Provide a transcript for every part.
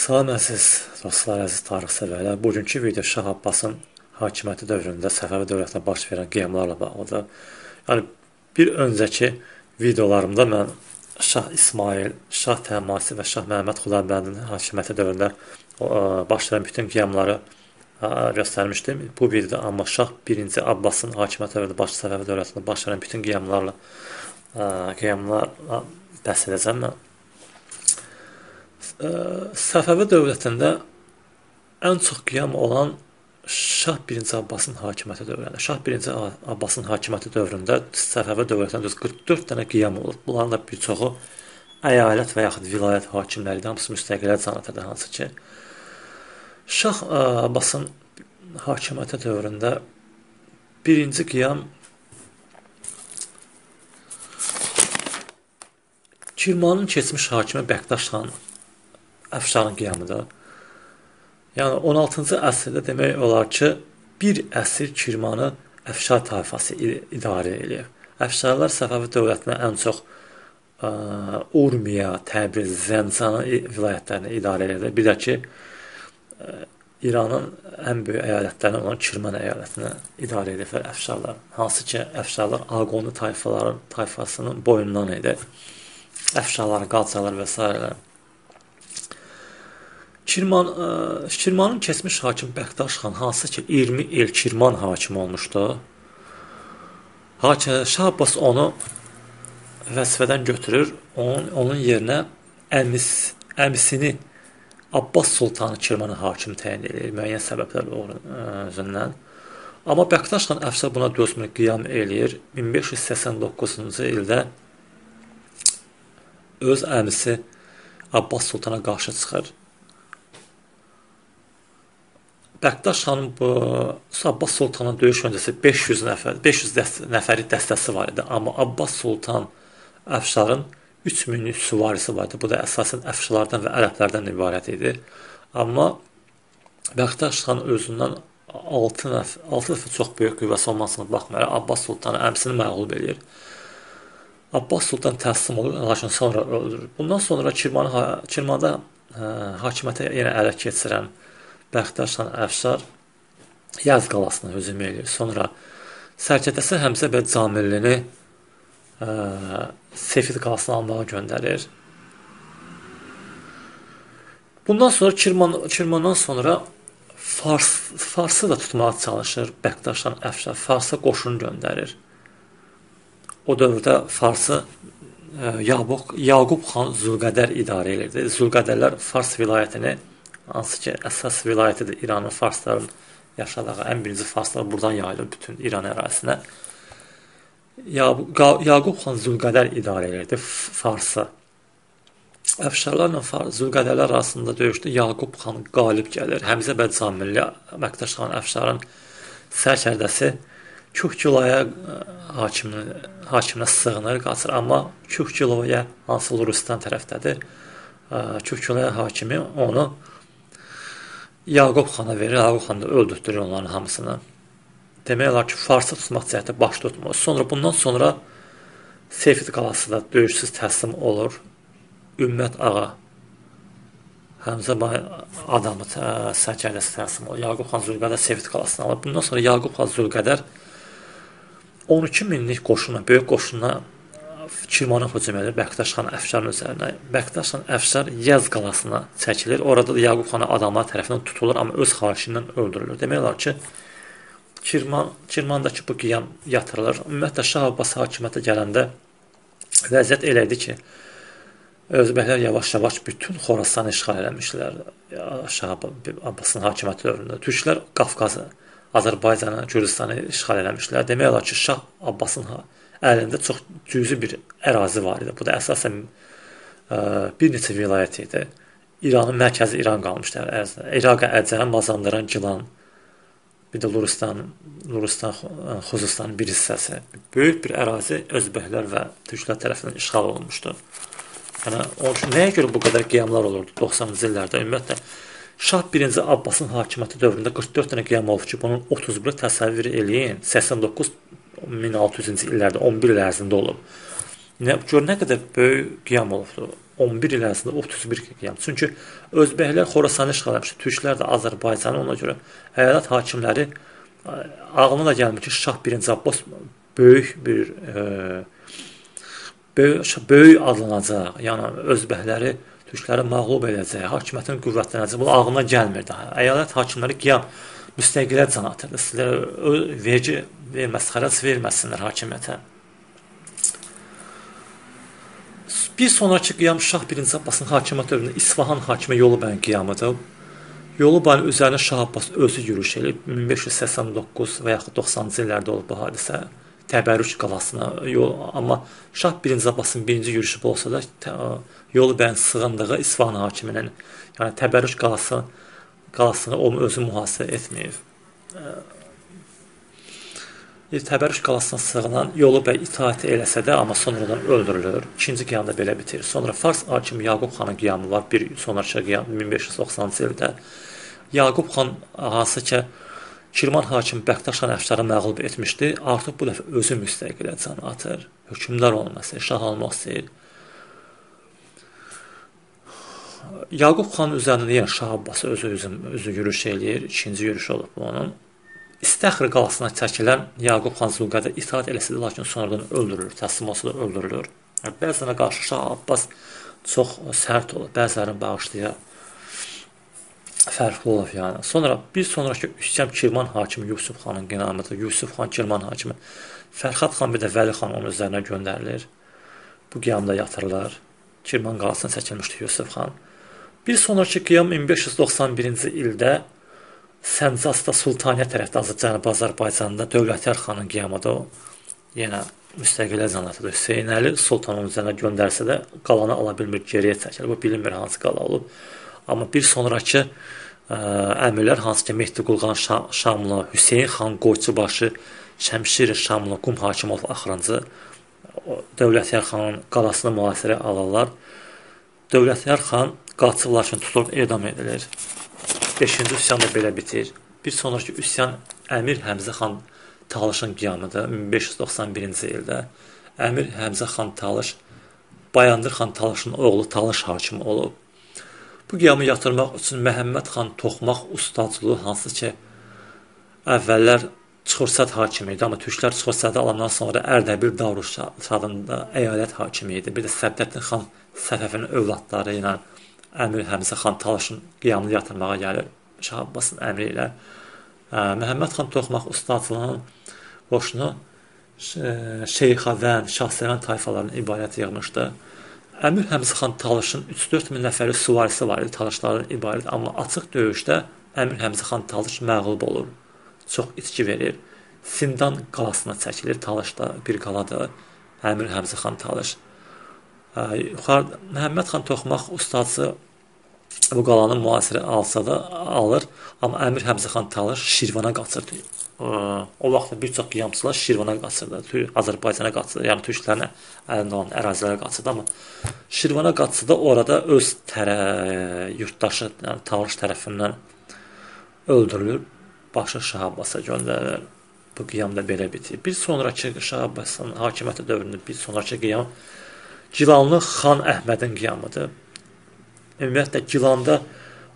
Salam əziz dostlar, əziz tarix sevərlər. Bugünkü video Şah Abbasın hakimiyyəti dövründə Səfəvi dövlətinə baş verən qiyamlarla bağlıdır. Yəni bir öncəki videolarımda mən Şah İsmail, Şah Təmasi və Şah Məhəmməd Xudaybərdinin hakimiyyəti dövründə baş verən bütün qiyamları göstərmişdim. Bu videoda amma Şah 1-ci Abbasın hakimiyyəti dövründə baş Səfəvi dövlətində baş verən bütün qiyamlarla qiyamlarla bəhs edəcəm mən. Səfəvi dövlətində ən çox qiyam olan Şah 1-ci Abbasın hakimiyyəti dövründə. Şah 1-ci Abbasın hakimiyyəti dövründə Səfəvi dövlətində düz 44 dənə qiyam olub. Bunların da bir çoxu əyalət və yaxud vilayət hakimləri idi, hamısı müstəqillər cəmiyyətidir hansı ki Şah Abbasın hakimiyyəti dövründə birinci qiyam Kirmanın keçmiş hakimi Bəqdaş xan Əfşarın qiyamıdır. Yəni 16-cı əsrdə demək olar ki, bir əsr Kirmanı Əfşar tayfası idarə edir. Əfşarlar Səfəvi dövlətinə ən çox ə, Urmiya, Təbriz, Zəncan vilayətlərini idarə edir. Bir də ki, ə, İranın ən böyük əyalətlərindən olan Kirman əyalətini idarə edir Əfşarlar. Hansı ki, Əfşarlar Aqonlu tayfaların tayfasının boyundan idi. Əfşarlar, Qalcalar və s. Kirman ə, Kirmanın keçmiş hakim Bəxtaş xan hansı ki 20 il Kirman hakimi olmuşdu. Hakim Şah Abbas onu vəzifədən götürür, onun onun yerinə əmis əmisini Abbas Sultanı Kirmana hakim təyin edir müəyyən səbəblər üzündən. Amma Bəxtaş xan əfsər buna dözmür, qiyam eləyir. 1589-cu ildə öz əmisi Abbas Sultana qarşı çıxır Bəqdaş xanın bu Abbas Sultanın döyüş öncəsi 500 nəfər, 500 dəst nəfəri dəstəsi var idi. Amma Abbas Sultan Əfşarın 3000-lik süvarisi var idi. Bu da əsasən Əfşarlardan və ərəblərdən ibarət idi. Amma Bəqdaş xan özündən 6 nəfər, 6 dəfə çox böyük qüvvəsi olmasına baxmayaraq Abbas Sultanı əmsini məğlub eləyir. Abbas Sultan təslim olur, lakin sonra öldürür. Bundan sonra Kirmanı Kirmanda hə, hakimiyyətə yenə ələ keçirən Bəxtaşla Əfşar Yaz qalasına hücum eləyir. Sonra sərkərdəsi Həmzə bəy Camillini ə, Sefid qalasına almağa göndərir. Bundan sonra Kirman Kirmandan sonra Fars Farsı da tutmağa çalışır. Bəxtaşla Əfşar Farsa qoşun göndərir. O dövrdə Farsı Yaqub Yaqub xan Zülqədər idarə edirdi. Zülqədərlər Fars vilayətini hansı ki əsas vilayətidir İranın farsların yaşadığı ən birinci farslar buradan yayılır bütün İran ərazisinə. Yaqub xan Zülqədər idarə edirdi Farsı. Əfşarlarla Zülqədərlər arasında döyüşdə Yaqub xan qalib gəlir. Həmzə bəy Camilli Məqdaş xan Əfşarın sərkərdəsi Kühkilaya hakimin hakiminə sığınır, qaçır, amma Kühkilaya hansı Luristan tərəfdədir. Kühkilaya hakimi onu Yaqub xana verir, Yaqub xan da öldürdürür onların hamısını. Demək olar ki, Farsı tutmaq cəhətdə baş tutmur. Sonra bundan sonra Seyfid qalası da döyüşsüz təslim olur. Ümmət ağa Həmzə bəy adamı sərkərdəsi təslim olur. Yaqub xan Zülqədər Seyfid qalasını alır. Bundan sonra Yaqub xan Zülqədər 12 minlik qoşuna, böyük qoşuna Kirmana hücum edir Bəxtaş xan Əfşarın üzərinə. Bəxtaş xan Əfşar Yaz qalasına çəkilir. Orada da Yaqub xan adamlar tərəfindən tutulur, amma öz xahişindən öldürülür. Demək olar ki, Kirman Kirmandakı bu qiyam yatırılır. Ümumiyyətlə Şah Abbas hakimiyyətə gələndə vəziyyət elə idi ki, Özbəklər yavaş-yavaş bütün Xorasanı işğal eləmişlər. Şah Abbasın hakimiyyəti dövründə. Türklər Qafqazı, Azərbaycanı, Gürcüstanı işğal eləmişlər. Demək olar ki, Şah Abbasın əlində çox cüzi bir ərazi var idi. Bu da əsasən ə, bir neçə vilayət idi. İranın mərkəzi İran qalmışdı ərzində. İraqa Əcən, Mazandaran, Gilan, bir də Luristan, Luristan, Xuzistan bir hissəsi. Böyük bir ərazi özbəklər və türklər tərəfindən işğal olunmuşdu. Yəni onun üçün nəyə görə bu qədər qiyamlar olurdu 90-cı illərdə? Ümumiyyətlə Şah 1-ci Abbasın hakimiyyəti dövründə 44 dənə qiyam olub ki, bunun 31-i təsəvvür eləyin. 89 1600-cü illərdə 11 il ərzində olub. Nə gör nə qədər böyük qiyam olubdu. 11 il ərzində 31 qiyam. Çünki özbəklər Xorasanı işğal etmişdi, türklər də Azərbaycanı ona görə əyalət hakimləri ağlına da gəlmir ki, Şah 1-ci Abbas böyük bir e, böyük, böyük adlanacaq. Yəni özbəkləri türkləri məğlub edəcək, hakimiyyətin qüvvətlənəcək. Bu ağlına gəlmir daha. Əyalət hakimləri qiyam müstəqilə can atırdı. Sizlərə vergi verməz, xərac verməsinlər hakimiyyətə. Bir sonrakı qiyam Şah 1-ci Abbasın hakimiyyət dövründə İsfahan hakimi Yolubəyin qiyamıdır. Yolubəyin üzərinə Şah Abbas özü yürüş edib 1589 və yaxud 90-cı illərdə olub bu hadisə. Təbərrük qalasına yol amma Şah 1-ci Abbasın birinci yürüşü olsa da Yolubəyin sığındığı İsfahan hakiminin, yəni Təbərrük qalası qalasını o özü mühasirə etməyib. Təbərrüş qalasına sığınan Yolu bəy itaət eləsə də, amma sonradan öldürülür. İkinci qiyamda belə bitir. Sonra Fars hakimi Yaqub xanın qiyamı var. Bir sonrakı qiyam 1590-cı ildə. Yaqub xan hansı ki Kirman hakim Bəxtaş xan Əfşarı məğlub etmişdi. Artıq bu dəfə özü müstəqilə can atır. Hökmdar olması, şah olmaq istəyir. Yaqub xan üzərində yenə Şah Abbas özü özü, özü yürüş eləyir. İkinci yürüş olub bu onun. İstəxr qalasına çəkilən Yaqub xan Zulqədə itaat eləsə də, lakin sonradan öldürülür, təslim olsa da öldürülür. Yəni, bəzənə qarşı Şah Abbas çox sərt olur, bəzilərin bağışlaya fərqli olur yəni. Sonra bir sonrakı üsyan Kirman hakimi Yusuf xanın qinamıdır. Yusuf xan Kirman hakimi Fərxad xan bir də Vəli xan onun üzərinə göndərilir. Bu qiyamda yatırlar. Kirman qalasına çəkilmişdi Yusuf xan. Bir sonrakı qiyam 1591-ci ildə Səncasda Sultaniyyət tərəfdə Cənubi Azərbaycanda Dövlətiyar xanın qiyamında o yenə müstəqilə zanatıdır. Hüseyn Əli Sultanın üzərinə göndərsə də qalanı ala bilmir, geriyə çəkilir. Bu bilinmir hansı qala olub. Amma bir sonrakı ə, əmirlər hansı ki Mehdi Qulğan Şamlı, Hüseyn xan Qoyçubaşı, Şəmşir Şamlı, Qum Hakimov axırıncı Dövlətiyar xanın qalasını mühasirə alırlar. Dövlətiyar xan qaçıblar üçün tutulub edam edilir. 5-ci üsyan da belə bitir. Bir sonrakı üsyan Əmir Həmzə xan Talışın qiyamıdır 1591-ci ildə. Əmir Həmzə xan Talış Bayandır xan Talışın oğlu Talış hakimi olub. Bu qiyamı yatırmaq üçün Məhəmməd xan Toxmaq ustacılığı hansı ki əvvəllər Çıxırsad hakimi idi, amma türklər Çıxırsadı alandan sonra Ərdəbil Davruşadında əyalət hakimi idi. Bir də Səbdəddin xan Səfəvin övladları ilə Əmir Həmzə xan Talaşın qiyamını yatırmağa gəlir Şah Abbasın əmri ilə. Məhəmməd xan Toxmaq ustacılığının qoşunu Şeyxavən, Şahsevən tayfalarının ibarət yığmışdı. Əmir Həmzə xan Talışın 3-4 min nəfərli süvarisi var idi, Talışların ibarət, amma açıq döyüşdə Əmir Həmzə xan Talış məğlub olur. Çox içki verir. Sindan qalasına çəkilir. Talışda bir qaladır. Əmir Həmzə xan Talış yuxarı Məhəmməd xan Toxmaq ustası bu qalanı müasirə alsa da alır, amma Əmir Həmzə xan Talış Şirvana qaçırdı. O vaxt bir çox qiyamçılar Şirvana qaçırdı, Azərbaycana qaçırdı, yəni türklərin əlində olan ərazilərə qaçırdı, amma Şirvana qaçsa da orada öz tərə yurtdaşı, yəni Talış tərəfindən öldürülür, başı Şah Abbasa göndərilir. Bu qiyam da belə bitir. Bir sonrakı Şah Abbasın hakimiyyəti dövründə bir sonrakı qiyam Gilanlı Xan Əhmədin qiyamıdır. Ümumiyyətlə Gilanda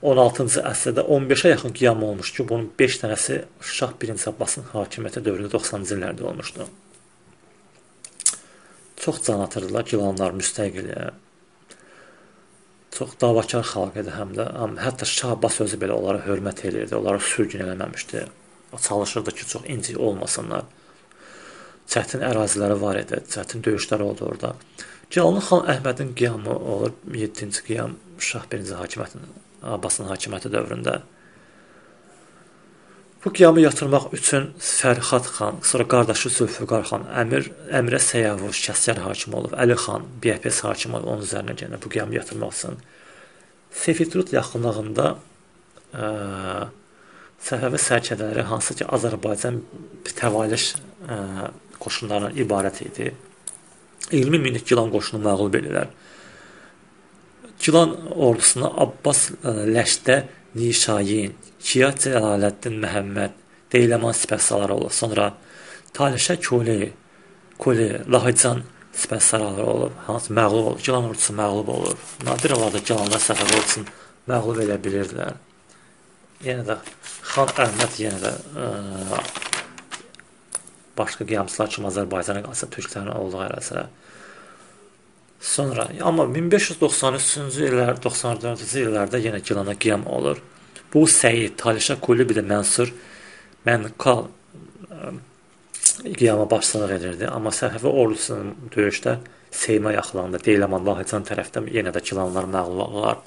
16-cı əsrdə 15-ə yaxın qiyam olmuş ki, bunun 5 dənəsi Şah 1-ci Abbasın hakimiyyəti dövründə 90-cı illərdə olmuşdu. Çox can atırdılar Gilanlar müstəqilliyə. Çox davakar xalq idi həm də. Həm hətta Şah Abbas özü belə onlara hörmət eləyirdi, onları sürgün eləməmişdi. Çalışırdı ki, çox inci olmasınlar. Çətin əraziləri var idi, çətin döyüşlər oldu orada. Cəlalın xan Əhmədin qiyamı olur 7-ci qiyam Şah 1-ci hakimiyyətin Abbasın hakimiyyəti dövründə. Bu qiyamı yatırmaq üçün Fərxad xan, sonra qardaşı Zülfüqar xan, Əmir Əmrə Səyavuş Kəsər hakim olub, Əli xan BPS hakim olub, onun üzərinə gəlir bu qiyamı yatırmaq üçün. Sefidrut yaxınlığında ə, Səfəvi sərkədələri hansı ki Azərbaycan təvaliş ə, qoşunlarından ibarət idi. 20 minlik Gilan qoşunu məğlub edirlər. Gilan ordusuna Abbas e, Ləşdə Nişayin, Kiyat Cəlaləddin Məhəmməd, Deyləman sipəhsaları olur. Sonra Talişə Koli, Koli, Lahıcan sipəsarları olub, hansı məğlub olub, Gilan ordusu məğlub olur. Nadir hallarda Gilanlar Səfəvi ordusunu məğlub edə bilirdilər. Yenə də Xan Əhməd yenə də ə, başqa qiyamçılar kimi Azərbaycana qalsa türklərin olduğu ərazilərə. Sonra amma 1593-cü illər, 94-cü illərdə yenə Gilana qiyam olur. Bu Səyid Talişa Kulübü mənsur Mənkal qiyama başçılıq edirdi. Amma Səfəvi ordusunun döyüşdə Seyma yaxınlığında Deyləman Lahıcan tərəfdən yenə də Gilanlar məğlub olurlar.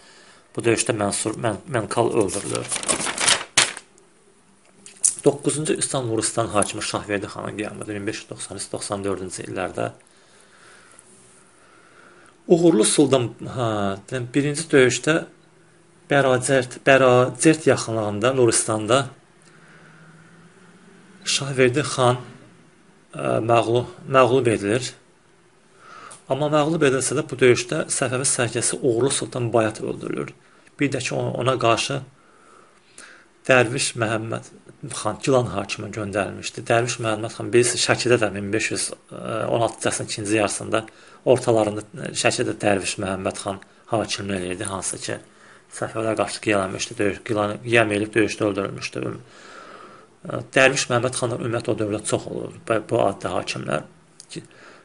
Bu döyüşdə Mənsur Mən Mənkal öldürülür. 9-cu İstanbul Rusistan hakimi Şahverdi xanın qiyamında 1593-94-cü illərdə Uğurlu Sultan hə, birinci döyüşdə Bəracərt, Bəracərt yaxınlığında Nuristanda Şahverdi xan ə, məğlub məğlub edilir. Amma məğlub edilsə də bu döyüşdə Səfəvi sərkəsi Uğurlu Sultan Bayat öldürülür. Bir də ki ona qarşı Dərviş Məhəmməd xan Gilan hakimi göndərilmişdi. Dərviş Məhəmməd xan birisi Şəkidə də 1516-cı əsrin ikinci yarısında ortalarında Şəkidə Dərviş Məhəmməd xan hakimlik edirdi, hansı ki Səfəvərə qarşı qiyammışdı, döyüş, qilan yəm elib döyüşdə öldürülmüşdü. Dərviş Məhəmməd xanın ümumiyyətlə o dövrdə çox olur bu adda hakimlər.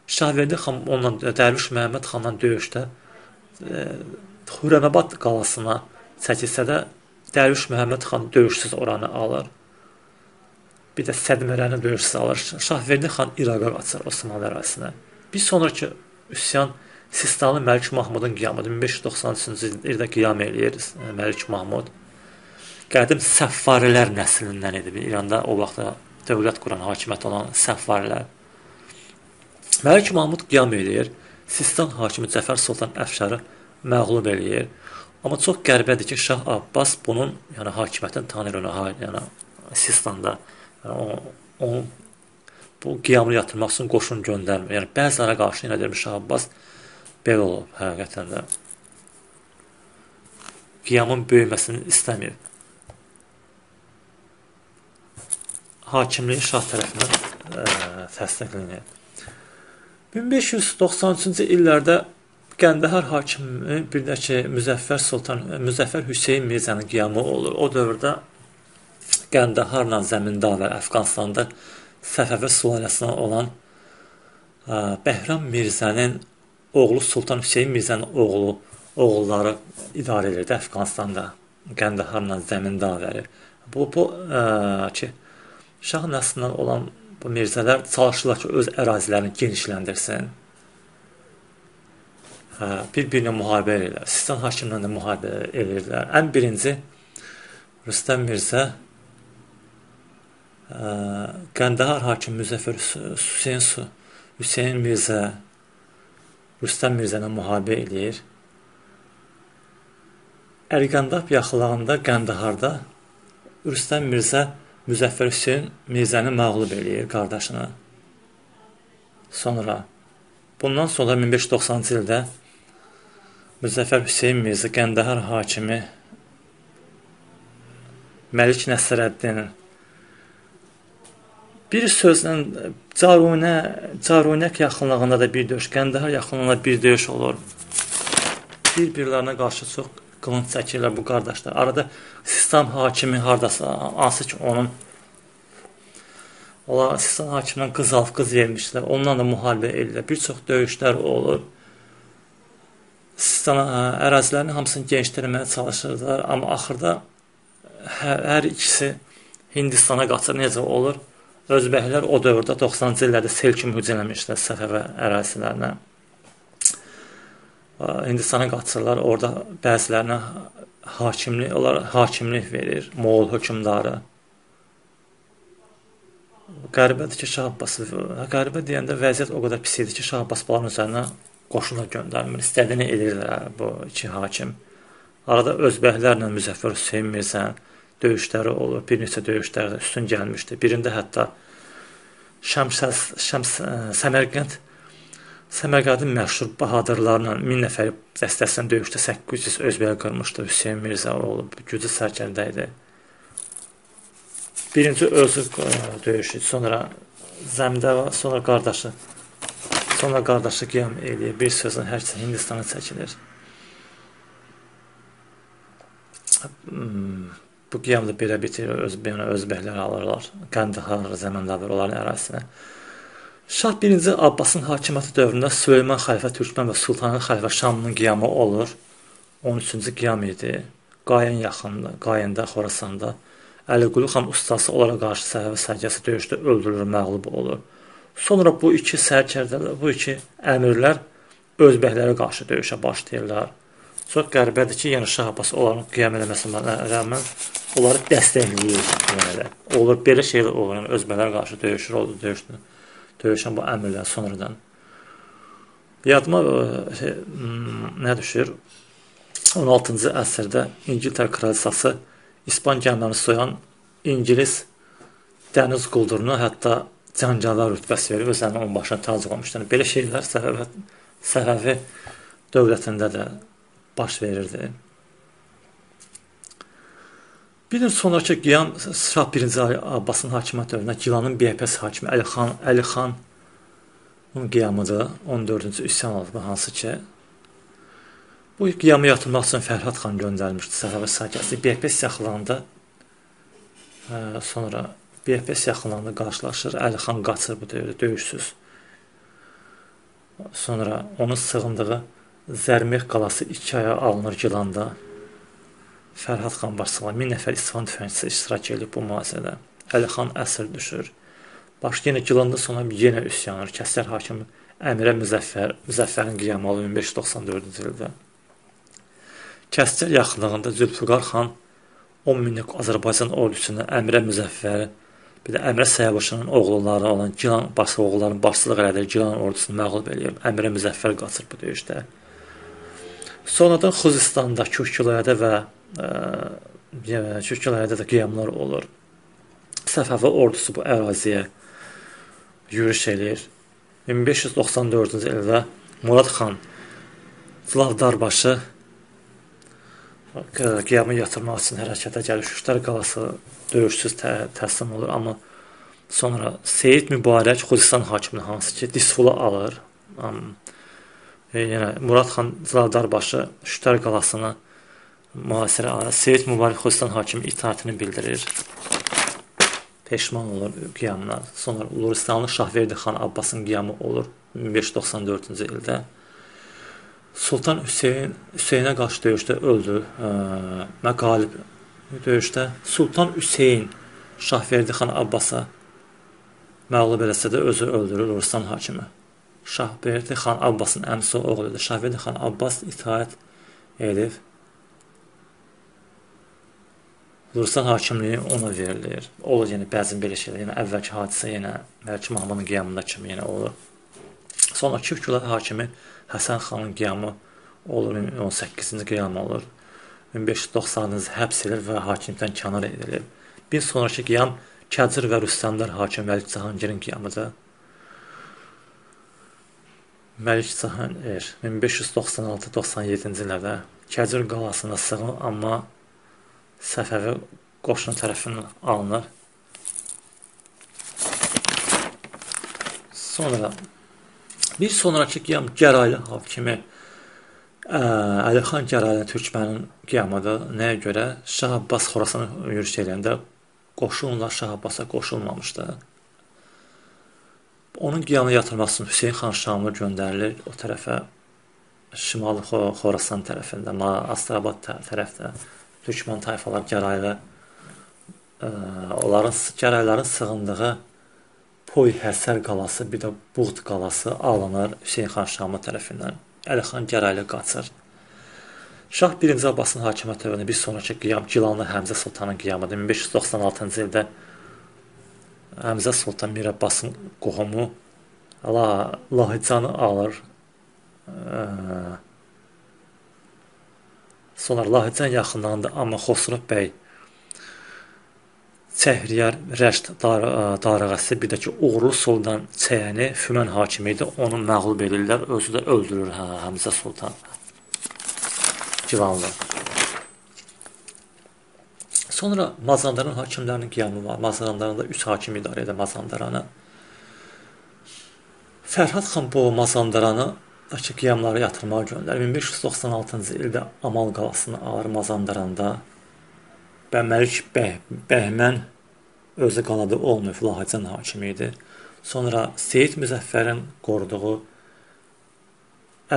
Şahverdi xan onunla Dərviş Məhəmməd xanla döyüşdə e, Xürrəməbad qalasına çəkilsə də Dərviş Məhəmməd xan döyüşsüz oranı alır. Bir də Sədmərəni döyüşsüz alır. Şahverdi xan İraqa qaçır Osmanlı ərazisinə. Bir sonraki üsyan Sistanlı Məlik Mahmudun qiyamı 1593-cü ildə qiyam eləyir Məlik Mahmud. Qədim Səffarilər nəslindən idi. İranda o vaxtda dövlət quran hakimiyyət olan Səffarilər. Məlik Mahmud qiyam eləyir. Sistan hakimi Cəfər Sultan Əfşarı məğlub eləyir. Amma çox qəribədir ki, Şah Abbas bunun, yəni hakimiyyətin tanır ona, yəni Sistanda yəni, o, o bu qiyamını yatırmaq üçün qoşun göndərmir. Yəni bəzilərə qarşı yenə deyir Şah Abbas belə olub həqiqətən də. Qiyamın böyüməsini istəmir. Hakimliyi şah tərəfindən ə, təsdiqlənir. 1593-cü illərdə Qəndəhar hakimi bir də ki, Müzəffər Sultan, Müzəffər Hüseyn Mirzənin qiyamı olur. O dövrdə Qəndaharla zəmindarlar Əfqanistanda Səfəvi sülaləsinə olan ə, Bəhram Mirzənin oğlu Sultan Hüseyn Mirzənin oğlu, oğulları idarə edirdi Əfqanistanda. Qəndaharla zəmindarları. Bu bu ə, ki, şah nəslindən olan bu mirzələr çalışırlar ki, öz ərazilərini genişləndirsin bir-birinə müharibə edirlər. Sistan hakimlə də müharibə edirdilər. Ən birinci Rüstəm Mirzə Qəndahar hakim Müzəffər Hüseyn Hüseyn Mirzə Rüstəm Mirzə ilə müharibə eləyir. Ərgəndab yaxınlığında Qəndaharda Rüstəm Mirzə Müzəffər Hüseyn Mirzəni məğlub eləyir qardaşını. Sonra bundan sonra 1590-cı ildə Müzəffər Hüseyn Mirzə Qəndəhar hakimi Məlik Nəsrəddin bir sözlə Carunə, Carunək yaxınlığında da bir döyüş, Qəndəhar yaxınlığında bir döyüş olur. Bir-birlərinə qarşı çox qılınc çəkirlər bu qardaşlar. Arada Sistan hakimi hardasa, hansı ki onun Ola Sistan hakimindən qız alıb qız vermişlər. Onunla da müharibə edirlər. Bir çox döyüşlər olur. Sistan ərazilərinin hamısını genişlətməyə çalışırdılar, amma axırda hər, hər ikisi Hindistana qaçır. Necə olur? Özbəklər o dövrdə 90-cı illərdə sel kimi hücum eləmişlər Səfəvə ərazilərinə. Hindistana qaçırlar. Orada bəzilərinə hakimlik, onlar hakimlik verir, Moğol hökmdarı. Qəribədir ki, Şah Abbas qəribə deyəndə vəziyyət o qədər pis idi ki, Şah Abbas bunların üzərinə qoşuna göndərmir. İstədiyini edirlər bu iki hakim. Arada özbəklərlə Müzəffər Hüseyn Mirzənin döyüşləri olub, bir neçə döyüşlərdə üstün gəlmişdi. Birində hətta Şəmsəs, Şəms Səmərqənd Səmərqəndin məşhur bahadırlarla 1000 nəfər dəstəsindən döyüşdə 800 özbək qırmışdı Hüseyn Mirzə olub. Güclü sərkərdə idi. Birinci özü döyüşü, sonra Zəmdə, sonra qardaşı Sonra qardaşı qiyam eləyir. Bir sözlə hər kəs Hindistana çəkilir. Bu qiyam da belə bitir, öz yəni özbəklər alırlar. Qəndahar, Zəməndavər onların ərazisinə. Şah 1-ci Abbasın hakimiyyəti dövründə Süleyman xəlifə Türkmən və Sultanın xəlifə Şamının qiyamı olur. 13-cü qiyam idi. Qayan yaxınında, Qayanda, Xorasanda Əliqulu xan ustası olaraq qarşı Səfəvi sərkəsi döyüşdə öldürülür, məğlub olur. Sonra bu iki sərkərdələr, bu iki əmirlər özbəklərə qarşı döyüşə başlayırlar. Çox qəribədir ki, yəni Şah Abbas onların qiyam eləməsinə rəğmən onları dəstəkləyir. Yəni olur belə şeylər olur. Yəni özbəklərə qarşı döyüşür, oldu döyüşdü. Döyüşən bu əmirlər sonradan. Yadıma e, şey, nə düşür? 16-cı əsrdə İngiltərə kraliçası İspan gəmilərini soyan İngilis dəniz qulduruna hətta cəngavər rütbəsi verib özlərini onun başına tac qoymuşlar. Belə şeylər Səfəvi Səfəvi dövlətində də baş verirdi. Bir il sonrakı qiyam Şah 1-ci Abbasın hakimiyyət dövründə Gilanın BPS hakimi Əli xan Əli xan onun qiyamıdır. 14-cü üsyan oldu hansı ki bu qiyamı yatırmaq üçün Fərhad xan göndərmişdi Səfəvi sakəsi BPS yaxınlığında sonra BPS yaxınlığında qarşılaşır. Əli xan qaçır bu dövrdə döyüşsüz. Sonra onun sığındığı Zərmeh qalası 2 aya alınır Gilanda. Fərhad xan başçılığı 1000 nəfər İsfahan tüfəngçisi iştirak edib bu mühasirədə. Əli xan əsir düşür. Baş yenə Gilanda sonra yenə üsyanır. Kəsər hakimi Əmirə Müzəffər, Müzəffərin qiyamı olur 1594-cü ildə. Kəsər yaxınlığında Zülfüqar xan 10 minlik Azərbaycan ordusunu Əmirə Müzəffər, bir də Əmirə Səyabaşının oğulları olan Gilan başı oğulların başçılıq elədiyi Gilan ordusunu məğlub eləyib. Əmirə Müzəffər qaçır bu döyüşdə. Sonradan Xuzistanda, Kürkülayədə və ə, yəni Kürkülayədə də qiyamlar olur. Səfəvi ordusu bu əraziyə yürüş eləyir. 1594-cü ildə Murad xan Slavdarbaşı qiyamı yatırmaq üçün hərəkətə gəlir. Şuşlar qalası döyüşsüz tə təslim olur, amma sonra Seyid Mübarək Xuzistan hakimini hansı ki, Disfulu alır. Um, yenə Murad xan Zaldarbaşı Şütər qalasını mühasirə alır. Seyid Mübarək Xuzistan hakimi itaatini bildirir. Peşman olur qiyamına. Sonra Luristanlı Şahverdi xan Abbasın qiyamı olur 1594-cü ildə. Sultan Hüseyn Hüseynə qarşı döyüşdə öldü. Və qalib döyüşdə Sultan Hüseyn Şahverdi xan Abbasa məğlub eləsə də özü öldürür Luristanlı hakimi. Şahberdi xan Abbasın əmisi oğludur. Şahberdi xan Abbas itaət edib. Ruslan hakimliyi ona verilir. Olur yəni bəzən belə şeylər, yəni əvvəlki hadisə yenə Məlik Mahmudun qiyamında kimi yenə olur. Sonra Kürkülər hakimi Həsən xanın qiyamı olur 18-ci qiyam olur. 1590-cı həbs edilir və hakimiyyətdən kənar edilir. Bir sonrakı qiyam Kəcir və Rüstəmdar hakim Məlik Cahangirin qiyamıdır. Məlik Cahanir 1596-97-ci illərdə Kəcir qalasına sığın, amma Səfəvi qoşunu tərəfindən alınır. Sonra bir sonrakı qiyam Gəraylı hakimi Əlixan Gəraylı Türkmənin qiyamıdır. Nəyə görə? Şah Abbas Xorasana yürüş edəndə qoşunlar Şah Abbasa qoşulmamışdı. Onun qiyamı yatırmaq üçün Hüseyn xan Şamlı göndərilir o tərəfə Şimali Xorasan tərəfində, Astrabad tərəfdə Türkmen tayfalar gəraylı ə, onların gərayların sığındığı Poy Həsər qalası, bir də Buğd qalası alınır Hüseyn xan Şamlı tərəfindən. Əli xan gəraylı qaçır. Şah 1-ci Abbasın hakimiyyət dövründə bir sonrakı qiyam Gilanlı Həmzə Sultanın qiyamıdır. 1596-cı ildə Həmzə Sultan Mir Abbasın qohumu Allah Lahicanı alır. Sonra Lahican yaxınlığında amma Xosrov bəy Çəhriyar Rəşd darağası bir də ki Uğurlu Sultan Çəyəni Fümən hakimi idi. Onu məğlub edirlər, özü də öldürür hə, Həmzə Sultan. Civanlı. Sonra Mazandaran hakimlərinin qiyamı var. Mazandaranda 3 hakim idarə edir Mazandaranı. Fərhad xan bu Mazandaranı Bakı qiyamları yatırmağa göndərir. 1596-cı ildə Amal qalasını alır Mazandaranda. Və Məlik Bəy, Bəhmən özü qalada olmayıb, Lahıcan hakimi idi. Sonra Seyid Müzəffərin qoruduğu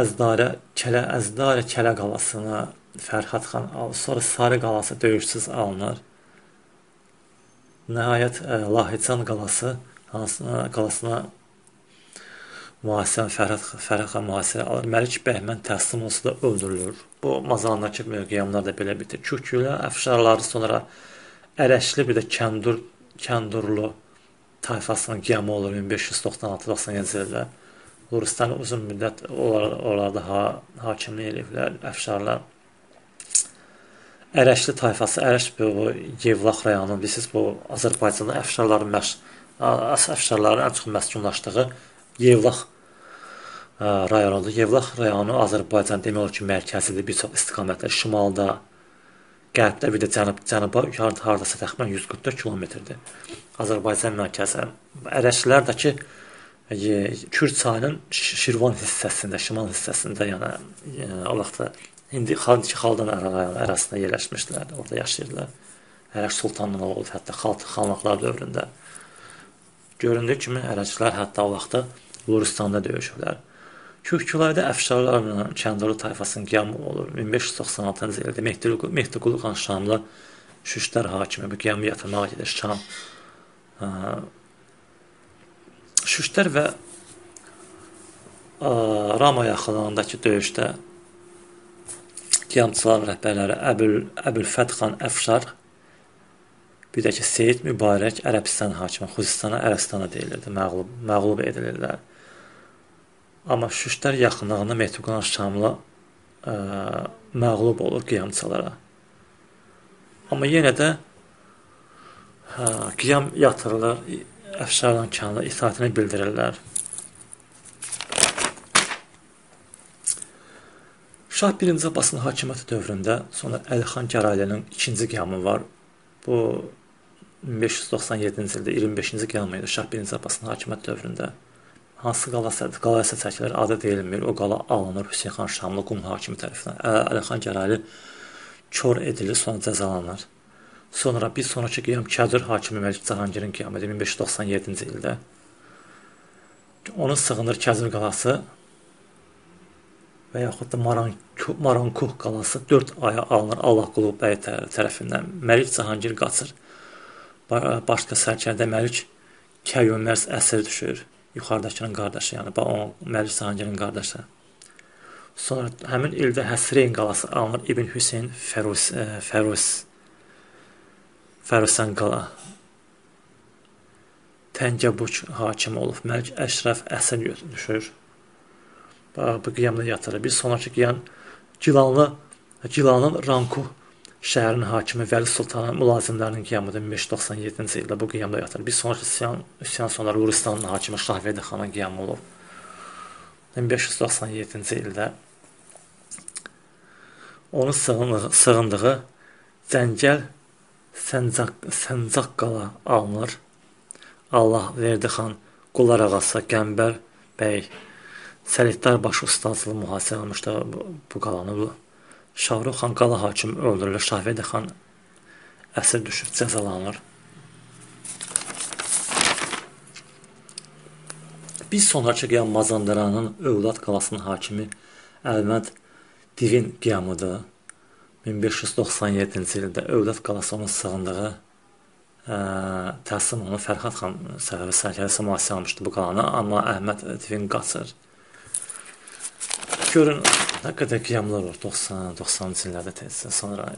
Əzdarə, Kələ, Əzdarə Kələ qalasını Fərhad xan alır. Sonra Sarı qalası döyüşsüz alınır. Nəhayət Lahıcan qalası hansına qalasına mühasirə Fərhad Fərhad xan mühasirə alır. Məlik Bəhmən təslim olsa da öldürülür. Bu Mazandakı qiyamlar da belə bitir. Kükülə əfşarları sonra Ərəşli bir də Kəndur Kəndurlu tayfasının qiyamı olur 1596-97-ci ildə. Luristan uzun müddət onlar, orada ha, hakimlik ediblər, əfşarlar. Ərəşli tayfası, Ərəş bu Yevlax rayonu, bilirsiniz bu Azərbaycanda əfşarların məş əfşarların ən çox məskunlaşdığı Yevlax rayonunda. Yevlax rayonu Azərbaycan demək olar ki, mərkəzidir bir çox istiqamətlər. Şimalda, qərbdə, bir də cənub, cənuba hardasa təxminən 144 kilometrdir. Azərbaycan mərkəzi. Ərəşlər də ki, Kür çayının Şirvan hissəsində, şimal hissəsində, yəni o vaxtda indi Xalq Xaldan ərazisində yerləşmişdilər, orada yaşayırdılar. Ərəş sultanlığı olub, hətta xalq xanlıqlar dövründə. Göründüyü kimi ərəblər hətta o vaxtda Luristanda döyüşüblər. Kürkülayda əfşarlarla Kəndəli tayfasının qiyamı olur. 1596-cı ildə Mehdiqulu, Mehdiqulu xan Şamlı Şüştər hakimi bu qiyamı yatırmağa gedir Şam. Şüştər və Rama yaxınlığındakı döyüşdə qiyamçılar rəhbərləri Əbül Əbül Fəth xan Əfşar bir də ki Seyid Mübarək Ərəbistan hakimi Xuzistana, Ərəbistana deyilirdi, məğlub məğlub edilirlər. Amma Şüştər yaxınlığında Mehdiqan Şamlı ə, məğlub olur qiyamçılara. Amma yenə də hə, qiyam yatırırlar, əfşarlan kanlı itaatini bildirirlər. Şah 1-ci Abbasın hakimiyyəti dövründə sonra Əlixan Gəraylı'nın ikinci qiyamı var. Bu 1597-ci ildə 25-ci qiyamı idi Şah 1-ci Abbasın hakimiyyəti dövründə hansı qala qalaya çəkilir, adı deyilmir. O qala alınır Hüseyn xan Şamlı Qum hakimi tərəfindən. Əlixan Gəraylı kör edilir, sonra cəzalanır. Sonra bir sonrakı qiyam Kədir hakimi Məlik Cahangirin qiyamı 1597-ci ildə. Onun sığınır Kəzir qalası və yaxud da Marankuh, Marankuh qalası 4 aya alınır Allah Qulu bəy tərəfindən. Məlik Cahangir qaçır. Başqa sərkərdə Məlik Kəyyummərs əsir düşür yuxarıdakının qardaşı, yəni o Məlik Sahanginin qardaşı. Sonra həmin ildə Həsreyn qalası alınır İbn Hüseyn Fərus e, Fərus Fərusən qala Təngəbuç hakimi olub. Məlik Əşrəf əsir düşür. Bu qiyamda yatırır. Bir sonrakı qiyam Gilanlı Gilanın Ranku şəhərin hakimi Vəli Sultanın mülazimlərinin qiyamıdır 1597-ci ildə bu qiyamda yatır. Bir sonraki üsyan, üsyan sonları Urustanın hakimi Şahverdi xanın qiyamı olub. 1597-ci ildə onun sığındığı, sığındığı Cəngəl Səncaq, Səncaq qala alınır. Allah verdi xan Qullar ağası Qəmbər bəy Səlidlər başı ustazlığı mühasirə almışdı bu, qalanı Şahrux xan qala hakimi öldürülür, Şahvedə xan əsir düşüb cəzalanır. Bir sonrakı qiyam Mazandaranın Övlad qalasının hakimi Əlməd Divin qiyamıdır. 1597-ci ildə Övlad qalası onun sığındığı ə, təslim onu Fərhad xan Səfəvi sərkərəsi mühasirə almışdı bu qalanı, amma Əhməd Divin qaçır. Görün nə qədər qiyamlar var 90, 90-cı illərdə tezdən sonra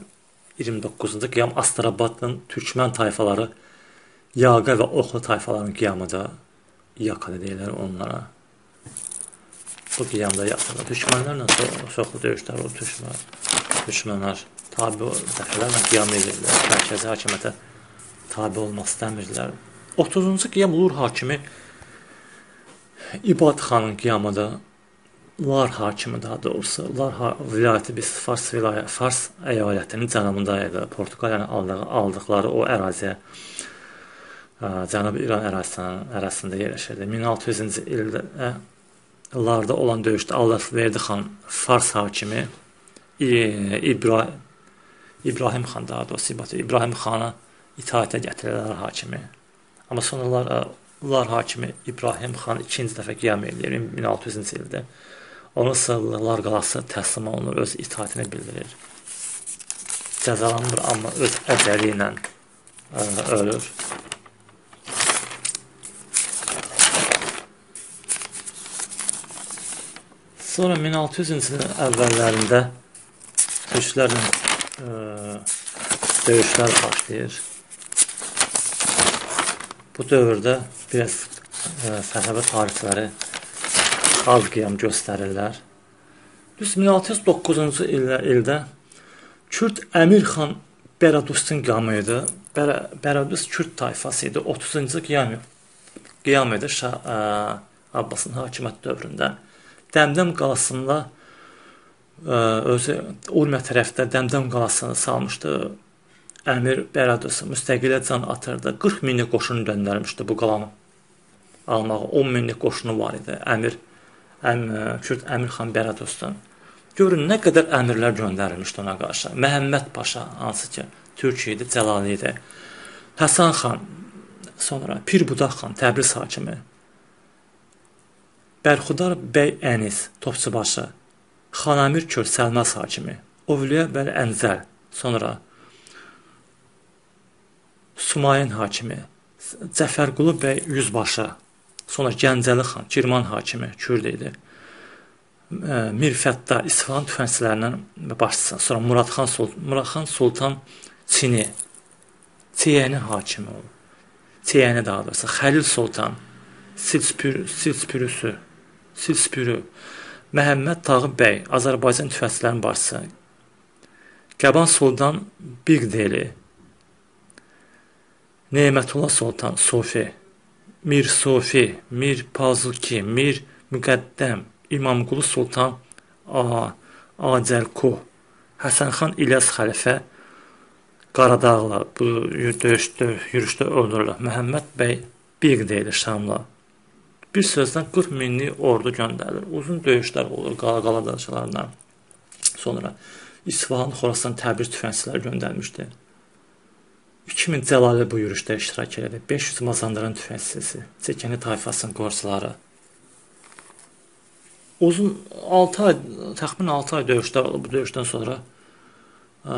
29-cu qiyam Astrabadın türkmən tayfaları Yaqa və Oxlu tayfalarının qiyamı da Yaka deyirlər onlara. Bu qiyamda yatırlar. Düşmənlərlə çoxlu döyüşlər olub düşmən. Düşmənlər tabi dəfələrlə qiyam edirlər. Mərkəzi hakimiyyətə tabi olmaq istəmirdilər. 30-cu qiyam Lur hakimi İbad xanın qiyamı da Lar hakimi daha doğrusu, Lar vilayəti biz Fars vilayət, Fars əyalətinin cənubunda idi. Portuqaliyanın aldığı, aldıqları o əraziyə Cənubi İran ərazisinin ərazisində yerləşirdi. 1600-cü ildə larda olan döyüşdə Allahverdi xan Fars hakimi İbrahim İbrahim xan daha doğrusu İbrahim xana itaətə gətirirlər hakimi. Amma sonralar Ular hakimi İbrahim xan ikinci dəfə qiyam edir 1600-cü ildə. Onun sığırlıqlar qalası təslim olunur, öz itaətini bildirir. Cəzalanmır, amma öz əcəli ilə ə, ölür. Sonra 1600-cü ilin əvvəllərində türklərlə ə, döyüşlər başlayır. Bu dövrdə biraz ə, e, Fəhləvi tarixləri az qiyam göstərirlər. Düz 1609-cu ildə, ildə Kürd Əmir xan Bəradustin qiyamı idi. Bəradus Kürd tayfası idi. 30-cu qiyam qiyam edir Şah ə, Abbasın hakimiyyət dövründə. Dəmdəm qalasında ə, özü Urmiya tərəfdə Dəmdəm qalasını salmışdı. Əmir Bəradus müstəqilə can atırdı. 40 minlik qoşun göndərmişdi bu qalanı almağa. 10 minlik qoşunu var idi. Əmir əm, Kürd Əmir xan Bəradusdan. Görün nə qədər əmirlər göndərilmişdi ona qarşı. Məhəmməd Paşa hansı ki türk idi, Cəlali idi. Həsən xan, sonra Pir Budaq xan, Təbriz hakimi. Bərxudar bəy Ənis, Topçubaşı. Xanəmir Kür Səlmas hakimi. Ovliya bəy Ənzəl, sonra Sumayin hakimi, Cəfərqulu bəy Yüzbaşı, sonra Gəncəli xan, Kirman hakimi, Kürd idi. Mir Fəttar İsfahan tüfəngçilərinin başçısı, sonra Muradxan Sultan, Muradxan Sultan Çini, Çiyəni hakimi oldu. Çiyəni daha doğrusu Xəlil Sultan, Silspür, Silspürüsü, Silspürü, Məhəmməd Tağı bəy, Azərbaycan tüfəngçilərinin başçısı. Qəban Sultan Biqdeli, Nemətullah Sultan Sofi, Mir Sofi, Mir Pazuki, Mir Müqəddəm, İmamqulu Sultan A, Acəlku, Həsən xan İlyas xəlifə Qaradağla bu döyüşdə, yürüşdə öldürülür. Məhəmməd bəy bir deyilir Şamla. Bir sözdən 40 minlik ordu göndərilir. Uzun döyüşlər olur qala-qaladacılarla. Sonra İsfahan, Xorasan, Təbriz tüfəngçiləri göndərmişdi. 2000 Cəlali bu yürüşdə iştirak elədi. 500 Mazandaran tüfəngçisi, Çəkəni tayfasının qorçuları. Uzun 6 ay, təxminən 6 ay döyüşlər oldu. Bu döyüşdən sonra ə,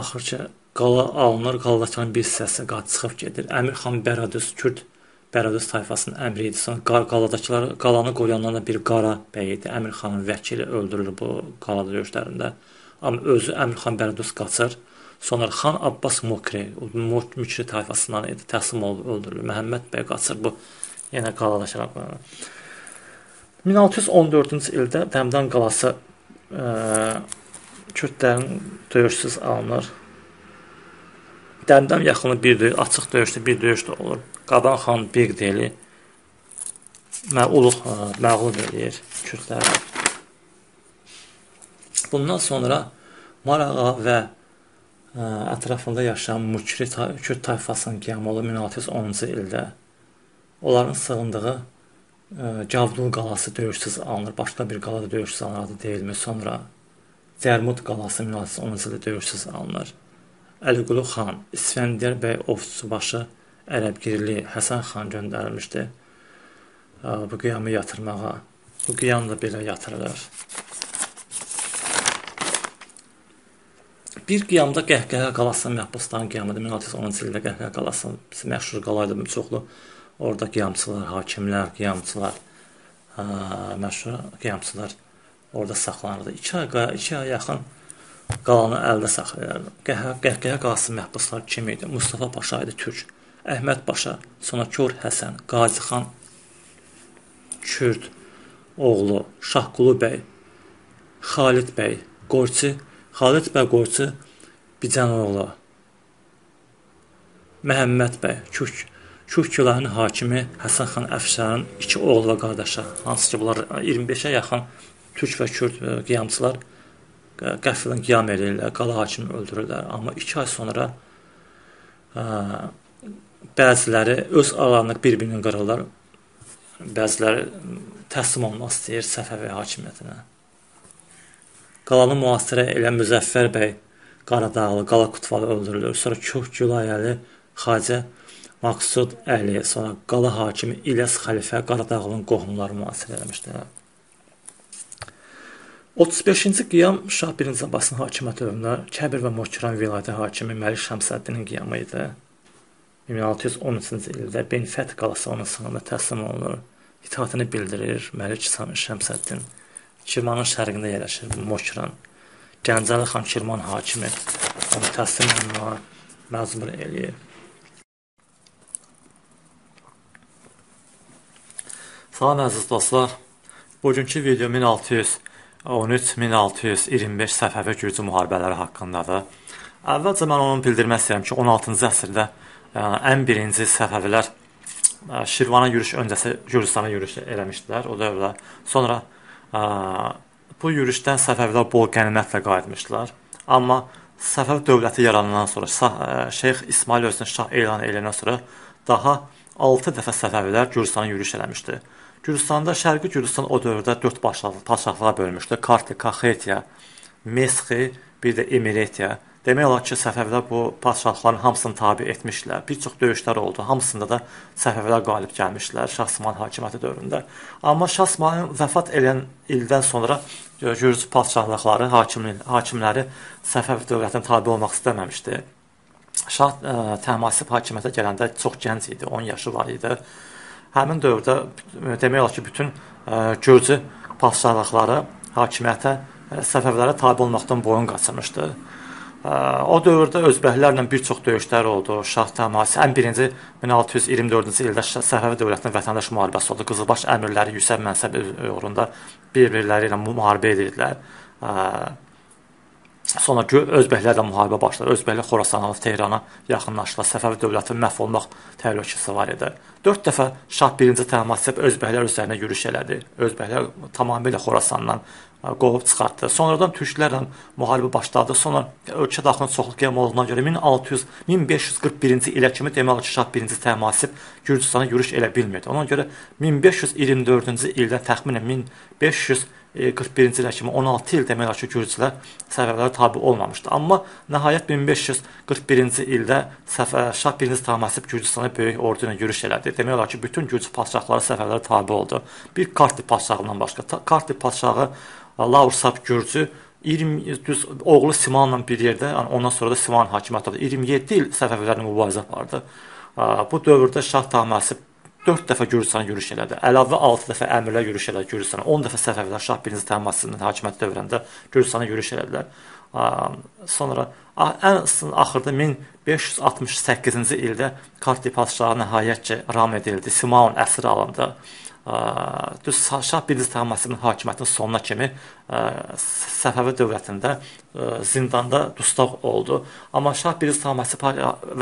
axır ki qala alınır, qaladakının bir hissəsi qaç çıxıb gedir. Əmir xan Bəradüz Kürd Bəradüz tayfasının əmri idi. Sonra qaladakılar qalanı qoruyanlardan bir Qara bəy idi. Əmir xanın vəkili öldürülür bu qalada döyüşlərində. Amma özü Əmir xan Bəradüz qaçır. Sonra Xan Abbas Mokri, Mükri tayfasından idi, təslim olub öldürülür. Məhəmməd bəy qaçır bu yenə qalalaşaraq. 1614-cü ildə Dəmdan qalası ə, Kürdlərin döyüşsüz alınır. Dəmdəm yaxını bir döyüş, açıq döyüşdə bir döyüş də olur. Qaban xan Biqdeli məğluq məğlub eləyir Kürdləri. Bundan sonra Marağa və ətrafında yaşayan Mukri Kürd tayfasının qiyamı olub 1610-cu ildə. Onların sığındığı Cavdul qalası döyüşsüz alınır. Başqa bir qala da döyüşsüz alınır, adı deyilmi? Sonra Cərmud qalası 1610-cu ildə döyüşsüz alınır. Əliqulu xan, İsfəndiyar bəy Ovçubaşı, Ərəbgirli Həsən xan göndərilmişdi. Bu qiyamı yatırmağa. Bu qiyam da belə yatırılır. Bir qiyamda Qəhqəhə qalası məhbusların qiyamıdır. 1610-cu ildə Qəhqəhə qalası məşhur qalaydı, çoxlu orada qiyamçılar, hakimlər, qiyamçılar, ə, məşhur qiyamçılar orada saxlanırdı. 2 ay, 2 ay yaxın qalanı əldə saxlayırdı. Qəhqəhə qalası məhbuslar kim idi? Mustafa Paşa idi, türk. Əhməd Paşa, sonra Kor Həsən, Qazi xan Kürd oğlu Şahqulu bəy, Xalid bəy, Qorçi Xalid bəy Qoyçu Bicənoğlu, Məhəmməd bəy Kük Kük külənin hakimi Həsən xan Əfşarın iki oğlu və qardaşı, hansı ki bunlar 25-ə yaxın türk və kürd e, qiyamçılar qəfilən qiyam edirlər, qala hakimi öldürürlər. Amma 2 ay sonra ə, e, bəziləri öz aralarında bir-birini qırırlar. Bəziləri təslim olmaq istəyir Səfəvi hakimiyyətinə. Qalanı mühasirə elə Müzəffər bəy Qaradağlı, Qala Kutvalı öldürülür. Sonra Köh Gülayəli, Xacə Maqsud Əli, sonra Qala hakimi İlyas Xəlifə Qaradağlının qohumları mühasirə etmişdilər. 35-ci qiyam Şah 1-ci Abbasın hakimiyyəti dövründə Kəbir və Moçran vilayəti hakimi Məlik Şəmsəddinin qiyamı idi. 1613-cü ildə Benfət qalası onun sınığında təslim olunur. İtaatını bildirir Məlik Şəmsəddin. Kirmanın şərqində yerləşir Moçran. Gəncəli xan Kirman hakimi onu təslim olunmağa məcbur eləyir. Salam əziz dostlar. Bugünkü video 1613-1625 Səfəvi Gürcü müharibələri haqqındadır. Əvvəlcə mən onu bildirmək istəyirəm ki, 16-cı əsrdə yəni, ən birinci Səfəvilər Şirvana yürüş öncəsi Gürcüstana yürüş eləmişdilər o dövrdə. Sonra bu yürüşdən Səfəvilər bol qənimətlə qayıtmışdılar. Amma Səfəv dövləti yaranandan sonra ə, Şeyx İsmail özünü şah elan edəndən sonra daha 6 dəfə Səfəvilər Gürcüstana yürüş eləmişdi. Gürcüstanda Şərqi Gürcüstan o dövrdə 4 başlıqlı padşahlığa bölmüşdü. Kartli, Kaxetiya, Mesxi, bir də Emiretiya. Demək olar ki, Səfəvilər bu padşahların hamısını tabe etmişlər. Bir çox döyüşlər oldu. Hamısında da Səfəvilər qalib gəlmişlər Şah İsmayıl hakimiyyəti dövründə. Amma Şah İsmayıl vəfat edən ildən sonra Gürcü padşahlıqları, hakimli, hakimləri Səfəv dövlətinə tabe olmaq istəməmişdi. Şah ə, Təhmasib hakimiyyətə gələndə çox gənc idi, 10 yaşı var idi. Həmin dövrdə demək olar ki, bütün ə, Gürcü padşahlıqları hakimiyyətə Səfəvlərə tabe olmaqdan boyun qaçırmışdı. O dövrdə özbəklərlə bir çox döyüşlər oldu. Şah təması ən birinci 1624-cü ildə Səfəvi dövlətinin vətəndaş müharibəsi oldu. Qızılbaş əmirləri yüksək mənsəb uğrunda bir-birləri ilə müharibə edirdilər. Sonra özbəklərlə müharibə başladı. Özbəklər Xorasana Tehrana yaxınlaşdılar. Səfəvi dövləti məhv olmaq təhlükəsi var idi. 4 dəfə Şah 1-ci Təhmasib özbəklər üzərinə yürüş elədi. Özbəklər tamamilə Xorasandan qovub çıxartdı. Sonradan türklərlə müharibə başladı. Sonra ölkə daxilində çoxlu qiyam olduğuna görə 1600 1541-ci ilə kimi demək olar ki, Şah 1-ci Təhmasib Gürcüstana yürüş elə bilmirdi. Ona görə 1524-cü ildən təxminən 1541-ci ilə kimi 16 il demək olar ki, Gürcülər Səfəvlərə tabe olmamışdı. Amma nəhayət 1541-ci ildə Səfər Şah 1-ci Təhmasib Gürcüstana böyük ordu ilə yürüş elədi. Demək olar ki, bütün Gürcü padşahları Səfəvlərə tabe oldu. Bir Kartli padşahından başqa Kartli padşahı Laursab Gürcü 20 düz oğlu Simanla bir yerdə, yəni ondan sonra da Siman hakimiyyəti oldu. 27 il Səfəvilərlə mübarizə apardı. Bu dövrdə Şah Təhmasib 4 dəfə Gürcüstana yürüş elədi. Əlavə 6 dəfə əmirlər yürüş elədi Gürcüstana. 10 dəfə Səfəvilər Şah 1-ci Təhmasibin hakimiyyəti dövründə Gürcüstana yürüş elədilər. Sonra ən axırda 1568-ci ildə Kartli padşahı nəhayət ki, ram edildi. Simaun əsir alındı düz Şah birinci Təhmasibin hakimiyyətinin sonuna kimi Səfəvi dövlətində zindanda dustaq oldu. Amma Şah birinci Təhmasib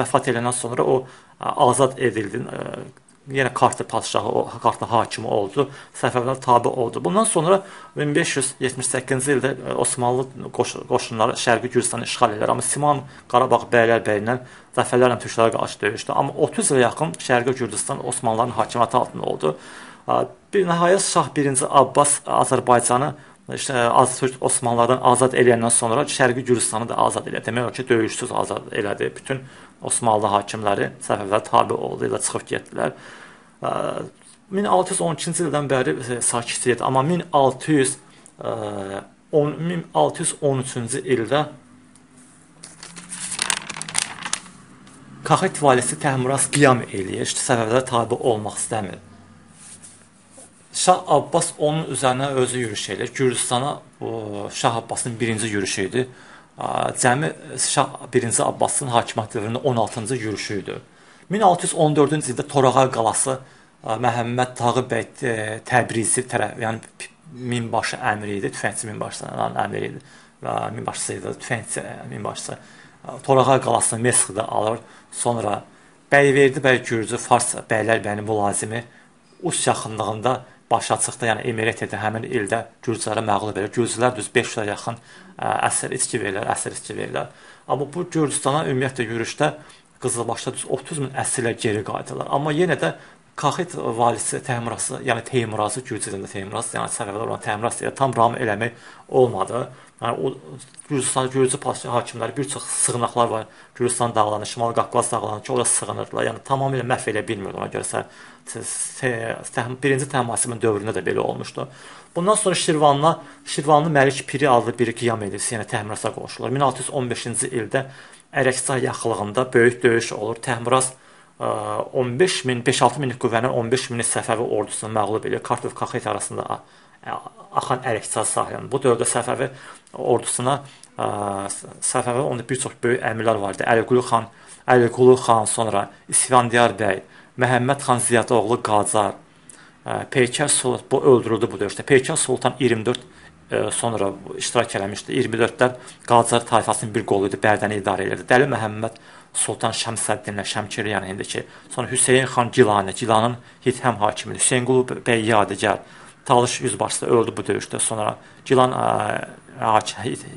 vəfat edəndən sonra o azad edildi. Yenə Kartli padşahı, o Kartli hakimi oldu. Səfəvilər tabe oldu. Bundan sonra 1578-ci ildə Osmanlı qoş qoşunları Şərqi Gürcüstanı işğal edir. Amma Siman Qarabağ bəylər bəyindən dəfələrlə türklərə qarşı döyüşdü. Amma 30 ilə yaxın Şərqi Gürcüstan Osmanlıların hakimiyyəti altında oldu. Bir nəhayət Şah 1-ci Abbas Azərbaycanı işte az Türk Osmanlılardan azad eləyəndən sonra Şərqi Gürcüstanı da azad elədi. Demək olar ki, döyüşsüz azad elədi. Bütün Osmanlı hakimləri Səfəvilər tabe oldu, ilə çıxıb getdilər. 1612-ci ildən bəri sakitlik, amma 1600 1613-cü ildə Kaxet valisi Təhmiras qiyam eləyir, Səfəvilər tabe olmaq istəmir. Şah Abbas onun üzərinə özü yürüş edir. Gürcüstana bu Şah Abbasın birinci yürüşü idi. Cəmi Şah 1-ci Abbasın hakimiyyət dövründə 16-cı yürüşü idi. 1614-cü ildə Torağa qalası Məhəmməd Tağı bəy Təbrizi tərəf, yəni minbaşı əmri idi, tüfəngçi minbaşısının əmri idi və minbaşısı idi, tüfəngçi minbaşısı. Torağa qalasını Mesxidə alır. Sonra Bəyverdi bəy Gürcü Fars bəylər bəyinin mülazimi Us yaxınlığında baş açıqda, yəni Emirətdə həmin ildə Gürcülərə məğlub edir. Gürcülər düz 500-ə yaxın əsir içki verirlər, əsir içki verirlər. Amma bu Gürcüstana ümumiyyətlə yürüşdə Qızılbaşda düz 30 min əsirlər geri qayıdırlar. Amma yenə də Kaxet valisi Təymurası, yəni Teymurazı Gürcü dilində Teymuraz, yəni Səfəvilər olan Teymuraz deyə tam ram eləmək olmadı. Yəni o Gürcüstan Gürcü hakimləri bir çox sığınaqlar var. Gürcüstan dağlarında, Şimal Qafqaz dağlarında ki, ora sığınırdılar. Yəni tamamilə məhv edə bilmirdi ona görə birinci Təhmasibin dövründə də belə olmuşdu. Bundan sonra Şirvanla Şirvanlı Məlik Piri adlı bir qiyam edilisi, yəni Təhmirasa qoşulur. 1615-ci ildə Ərəkçay yaxınlığında böyük döyüş olur. Təhmiras 15 min, 5-6 minlik qüvvənin 15 minlik Səfəvi ordusunu məğlub edir. Kartov Kaxet arasında axan Ərəkçay sahilində. Bu dövrdə Səfəvi ordusuna Səfəvi onda bir çox böyük əmirlər var idi. Əliqulu xan, Əliqulu xan, sonra İsfandiyar bəy, Məhəmməd xan Ziyadoğlu Qacar, Peykər Sultan bu öldürüldü bu döyüşdə. Peykər Sultan 24 sonra iştirak eləmişdi. 24-də Qacar tayfasının bir qolu idi, Bərdəni idarə edirdi. Dəli Məhəmməd Sultan Şəmsəddinlə Şəmkir yəni indiki. Sonra Hüseyn xan Gilani, Gilanın Hithəm hakimi, Hüseynqulu bəy Yadigar, Talış yüzbaşısı öldü bu döyüşdə. Sonra Gilan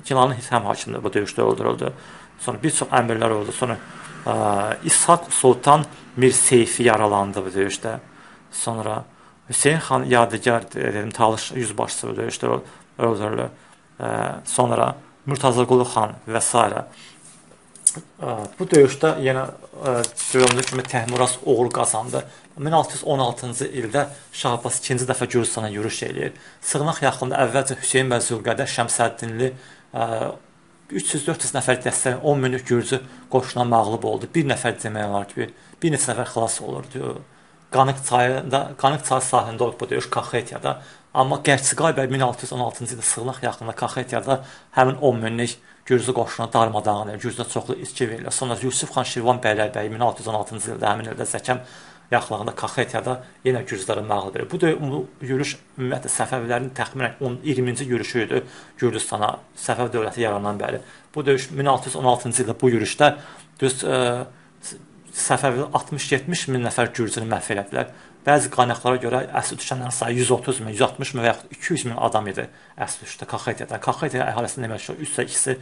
Gilanın Hithəm hakimi bu döyüşdə öldürüldü. Sonra bir çox əmirlər öldü. Sonra İshaq Sultan Mir Seyfi yaralandı bu döyüşdə. Sonra Hüseyn xan Yadigar dedim Talış yüzbaşısı bu döyüşdə öldürülür. Sonra Murtaza Qulu xan və s. Bu döyüşdə yenə görüldüyü kimi Təhmiras uğur qazandı. 1616-cı ildə Şah Abbas ikinci dəfə Gürcüstana yürüş eləyir. Sığınaq yaxınında əvvəlcə Hüseyn bəy Zülqədə Şəmsəddinli 300-400 nəfər dəstə 10 minlik Gürcü qoşuna məğlub oldu. Bir nəfər demək olar ki, bir neçə nəfər xilas olurdu. Qanıq çayında, Qanıq çayı sahilində olub bu döyüş Kaxetiyada. Amma Qərçiqay bəy 1616-cı ildə Sığnaq yaxınında Kaxetiyada həmin 10 minlik Gürcü qoşuna darmadağın edir. Gürcüdə çoxlu içki verilir. Sonra Yusuf xan Şirvan bəylər bəy 1616-cı ildə həmin ildə Zəkəm yaxınlığında Kaxetiyada yenə Gürcüləri məğlub edir. Bu da yürüş ümumiyyətlə Səfəvilərin təxminən 20-ci yürüşü idi Gürcüstana Səfəv dövləti yaranan bəri. Bu döyüş 1616-cı ildə bu yürüşdə düz ə, Səfəvi 60-70 min nəfər Gürcünü məhv elədilər. Bəzi qaynaqlara görə əsir düşənlərin sayı 130 min, 160 min və yaxud 200 min adam idi əsir düşdü Kaxetiyada. Kaxetiya əhalisinin demək ki, üçdə ikisi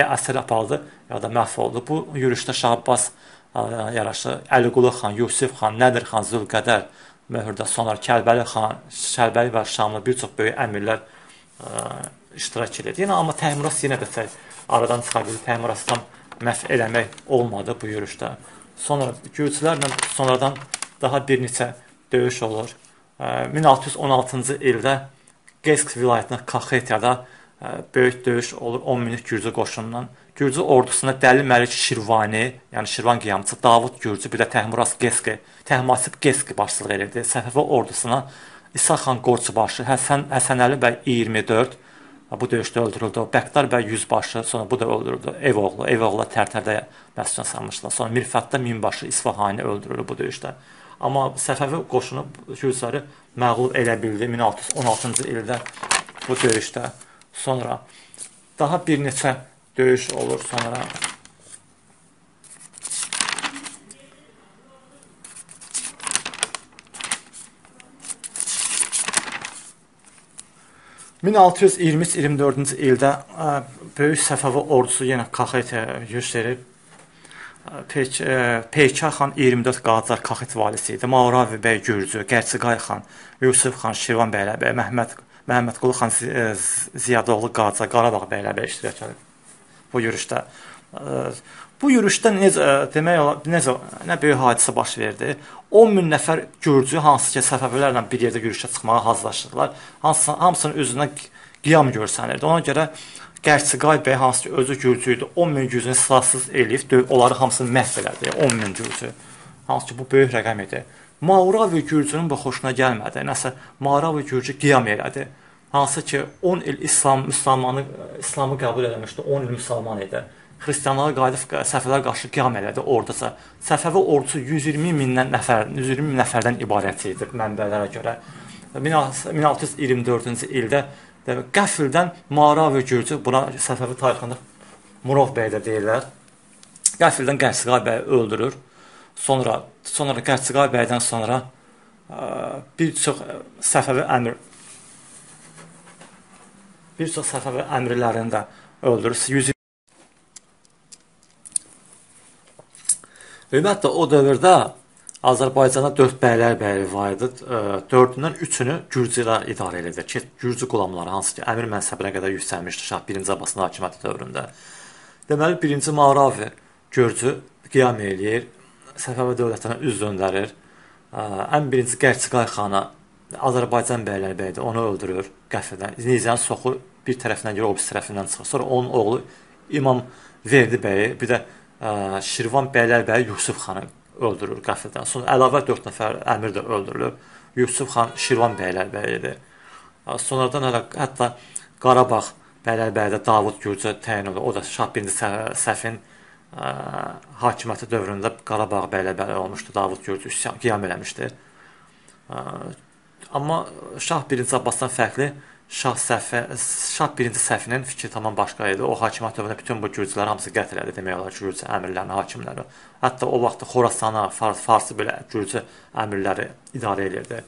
ya əsir aparıldı, ya da məhv oldu. Bu yürüşdə Şah Abbas yaraşı Əliqulu xan, Yusif xan, Nədir xan, Zülqədər möhürdə sonra Kərbəli xan, Kərbəli və Şamlı bir çox böyük əmirlər ə, iştirak edirdi. Yəni amma Təhmiras yenə də aradan çıxa bildi. Təhmirasdan məhv eləmək olmadı bu yürüşdə. Sonra gürcülərlə sonradan daha bir neçə döyüş olur. 1616-cı ildə Qesk vilayətinin Kaxetiyada böyük döyüş olur 10 minlik Gürcü qoşunundan. Gürcü ordusuna Dəli Məlik Şirvani, yəni Şirvan qiyamçısı Davud Gürcü, bir də Təhmuras Geski, Təhmasib Geski başçılıq edirdi. Səfəvi ordusuna İsa xan Qorçubaşı, Həsən Həsənəli bəy 24 bu döyüşdə öldürüldü. Bəqdar bəy yüzbaşı, sonra bu da öldürüldü. Evoğlu, Evoğlu Tərtərdə məscun salmışdılar. Sonra Mirfətdə minbaşı İsfahani öldürüldü bu döyüşdə. Amma Səfəvi qoşunu Gürcüləri məğlub elə bildi 1616-cı ildə bu döyüşdə. Sonra daha bir neçə döyüş olur sonra. ...1623-24-cü ildə böyük Səfəvi ordusu yenə Kaxetə yürüş edib. Peykar xan 24 Qacar Kaxet valisi idi. Mavravi bəy Gürcü, Qərçiqay xan, Yusuf xan Şirvan bəylər bəy, Məhəmməd Məhəmmədqulu xan Ziyadoğlu Qacar, Qarabağ bəylər bəy iştirak edir bu yürüşdə. Bu yürüşdə necə demək olar, necə nə böyük hadisə baş verdi. 10 min nəfər gürcü hansı ki Səfəvilərlə bir yerdə yürüşə çıxmağa hazırlaşırdılar. Hansı hamısının özünə qiyam görsənirdi. Ona görə Qərçiqay bəy hansı ki özü gürcü idi, 10 min gürcünü silahsız eləyib onları hamısını məhv elədi. 10 min gürcü. Hansı ki bu böyük rəqəm idi. Mauravi gürcünün bu xoşuna gəlmədi. Nəsə Mauravi gürcü qiyam elədi hansı ki 10 il İslam müsəlmanı İslamı qəbul eləmişdi, 10 il müsəlman idi. Xristianlara qayıdıb Səfəvilər qarşı qiyam elədi ordusa. Səfəvi ordusu 120 mindən nəfər, 120 min nəfərdən ibarət idi mənbələrə görə. 1624-cü ildə qəfildən Maravi Gürcü, buna Səfəvi tarixində Murov bəy də deyirlər. Qəfildən Qərçiqay bəy öldürür. Sonra sonra Qərçiqay bəydən sonra ə, bir çox Səfəvi əmir bir çox Səfəvi əmrlərini də öldürür. 100 Ümumiyyətlə o dövrdə Azərbaycanda 4 bəylər bəyi var idi. 4-dən 3-ünü gürcülər idarə edirdi. Ki, gürcü qulamları hansı ki, əmir mənsəbinə qədər yüksəlmişdi Şah 1-ci Abbasın hakimiyyəti dövründə. Deməli 1-ci Maravi gürcü qiyam eləyir, Səfəvi dövlətinə üz döndərir. Ən birinci Qərçiqay xanı Azərbaycan bəyləri bəydir, onu öldürür qəfildən. Nizənin soxu bir tərəfindən gəlir, o bir tərəfindən çıxır. Sonra onun oğlu İmam Verdi bəyi, bir də ə, Şirvan bəylər bəyi Yusuf xanı öldürür qəfildən. Sonra əlavə 4 nəfər əmir də öldürülür. Yusuf xan Şirvan bəylər bəyidir. Sonradan hələ hətta Qarabağ bəylər bəyi də Davud Gürcə təyin olunur. O da Şah 1-ci Səfin ə, hakimiyyəti dövründə Qarabağ bəylər bəyi olmuşdu. Davud Gürcü üsyan qiyam eləmişdi. Ə, amma Şah 1-ci Abbasdan fərqli Şah Səfi Şah 1-ci Səfinin fikri tamam başqa idi. O hakimiyyət dövründə bütün bu gürcülər hamısı qətl elədi demək olar ki, gürcü əmirlərini, hakimləri. Hətta o vaxt Xorasana, Fars, Farsı belə gürcü əmirləri idarə edirdi.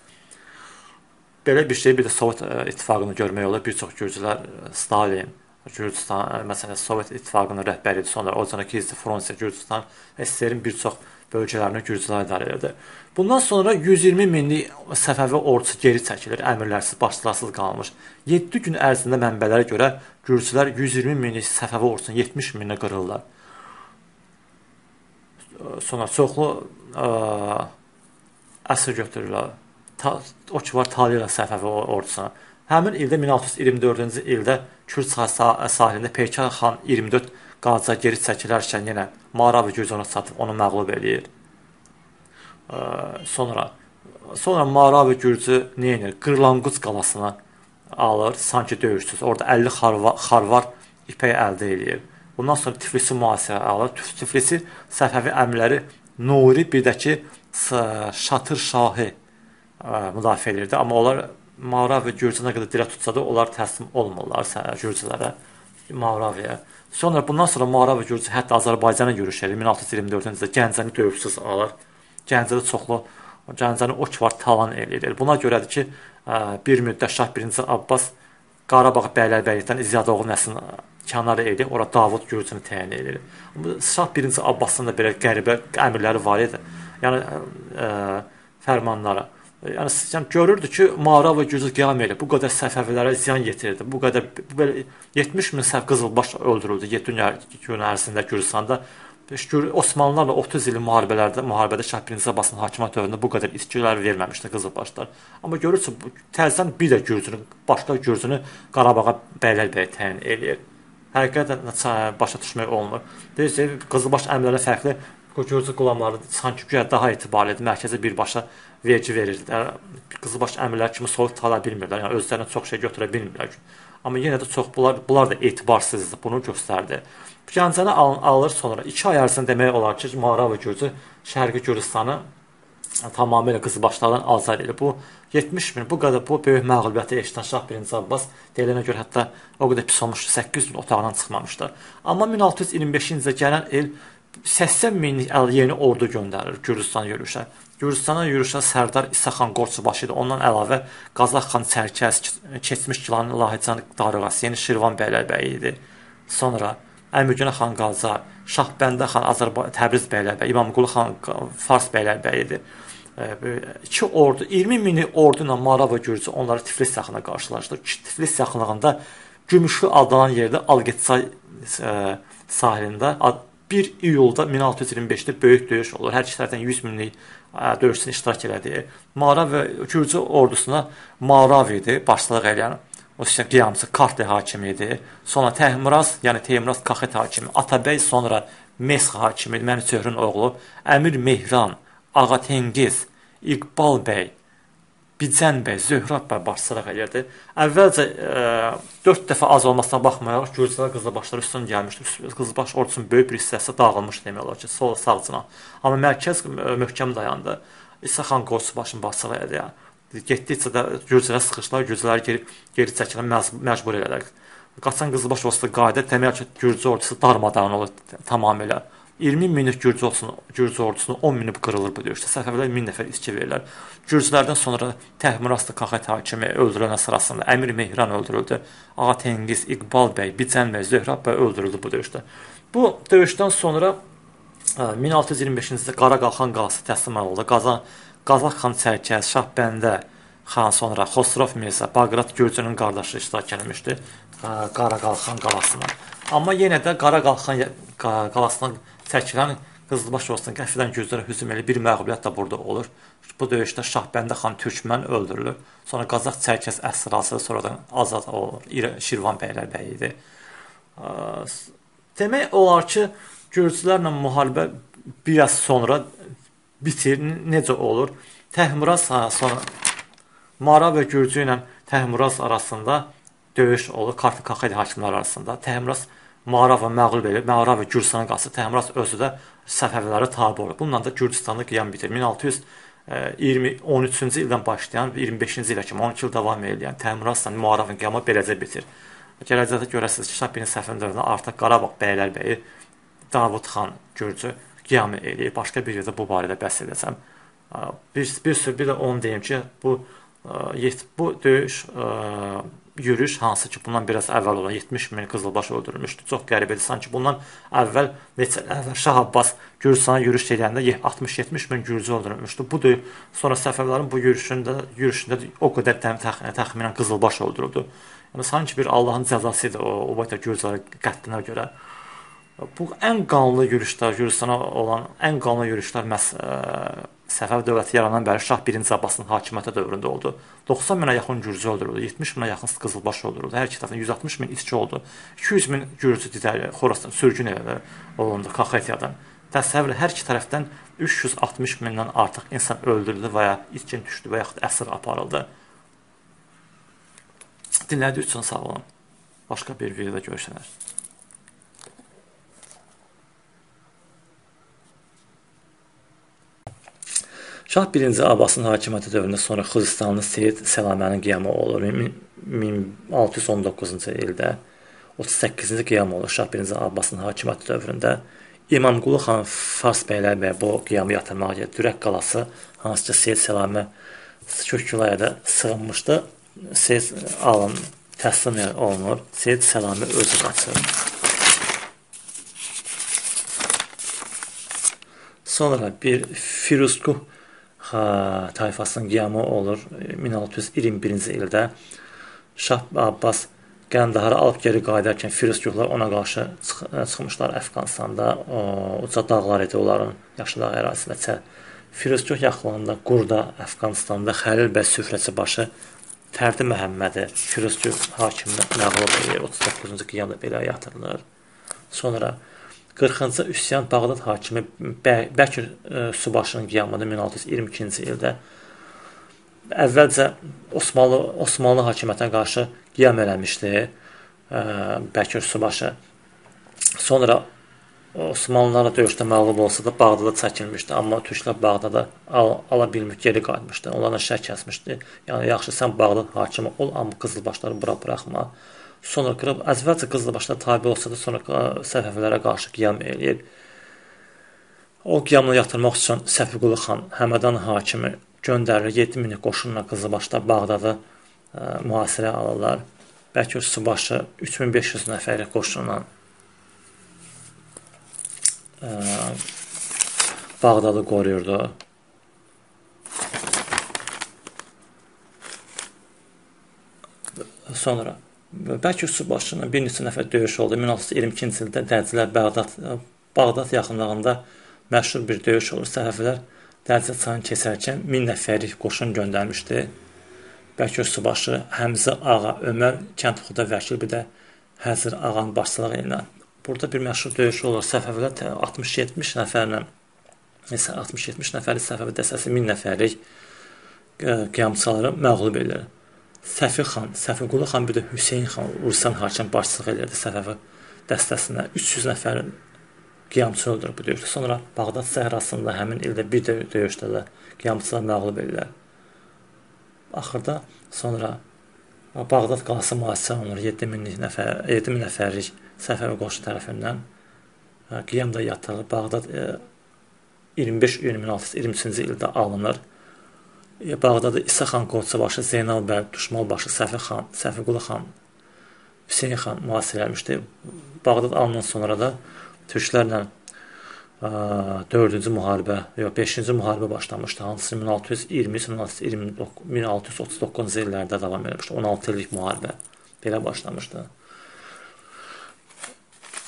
Belə bir şey bir də Sovet e, İttifaqını görmək olar. Bir çox gürcülər e, Stalin, Gürcüstan, e, məsələn, Sovet İttifaqının rəhbəri idi. Sonra o zaman ki, Fransa, Gürcüstan, SSR-in bir çox bölgələrini gürcülər idarə edirdi. Bundan sonra 120 minlik Səfəvi ordusu geri çəkilir, əmirlərsiz, başçılarsız qalmış. 7 gün ərzində mənbələrə görə gürcülər 120 minlik Səfəvi ordusunu 70 minə qırırlar. Sonra çoxlu ə, əsir götürürlər. Ta, o ki var Taliyyə Səfəvi ordusuna. Həmin ildə 1624-cü ildə Kürd sahilində Peykar xan 24 qaca geri çəkilərkən yenə Maravi Gürcü ona çatıb onu məğlub eləyir sonra sonra Maravi Gürcü nə edir? Qırlanquc qalasına alır, sanki döyüşsüz. Orada 50 xarvar, xarvar ipək əldə eləyir. Bundan sonra Tiflisi mühasirəyə alır. Tiflisi Səfəvi əmrləri Nuri bir də ki Şatır şahı müdafiə edirdi, amma onlar Maravi Gürcünə qədər dilə tutsa da onlar təslim olmurlar Gürcülərə, Maraviyə. Sonra bundan sonra Maravi Gürcü hətta Azərbaycana edir. 1624-cü ildə Gəncəni döyüşsüz alır. Gəncədə çoxlu Gəncəni o ki var talan eləyir. Buna görədir ki, bir müddət Şah 1-ci Abbas Qarabağ bəylərbəylikdən İziyadoğlu nəslini kənar edib, ora Davud Gürcünü təyin edir. Şah 1-ci Abbasın da belə qəribə əmrləri var idi. Yəni ə, fərmanları. Yəni, yəni görürdü ki, Mara və Gürcü qiyam eləyir. Bu qədər Səfəvilərə ziyan yetirdi. Bu qədər belə 70 min səf qızılbaş öldürüldü 7 gün ərzində Gürcüstanda. Osmanlılarla 30 illik müharibələrdə, müharibədə Şah Birinci Abbasın hakimiyyət dövründə bu qədər itkilər verməmişdi Qızılbaşlar. Amma görürsüz, təzədən bir də Gürcünü, başqa Gürcünü Qarabağa bəylər bəy təyin eləyir. Həqiqətən başa düşmək olmur. Deyirsiniz, Qızılbaş əmrlərə fərqli Gürcü qulamları sanki güya daha etibarlıdır, mərkəzə birbaşa vergi verirdilər. Qızılbaş əmrlər kimi soyuq tala bilmirlər, yəni özlərinə çox şey götürə bilmirlər. Amma yenə də çox bunlar bunlar da etibarsızdır, bunu göstərdi. Gəncəni al alır sonra 2 ay ərzində demək olar ki, Marava Gürcü Şərqi Gürcüstanı tamamilə qızılbaşlardan azad edildi. Bu 70 min bu qədər bu böyük məğlubiyyəti eşidən Şah 1-ci Abbas deyilənə görə hətta o qədər pis olmuşdu, 800 min otağından çıxmamışdı. Amma 1625-ci ildə gələn il 80 minlik yeni ordu göndərir Gürcüstan yürüşə. Gürcüstana yürüşən Sərdar İsaxan Qorçubaşı idi. Ondan əlavə Qazax xan Çərkəz, keçmiş Gilanlı Lahıcan Darıqas, yeni Şirvan bəylərbəyi idi. Sonra Əmirgünə xan Qacar, Şahbəndə xan Azərbaycan Təbriz bəylərbəyi, İmamqulu xan Fars bəylərbəyi idi. İki ordu, 20 minlik ordu ilə Marava Gürcü onları Tiflis yaxınına qarşılaşdı. Tiflis yaxınlığında Gümüşlü adlanan yerdə Algetçay sahilində 1 iyulda 1625-də böyük döyüş olur. Hər iki tərəfdən 100 minlik döyüşçünün iştirak elədiyi. Marav və Gürcü ordusuna Marav idi başçılıq edən. O isə qiyamçı Kartli hakimi idi. Sonra Təhmiraz, yəni Teymraz Kaxet hakimi, Atabəy sonra Mesx hakimi, mənim çöhrün oğlu, Əmir Mehran, Ağa Tengiz, İqbal bəy, Bicən bəy, Zöhrab bəy başçılıq edirdi. Əvvəlcə 4 e, dəfə az olmasına baxmayaraq Gürcülər qızılbaşlar üstün gəlmişdi. Qızılbaş ordusunun böyük bir hissəsi dağılmış demək olar ki, sol sağcına. Amma mərkəz möhkəm dayandı. İsa xan Qorçubaşın başçılığı edirdi. Yəni. Getdikcə də Gürcülər sıxışdılar, Gürcüləri geri, geri çəkilə məcbur elədilər. Qaçan qızılbaş ordusu qayıdır, demək ki, Gürcü ordusu darmadağın olur tamamilə. 20 minlik Gürcü ordusunu, Gürcü ordusunu 10 minib qırılır bu döyüşdə. Səfəvilər 1000 nəfər içki verirlər. Gürcülərdən sonra Təhmiraslı Qaxət hakimi öldürülən sırasında Əmir Mehran öldürüldü. Ağa Tengiz, İqbal bəy, Bicən bəy, Zöhrab bəy öldürüldü bu döyüşdə. Bu döyüşdən sonra 1625-ci ildə Qara Qalxan qalası təslim olundu. Qazan Qazax xan Çərkəz, Şahbəndə xan sonra Xosrov Mirza, Baqrat Gürcünün qardaşı iştirak etmişdi Qara Qalxan qalasına. Amma yenə də Qara Qalxan qalasına çəkilən Qızılbaş olsun qəfildən Gürcülərə hücum edib bir məğlubiyyət də burada olur. Bu döyüşdə Şahbəndə xan Türkmən öldürülür. Sonra Qazax Çərkəz əsrası sonradan azad olur. Şirvan bəylər bəyi idi. Demək olar ki, Gürcülərlə müharibə bir az sonra bitir. Necə olur? Təhmiraz sonra Mara və Gürcü ilə Təhmiraz arasında döyüş olur Kartikaxedi hakimləri arasında. Təhmiraz Marav məğlub edib, Marav və Gürcistana qalsa Təhmiraz özü də Səfəvilərə tabe olur. Bununla da Gürcistanda qiyam bitir. 1613-cü ildən başlayan 25-ci ilə kimi 12 il davam edən Təhmirazla Muaravın qiyamı beləcə bitir. Gələcəkdə görəsiniz ki, Şah birin Səfəvin dövründə artıq Qarabağ bəylər bəyi Davud xan Gürcü qiyamı eləyir. Başqa bir yerdə bu barədə bəhs edəcəm. Bir, bir, bir də onu deyim ki, bu bu döyüş yürüş hansı ki bundan biraz əvvəl olan 70 min qızılbaş öldürülmüşdü. Çox qəribədir. Sanki bundan əvvəl neçə əvvəl Şah Abbas Gürcistana yürüş edəndə 60-70 min Gürcü öldürülmüşdü. Bu da sonra Səfəvlərin bu yürüşündə yürüşündə o qədər təxminən qızılbaş öldürüldü. Yəni sanki bir Allahın cəzası idi o, o boyda Gürcüləri qətlinə görə. Bu ən qanlı yürüşlər, Gürcistana olan ən qanlı yürüşlər məhz Səfəv dövləti yaranan bəri Şah 1-ci Abbasın hakimiyyəti dövründə oldu. 90 minə yaxın Gürcü öldürüldü, 70 minə yaxın qızılbaş öldürüldü. Hər iki tərəfdən 160 min içki oldu. 200 min Gürcü didəli Xorasdan sürgün olundu Kaxetiyadan. Təsəvvür hər iki tərəfdən 360 mindən artıq insan öldürüldü və ya itkin düşdü və yaxud əsir aparıldı. Dinlədiyiniz üçün sağ olun. Başqa bir videoda görüşənər. Şah 1-ci Abbasın hakimiyyəti dövründə sonra Xüzistanlı Seyid Səlamənin qiyamı olur. 1619-cu ildə 38-ci qiyam olur Şah 1-ci Abbasın hakimiyyəti dövründə. İmamqulu xan Fars bəylər bəy bu qiyamı yatırmağa gedir. Dürək qalası hansı ki Seyid Səlamə Kökülayada sığınmışdı. Seyid alın təslim olunur. Seyid Səlamə özü qaçır. Sonra bir Firuzquh tayfasının qiyamı olur 1621-ci ildə. Şah Abbas Qəndahara alıb geri qayıdarkən Firuzgurlar ona qarşı çıx çıxmışlar Əfqanistanda. Uca dağlar idi onların yaşadığı ərazisində. Firuzgür yaxınlığında Qurda, Əfqanistanda Xəlil bəy süfrəçi başı Fərdi Məhəmmədi Firuzgür hakimini məğlub edir. 39-cu qiyamda belə yatırılır. Sonra 40-cı üsyan Bağdad hakimi Bə Bəkir e, Subaşının qiyamında 1622-ci ildə əvvəlcə Osmanlı Osmanlı hakimiyyətinə qarşı qiyam eləmişdi e, Bəkir Subaşı. Sonra Osmanlılarla döyüşdə məğlub olsa da Bağdada çəkilmişdi, amma türklər Bağdada al, ala bilmir, geri qayıtmışdı. Onlarla şər kəsmişdi. Yəni yaxşı sən Bağdad hakimi ol, amma qızılbaşları bura buraxma. Sonra qırıb əvvəlcə qızılbaşına tabe olsa da sonra Səfəvilərə qarşı qiyam eləyir. O qiyamını yatırmaq üçün Səfiqulu xan Həmədan hakimi göndərir 7 min qoşunla qızılbaşda Bağdadı ə, mühasirə alırlar. Bəkir Subaşı 3500 nəfərlik qoşunla ə, Bağdadı qoruyurdu. Sonra Bəlkə Subaşının bir neçə nəfər döyüş oldu. 1622-ci ildə Dərcilər Bağdad Bağdad yaxınlığında məşhur bir döyüş olur. Səfəvilər Dərcə çayını keçərkən 1000 nəfərlik qoşun göndərmişdi. Bəlkə Subaşı Həmzə ağa, Ömər Kəndxuda vəkil bir də Həzir ağanın başçılığı ilə burada bir məşhur döyüş olur. Səfəvilər 60-70 nəfərlə isə 60-70 nəfərlik Səfəvi dəstəsi 1000 nəfərlik qiyamçıları məğlub edir. Səfi xan, Səfiqulu xan bir də Hüseyn xan Ursan hakim başçılıq edirdi Səfəvi dəstəsinə. 300 nəfərin qiyamçı öldürüb bu döyüşdə. Sonra Bağdad səhrasında həmin ildə bir də döyüşdə də qiyamçılar məğlub edilər. Axırda sonra Bağdad qalası mühasirə olunur 7000 nəfər 7000 nəfərlik Səfəvi qoşu tərəfindən qiyamda yatırılır. Bağdad 25 iyun 1623-cü ildə alınır. Bağdada İsa xan Qoçabaşı, Zeynal bəy, Düşmalbaşı, Səfi xan, Səfiqulu xan, Hüseyn xan mühasirə etmişdi. Bağdad alından sonra da türklərlə 4-cü müharibə, yox 5-ci müharibə başlamışdı. Hansı 1620-1639-cu illərdə davam etmişdi. 16 illik müharibə belə başlamışdı.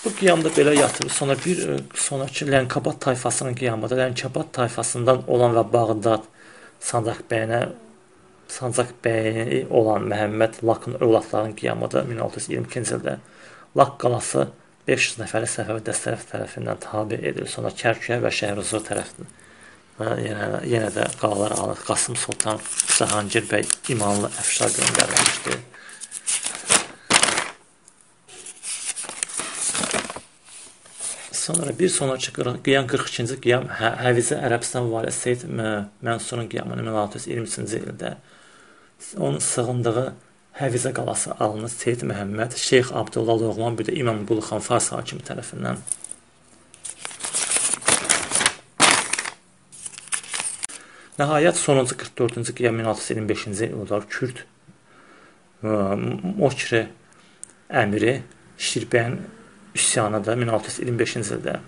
Bu qiyamda belə yatıb, sonra bir sonrakı Lənkəbat tayfasının qiyamında Lənkəbat tayfasından olan və Bağdad Sancaq bəyinə Sancaq bəyi olan Məhəmməd Lakın övladlarının qiyamında 1622-ci ildə Lak qalası 500 nəfərli Səfəvi dəstələr tərəfindən tabe edilir. Sonra Kərkiyə və Şəhrizur tərəfindən və yenə yenə də qalalar alır. Qasım Sultan Cahangir bəy İmanlı Əfşar göndərilmişdir. Sonra bir sonrakı qiyam 42-ci qiyam hə, Həvizə Ərəbistan valisi Seyd Mənsurun qiyamını 1623-cü ildə onun sığındığı Həvizə qalası alınır Seyid Məhəmməd, Şeyx Abdullah Loğman, bir də İmam Qulxan Fars hakimi tərəfindən. Nəhayət sonuncu 44-cü qiyam 1625-ci ildə Kürd Mokri əmiri Şirbəyin üsyanı da 1625-ci ildə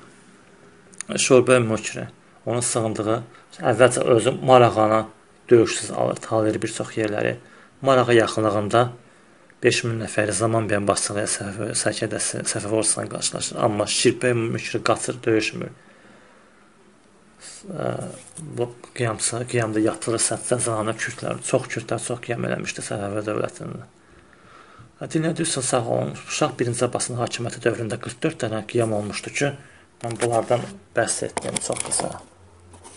Şorbə Mokri onun sığındığı əvvəlcə özü Marağana döyüşsüz alır, talir bir çox yerləri. Marağa yaxınlığında 5000 nəfəri zaman bəyan başçılığı səkədəsi Səfəv ordusuna qarşılaşır. Amma Şirbəy müşri qaçır, döyüşmür. Bu qiyamçı, qiyamda yatırır sətsən zamanında kürdlər, çox kürdlər çox qiyam eləmişdi Səfəvə dövlətində. Dinlədiyiniz sağ olun. Şah 1-ci Abbasın hakimiyyəti dövründə 44 dənə qiyam olmuşdu ki, mən bunlardan bəhs etdim çox qısa.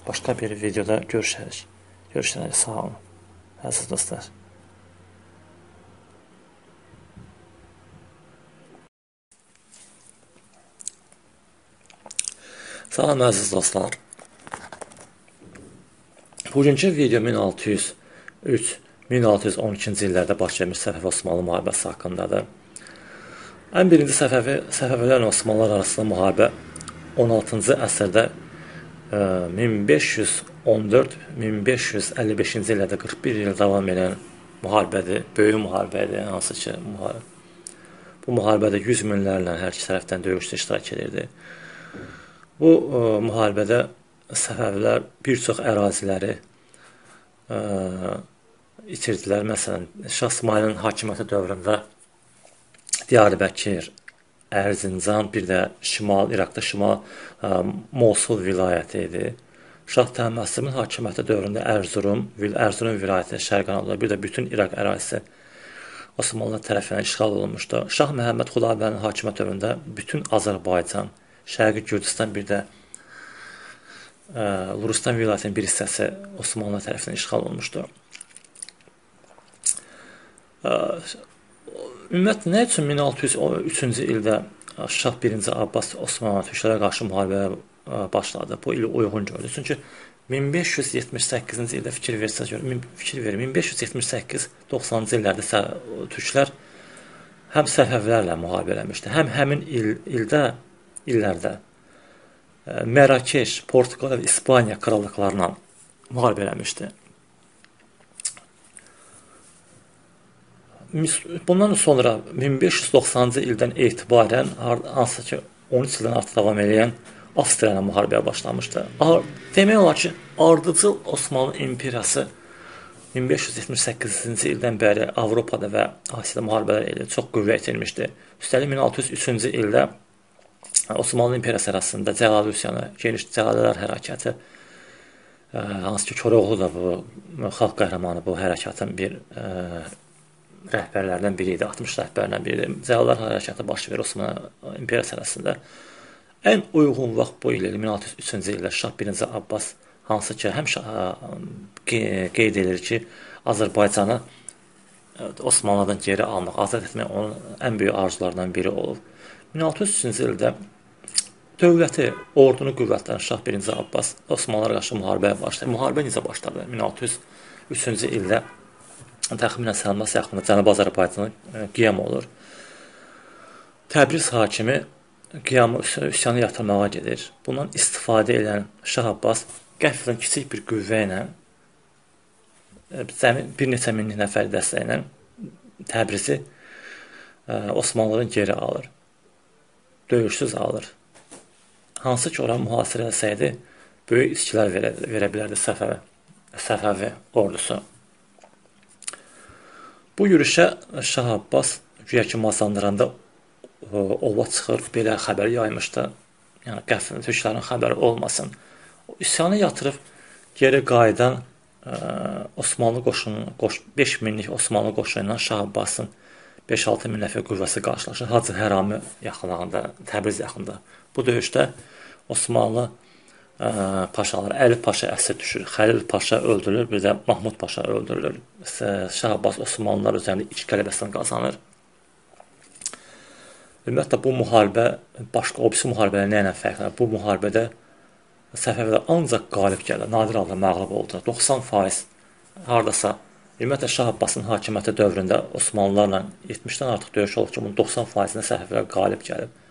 Başqa bir videoda görüşərik. Görüşənə sağ olun. Əziz dostlar. Salam əziz dostlar. Bugünkü video 1603-1612-ci illərdə baş vermiş Səfəvi Osmanlı müharibəsi haqqındadır. Ən birinci Səfəvi Səfəvilərlə Osmanlılar arasında müharibə 16-cı əsrdə 1514-1555-ci illərdə 41 il davam edən müharibədir, böyük müharibədir, hansı ki, müharibə. Bu müharibədə 100 minlərlə hər iki tərəfdən döyüşçü iştirak edirdi. Bu ə, e, müharibədə Səfəvilər bir çox əraziləri ə, e, itirdilər. Məsələn, Şah İsmailin hakimiyyəti dövründə Diyarbəkir, Ərzincan, bir də şimal İraqda şimal ə, Mosul vilayəti idi. Şah Təhməssimin hakimiyyəti dövründə Ərzurum, Ərzurum vilayəti, Şərq Anadolu, bir də bütün İraq ərazisi Osmanlı tərəfindən işğal olunmuşdu. Şah Məhəmməd Xudavəndin hakimiyyəti dövründə bütün Azərbaycan, Şərqi Gürcüstan bir də ə, Luristan vilayətinin bir hissəsi Osmanlı tərəfindən işğal olunmuşdu. Ümumiyyətlə nə üçün 1603-cü ildə Şah 1-ci Abbas Osmanlı türklərə qarşı müharibəyə başladı? Bu ili uyğun gördü. Çünki 1578-ci ildə fikir versəz gör, fikir verin, 1578-90-cı illərdə türklər həm Səfəvilərlə müharibə eləmişdi, həm həmin il, ildə illərdə Mərakeş, Portuqaliya və İspaniya krallıqlarla müharibə eləmişdi. Bundan sonra 1590-cı ildən etibarən hansı ki 13 ildən artıq davam edən Avstriya ilə müharibəyə başlamışdı. Demək olar ki, ardıcıl Osmanlı imperiyası 1578-ci ildən bəri Avropada və Asiyada müharibələr eləyib çox qüvvə itirmişdi. Üstəlik 1603-cü ildə Osmanlı İmperiyası arasında Cəlal üsyanı, geniş Cəlalilər hərəkatı ə, hansı ki Koroğlu da bu xalq qəhrəmanı bu hərəkatın bir ə, rəhbərlərdən biri idi, 60 rəhbərlərdən biri idi. Cəlalilər hərəkatı baş verir Osmanlı İmperiyası arasında. Ən uyğun vaxt bu il 1603-cü ildə Şah 1-ci Abbas hansı ki həm qeyd edir ki, Azərbaycanı Osmanlıdan geri almaq, azad etmək onun ən böyük arzularından biri olub. 1603-cü ildə dövləti, ordunu qüvvətlənən Şah 1-ci Abbas Osmanlılara qarşı müharibəyə başladı. Müharibə necə başladı? 1603-cü ildə təxminən Səlmas yaxınında Cənubi Azərbaycana e, qiyam olur. Təbriz hakimi qiyamı üsyanı yatırmağa gedir. Bundan istifadə edən Şah Abbas qəflən kiçik bir qüvvə ilə e, bir neçə min nəfər dəstəyi ilə Təbrizi e, Osmanlıların geri alır. Döyüşsüz alır. hansı ki ora mühasirə etsəydi, böyük itkilər verə, verə bilərdi Səfəvi, Səfəvi ordusu. Bu yürüşə Şah Abbas güya ki Mazandıranda ova çıxır, belə xəbər yaymışdı. Yəni qəfil türklərin xəbəri olmasın. O üsyanı yatırıb geri qayıdan ə, Osmanlı qoşunu, qoş 5 minlik Osmanlı qoşunu ilə Şah Abbasın 5-6 min nəfər qüvvəsi qarşılaşır. Hacı Hərami yaxınlığında, Təbriz yaxınında. Bu döyüşdə Osmanlı ə, paşaları Əli Paşa əsir düşür, Xəlil Paşa öldürülür, bir də Mahmud Paşa öldürülür. Şah Abbas Osmanlılar üzərində iç qələbəsini qazanır. Ümumiyyətlə bu müharibə başqa o birisi müharibələrdən nə ilə fərqlənir? Bu müharibədə Səfəvilər ancaq qalib gəlir, nadir halda məğlub oldu. 90% hardasa Ümumiyyətlə Şah Abbasın hakimiyyəti dövründə Osmanlılarla 70-dən artıq döyüş olub ki, bunun 90%-ində Səfəvilər qalib gəlib.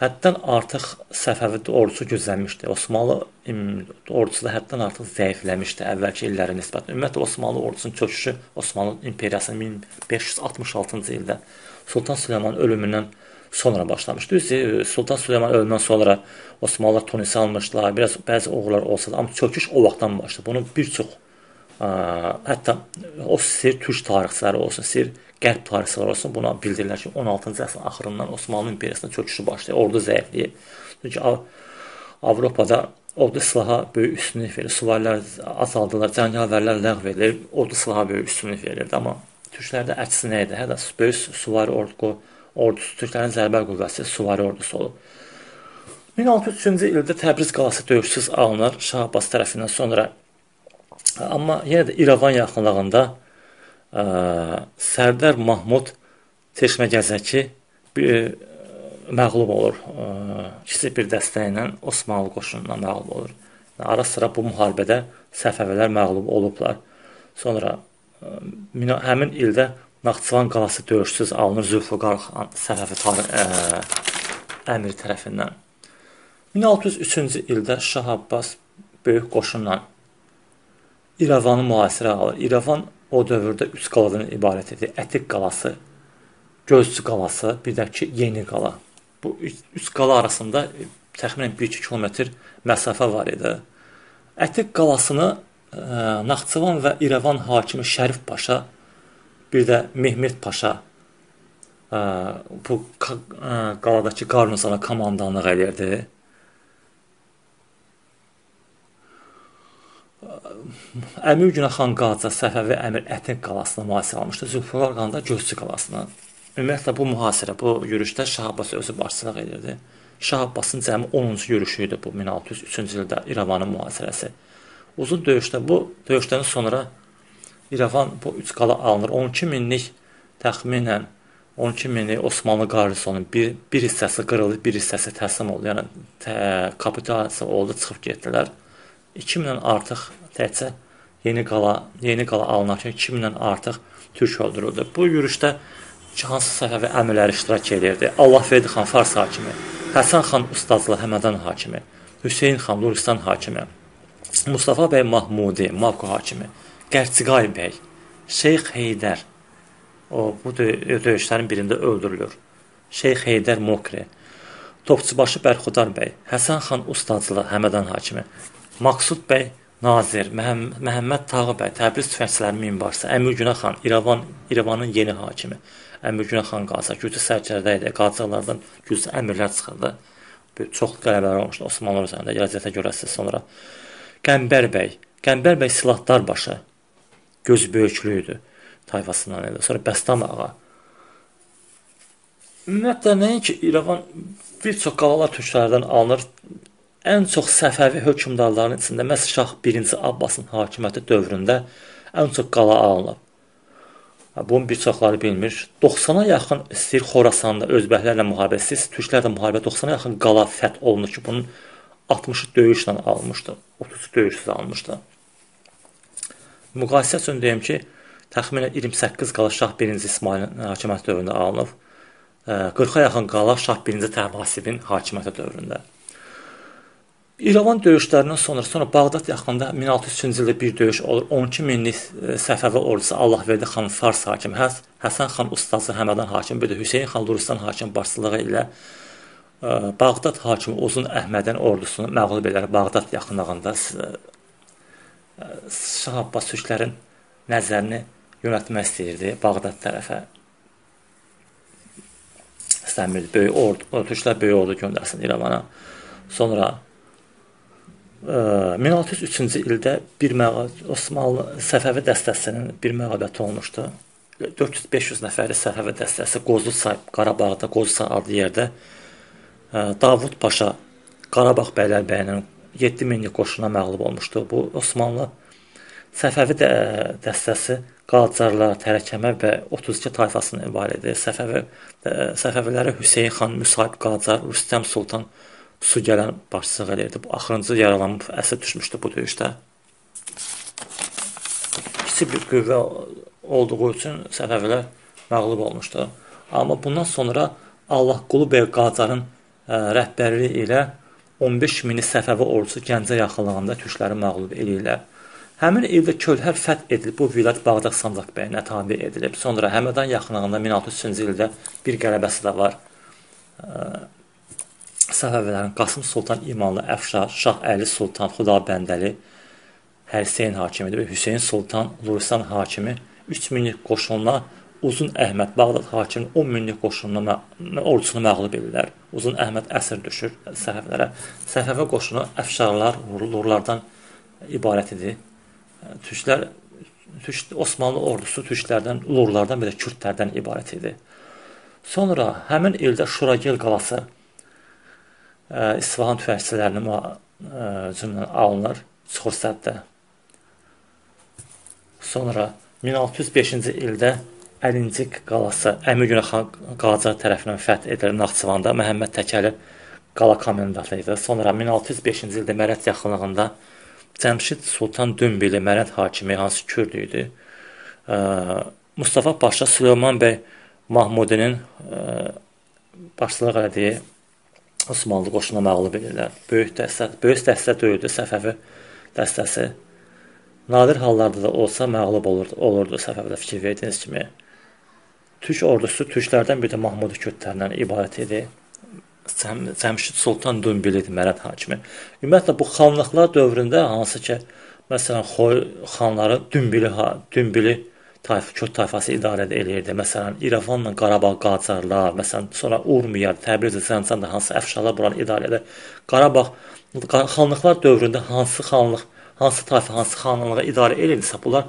Həddən artıq Səfəvi ordusu güclənmişdi. Osmanlı ordusu da həddən artıq zəifləmişdi əvvəlki illərə nisbətən. Ümumiyyətlə Osmanlı ordusunun çöküşü Osmanlı imperiyasının 1566-cı ildə Sultan Süleymanın ölümündən sonra başlamışdı. Düzdür, Sultan Süleyman ölümündən sonra Osmanlılar Tunisi almışdılar. Biraz bəzi uğurlar olsa da, amma çöküş o vaxtdan başladı. Bunun bir çox ə, hətta o sir türk tarixçiləri olsun, sir qərb tarixçiləri olsun buna bildirirlər ki, 16-cı əsrin axırından Osmanlı imperiyasının çöküşü başlayır. Ordu zəifləyir. Çünki Avropada ordu silaha böyük üstünlük verir. Süvarilər azaldılar, cəngavərlər ləğv edilir. Ordu silaha böyük üstünlük verirdi, amma türklərdə əksinə idi. Hətta böyük süvari ordu ordusu, türklərin zərbə qüvvəsi süvari ordusu olub. 1603-cü ildə Təbriz qalası döyüşsüz alınır Şah Abbas tərəfindən sonra. Amma yenə də İrəvan yaxınlığında ə, Sərdar Mahmud Teşməgəzəki bir məğlub olur. Kiçik bir dəstə ilə Osmanlı qoşununa məğlub olur. Ara sıra bu müharibədə Səfəvilər məğlub olublar. Sonra ə, həmin ildə Naxçıvan qalası döyüşsüz alınır Zülfüqar xan Səfəvi tarix ə, əmiri tərəfindən. 1603-cü ildə Şah Abbas böyük qoşunla İrəvanı mühasirə alır. İrəvan o dövrdə 3 qaladan ibarət idi. Ətik qalası, Gözcü qalası, bir də ki Yeni qala. Bu 3 qala arasında təxminən 1-2 kilometr məsafə var idi. Ətik qalasını ə, Naxçıvan və İrəvan hakimi Şərif Paşa Bir də Mehmet Paşa ə, bu ə, qaladakı qarnizona komandanlıq eləyirdi. Əmir Günəxan Qaca Səfəvi Əmir Ətin qalasına mühasirə almışdı. Zülfüqar xan da Gözcü qalasına. Ümumiyyətlə bu mühasirə, bu yürüşdə Şah Abbas özü başçılıq edirdi. Şah Abbasın cəmi 10-cu yürüşü idi bu 1603-cü ildə İrəvanın mühasirəsi. Uzun döyüşdə bu döyüşdən sonra İrəvan bu üç qala alınır. 12 minlik təxminən 12 minlik Osmanlı qarnizonunun bir, bir hissəsi qırıldı, bir hissəsi təslim oldu. Yəni tə, kapitulasiya oldu, çıxıb getdilər. 2000-dən artıq təkcə yeni qala, yeni qala alınarkən 2000-dən artıq türk öldürüldü. Bu yürüşdə hansı Səfəvi əmirləri iştirak edirdi? Allahverdi xan Fars hakimi, Həsən xan Ustadlı Həmədan hakimi, Hüseyn xan Luristan hakimi, Mustafa bəy Mahmudi Mavqo hakimi, Qərçiqay bəy, Şeyx Heydər o bu dö döyüşlərin birində öldürülür. Şeyx Heydər Mokri, Topçubaşı Bərxudar bəy, Həsən xan Ustacılı Həmədan hakimi, Maqsud bəy Nazir, Məhəm Məhəmməd Tağı bəy, Təbriz tüfəngçiləri minbarçısı, Əmir Günə xan, İrəvan İrəvanın yeni hakimi, Əmir Günə xan Qaca, güclü sərkərdə idi. Qacalardan güclü əmirlər çıxırdı. Çox qələbələr olmuşdu Osmanlılar üzərində. Gələcəkdə görəsiniz sonra. Qəmbər bəy, Qəmbər bəy silahlar başı, göz böyüklüyüdür tayfasından elə. Sonra Bəstam ağa. Ümumiyyətlə nəinki İrəvan bir çox qalalar türklərdən alınır. Ən çox Səfəvi hökmdarlarının içində məhz Şah 1-ci Abbasın hakimiyyəti dövründə ən çox qala alınıb. Bunu bir çoxları bilmir. 90-a yaxın istəyir Xorasanda özbəklərlə müharibəsi, türklərlə müharibə 90-a yaxın qala fəth olunur ki, bunun 60-ı döyüşlə alınmışdı, 30-u döyüşsüz alınmışdı. Müqayisə üçün deyim ki, təxminən 28 qala Şah 1-ci İsmailin hakimiyyəti dövründə alınıb. 40-a yaxın qala Şah 1-ci Təhmasibin hakimiyyəti dövründə. İrəvan döyüşlərindən sonra sonra Bağdad yaxınında 1603-cü ildə bir döyüş olur. 12 minlik Səfəvi ordusu Allahverdi xan Fars hakimi, Həs Həsən xan Ustası Həmədan hakim, bir də Hüseyn xan Luristan hakim başçılığı ilə Bağdad hakimi Uzun Əhmədin ordusunu məğlub edər Bağdad yaxınlığında Şah Abbas türklərin nəzərini yönəltmək istəyirdi Bağdad tərəfə. İstəmirdi böyük ordu, türklər böyük ordu göndərsin İrəvana. Sonra 1603-cü ildə bir məğlub Osmanlı Səfəvi dəstəsinin bir məğlubiyyəti olmuşdu. 400-500 nəfərli Səfəvi dəstəsi Qozluçay, Qarabağda Qozluçay adlı yerdə Davud Paşa Qarabağ bəylərbəyinin 7000-lik qoşuna məğlub olmuşdu. Bu Osmanlı Səfəvi də, dəstəsi Qacarlar, Tərəkəmə və 32 tayfasından ibarətdir. Səfəvi Səfəvilərə Hüseyn xan Müsahib Qacar, Rüstəm Sultan Sugələn başçılıq edirdi. Bu axırıncı yaralanıb əsir düşmüşdü bu döyüşdə. Kiçik bir qüvvə olduğu üçün Səfəvilər məğlub olmuşdu. Amma bundan sonra Allahqulu bəy Qacarın rəhbərliyi ilə 15 mini Səfəvi ordusu Gəncə yaxınlığında türkləri məğlub eləyirlər. Həmin ildə Kölhər fəth edilib, bu vilayət Bağdad Sancaq bəyinə tabe edilib. Sonra Həmədan yaxınlığında 1603-cü ildə bir qələbəsi də var. Səfəvilərin Qasım Sultan İmanlı Əfşar, Şah Əli Sultan Xudabəndəli Hərseyn hakimidir və Hüseyn Sultan Luristan hakimi 3000-lik qoşunla Uzun Əhməd Bağdad hakiminin 10 minlik qoşununu ordusunu məğlub edirlər. Uzun Əhməd əsir düşür Səfəvlərə. Səfəvə qoşunu əfşarlar, lurlardan ibarət idi. Türklər Türk Osmanlı ordusu türklərdən, lurlardan və də kürdlərdən ibarət idi. Sonra həmin ildə Şuragil qalası İsfahan tüfəngçilərinin cümlə alınır Çuxursəddə. Sonra 1605-ci ildə Əlincik qalası Əmigünə xan Qacar tərəfindən fəth edilir Naxçıvanda. Məhəmməd Təkəli qala komendantı idi. Sonra 1605-ci ildə Mərət yaxınlığında Cəmşid Sultan Dümbili Mərət hakimi hansı Kürd idi. Mustafa Paşa Süleyman bəy Mahmudinin başçılıq elədiyi Osmanlı qoşuna məğlub edirlər. Böyük dəstə, böyük dəstə döyüldü Səfəvi dəstəsi. Nadir hallarda da olsa məğlub olurdu, olurdu Səfəvidə fikir verdiyiniz kimi. Türk ordusu türklərdən bir də Mahmud Kürdlərindən ibarət idi. Cəm Cəmşid Sultan Dümbili idi Mərəd hakimi. Ümumiyyətlə bu xanlıqlar dövründə hansı ki, məsələn, Xoy xanları Dümbili Dümbili tayfa Kürd tayfası idarə eləyirdi. Məsələn, İrəvanla Qarabağ Qacarlar, məsələn, sonra Urmiya, Təbriz, Zəncan da hansı əfşarlar buranı idarə edir. Qarabağ xanlıqlar dövründə hansı xanlıq, hansı tayfa hansı xanlığı idarə edirsə, bunlar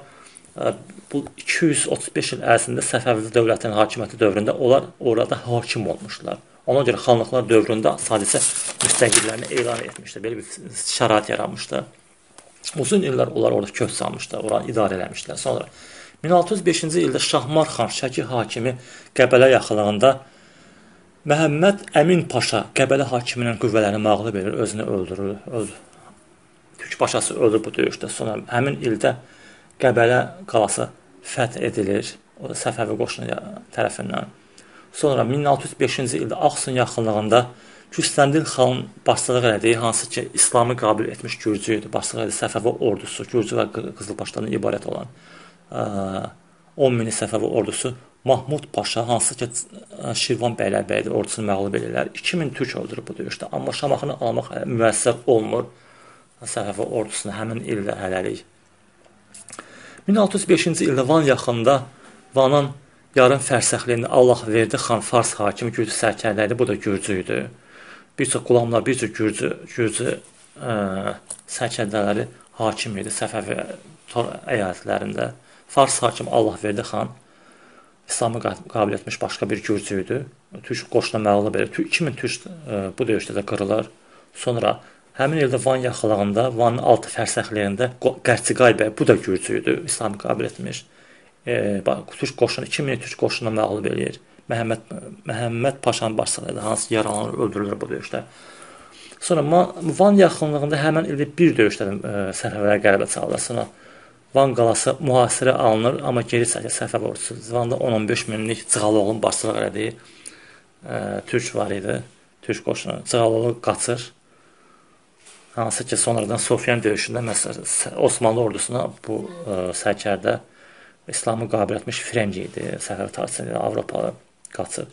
bu 235 il ərzində Səfəvi dövlətinin hakimiyyəti dövründə onlar orada hakim olmuşlar. Ona görə xanlıqlar dövründə sadəcə müstəqillərini elan etmişdi. Belə bir şərait yaranmışdı. Uzun illər onlar orada köç salmışlar, oranı idarə eləmişdilər. Sonra 1605-ci ildə Şahmar xan Şəki hakimi Qəbələ yaxınlığında Məhəmməd Əmin Paşa Qəbələ hakiminin qüvvələrini məğlub edir, özünü öldürür, öldür. Türk paşası ölür bu döyüşdə. Sonra həmin ildə Qəbələ qalası fəth edilir. O Səfəvi qoşunu tərəfindən. Sonra 1605-ci ildə Ağsun yaxınlığında Küstəndil xan başçılıq elədiyi hansı ki, İslamı qəbul etmiş Gürcü idi. Başçılıq edir Səfəvi ordusu, Gürcü və Qızılbaşdan ibarət olan 10 mini Səfəvi ordusu Mahmud Paşa hansı ki, Şirvan bəylərbəyidir, ordusunu məğlub edirlər. 2000 türk öldürüb bu döyüşdə. Amma Şamaxını almaq müvəssər olmur. Səfəvi ordusunu həmin ildə hələlik 1605-ci ildə Van yaxınında Vanın yarım fərsəxliyində Allah verdi xan Fars hakimi Gürcü sərkərdə idi. Bu da Gürcü idi. Bir çox qulamlar, bir çox Gürcü, Gürcü ə, sərkərdələri hakim idi Səfəvi əyalətlərində. Fars hakimi Allah verdi xan İslamı qəbul etmiş başqa bir Gürcü idi. Türk qoşuna məğlub edir. 2000 Türk ə, bu döyüşdə də qırılır. Sonra Həmin ildə Van yaxınlığında, Vanın altı fərsəxliyində Qərçiqay bəy, bu da Gürcü idi, İslamı qəbul etmiş. E, Türk qoşunu 2000 Türk qoşunu məğlub eləyir. Məhəmməd Məhəmməd Paşanın başçılığı hansı yaralanır, öldürülür bu döyüşdə. Sonra Van yaxınlığında həmin ildə bir döyüşdə e, Səfəvilər qələbə çaldı. Sonra Van qalası mühasirə alınır, amma geri çəkilir Səfəv ordusu. Vanda 10-15 minlik Cığaloğlu'nun başçılıq elədiyi e, türk var idi. Türk qoşunu Cığaloğlu qaçır. Hansı ki, sonradan Sofyan döyüşündə məsələn Osmanlı ordusuna bu ə, e, sərkərdə İslamı qəbul etmiş Frenci idi, Səfəv tarixində Avropalı qaçır.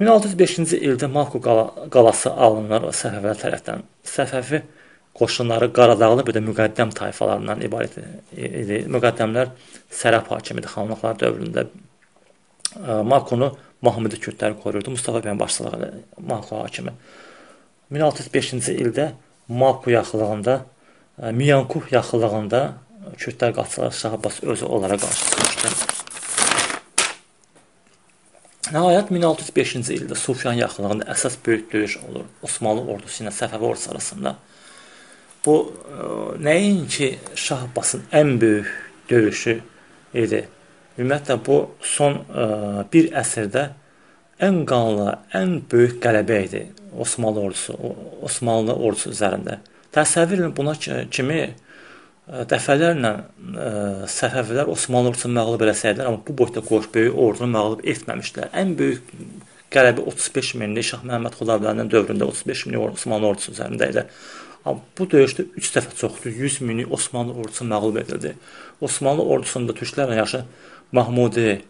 1605-ci ildə Malko qalası alınır Səfəvilər tərəfdən. Səfəvi qoşunları Qaradağlı bir də müqəddəm tayfalarından ibarət idi. Müqəddəmlər sərhəd hakimi idi xanlıqlar dövründə. Makonu Mahmudi kürdləri qoruyurdu. Mustafa bəyin başçılığı Mako hakimi. 1605-ci ildə Mako yaxınlığında Miyankuh yaxınlığında kürdlər qaçdılar. Şah Abbas özü onlara qarşı çıxmışdı. Nəhayət 1605-ci ildə Sufyan yaxınlığında əsas böyük döyüş olur Osmanlı ordusu ilə Səfəvi ordusu arasında. Bu ə, nəinki Şah Abbasın ən böyük döyüşü idi. Ümumiyyətlə bu son ə, bir əsrdə ən qanlı, ən böyük qələbə idi Osmanlı ordusu, Osmanlı ordusu üzərində. Təsəvvür edin buna kimi dəfələrlə ə, Səfəvilər Osmanlı ordusunu məğlub eləsəydilər, amma bu boyda qoş böyük ordunu məğlub etməmişdilər. Ən böyük qələbə 35 minlik Şah Məhəmməd Xudavəndin dövründə 35 minlik Osmanlı ordusu üzərində idi. Bu döyüşdə 3 dəfə çoxdur. 100 minlik Osmanlı ordusu məğlub edildi. Osmanlı ordusunda türklərlə yaşı Mahmudi,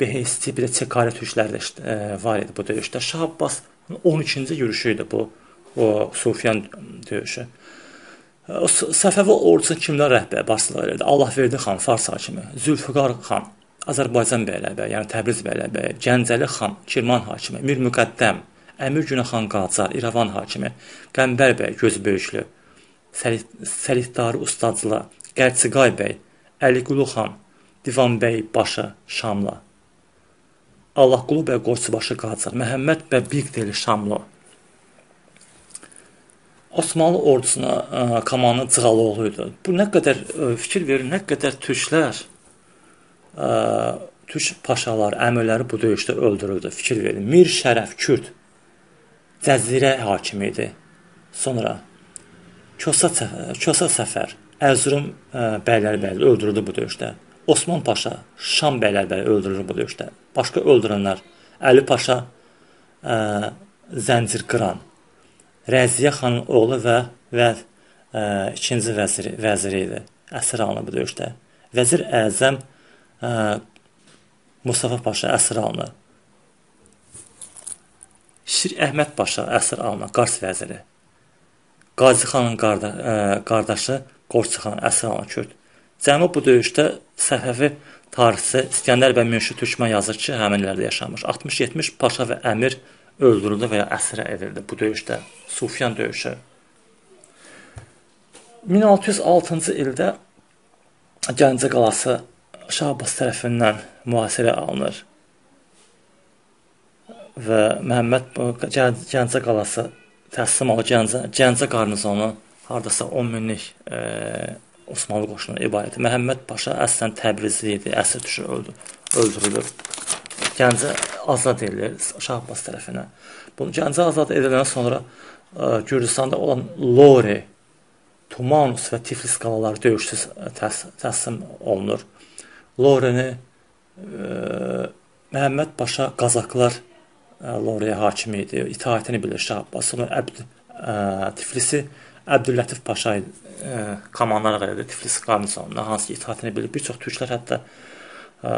Behesti, bir də Çekari türkləri də var idi bu döyüşdə. Şah Abbas 12-ci yürüşü idi bu o Sufyan döyüşü. O Səfəvi ordusuna kimlər rəhbər başçılıq edirdi? Allahverdi xan Fars hakimi, Zülfüqar xan Azərbaycan bəylərbəyi, yəni Təbriz bəylərbəyi, Gəncəli xan Kirman hakimi, Mir Müqəddəm, Əmir Günəxan Qacar, İrəvan hakimi, Qəmbər bəy Gözböyüşlü, Səlihdarı Ustaclı, Qərçiqay bəy, Əliqulu xan, Divan bəy Başı Şamlı, Allahqulu bəy Qoçbaşı Qacar, Məhəmməd bəy Biqdeli Şamlı, Osmanlı ordusuna ə, komandanı Cığaloğlu idi. Bu nə qədər ə, fikir verir, nə qədər türklər ə, türk paşalar, əmirləri bu döyüşdə öldürüldü. Fikir verin. Mir Şərəf Kürd Cəzirə hakimi idi. Sonra Kosa Kosa Səfər Ərzurum bəylərbəyi öldürüldü bu döyüşdə. Osman Paşa Şam bəylərbəyi öldürüldü bu döyüşdə. Başqa öldürənlər Əli Paşa ə, Zəncir Qıran Rəziyə xanın oğlu və və ə, e, ikinci vəziri vəziri idi. Əsir alınıb bu döyüşdə. Vəzir Əzəm ə, e, Mustafa Paşa əsir alınır. Şir Əhməd Paşa əsir alınır, Qars vəziri. Qazi xanın qarda, ə, e, qardaşı Qorçu xan əsir alınır Kürd. Cəmi bu döyüşdə Səfəvi tarixçisi İskəndər bəy Münşi Türkmən yazır ki, həmin illərdə yaşamış. 60-70 paşa və əmir öldürüldü və ya əsirə edildi bu döyüşdə. Sufyan döyüşü. 1606-cı ildə Gəncə qalası Şah Abbas tərəfindən mühasirəyə alınır. Və Məhəmməd Gəncə qalası təslim olunur. Gəncə, Gəncə qarnizonu hardasa 10 minlik e, Osmanlı qoşunu ibarət. Məhəmməd Paşa əslən Təbrizli idi, əsir düşür, öldü, öldürülür. Gəncə azad edilir Şah Abbas tərəfindən. Bu Gəncə azad ediləndən sonra e, Gürcüstanda olan Lori, Tumanus və Tiflis qalaları döyüşsüz təs təslim olunur. Lorini e, Məhəmməd Paşa Qazaqlar ə, e, Loriyə hakim idi. İtaətini bilir Şah Abbas. Sonra Əbd ə, Tiflisi Əbdüllətif Paşa komandanlıq edirdi Tiflis qarnizonuna, hansı ki itaətini bilir. Bir çox türklər hətta ə,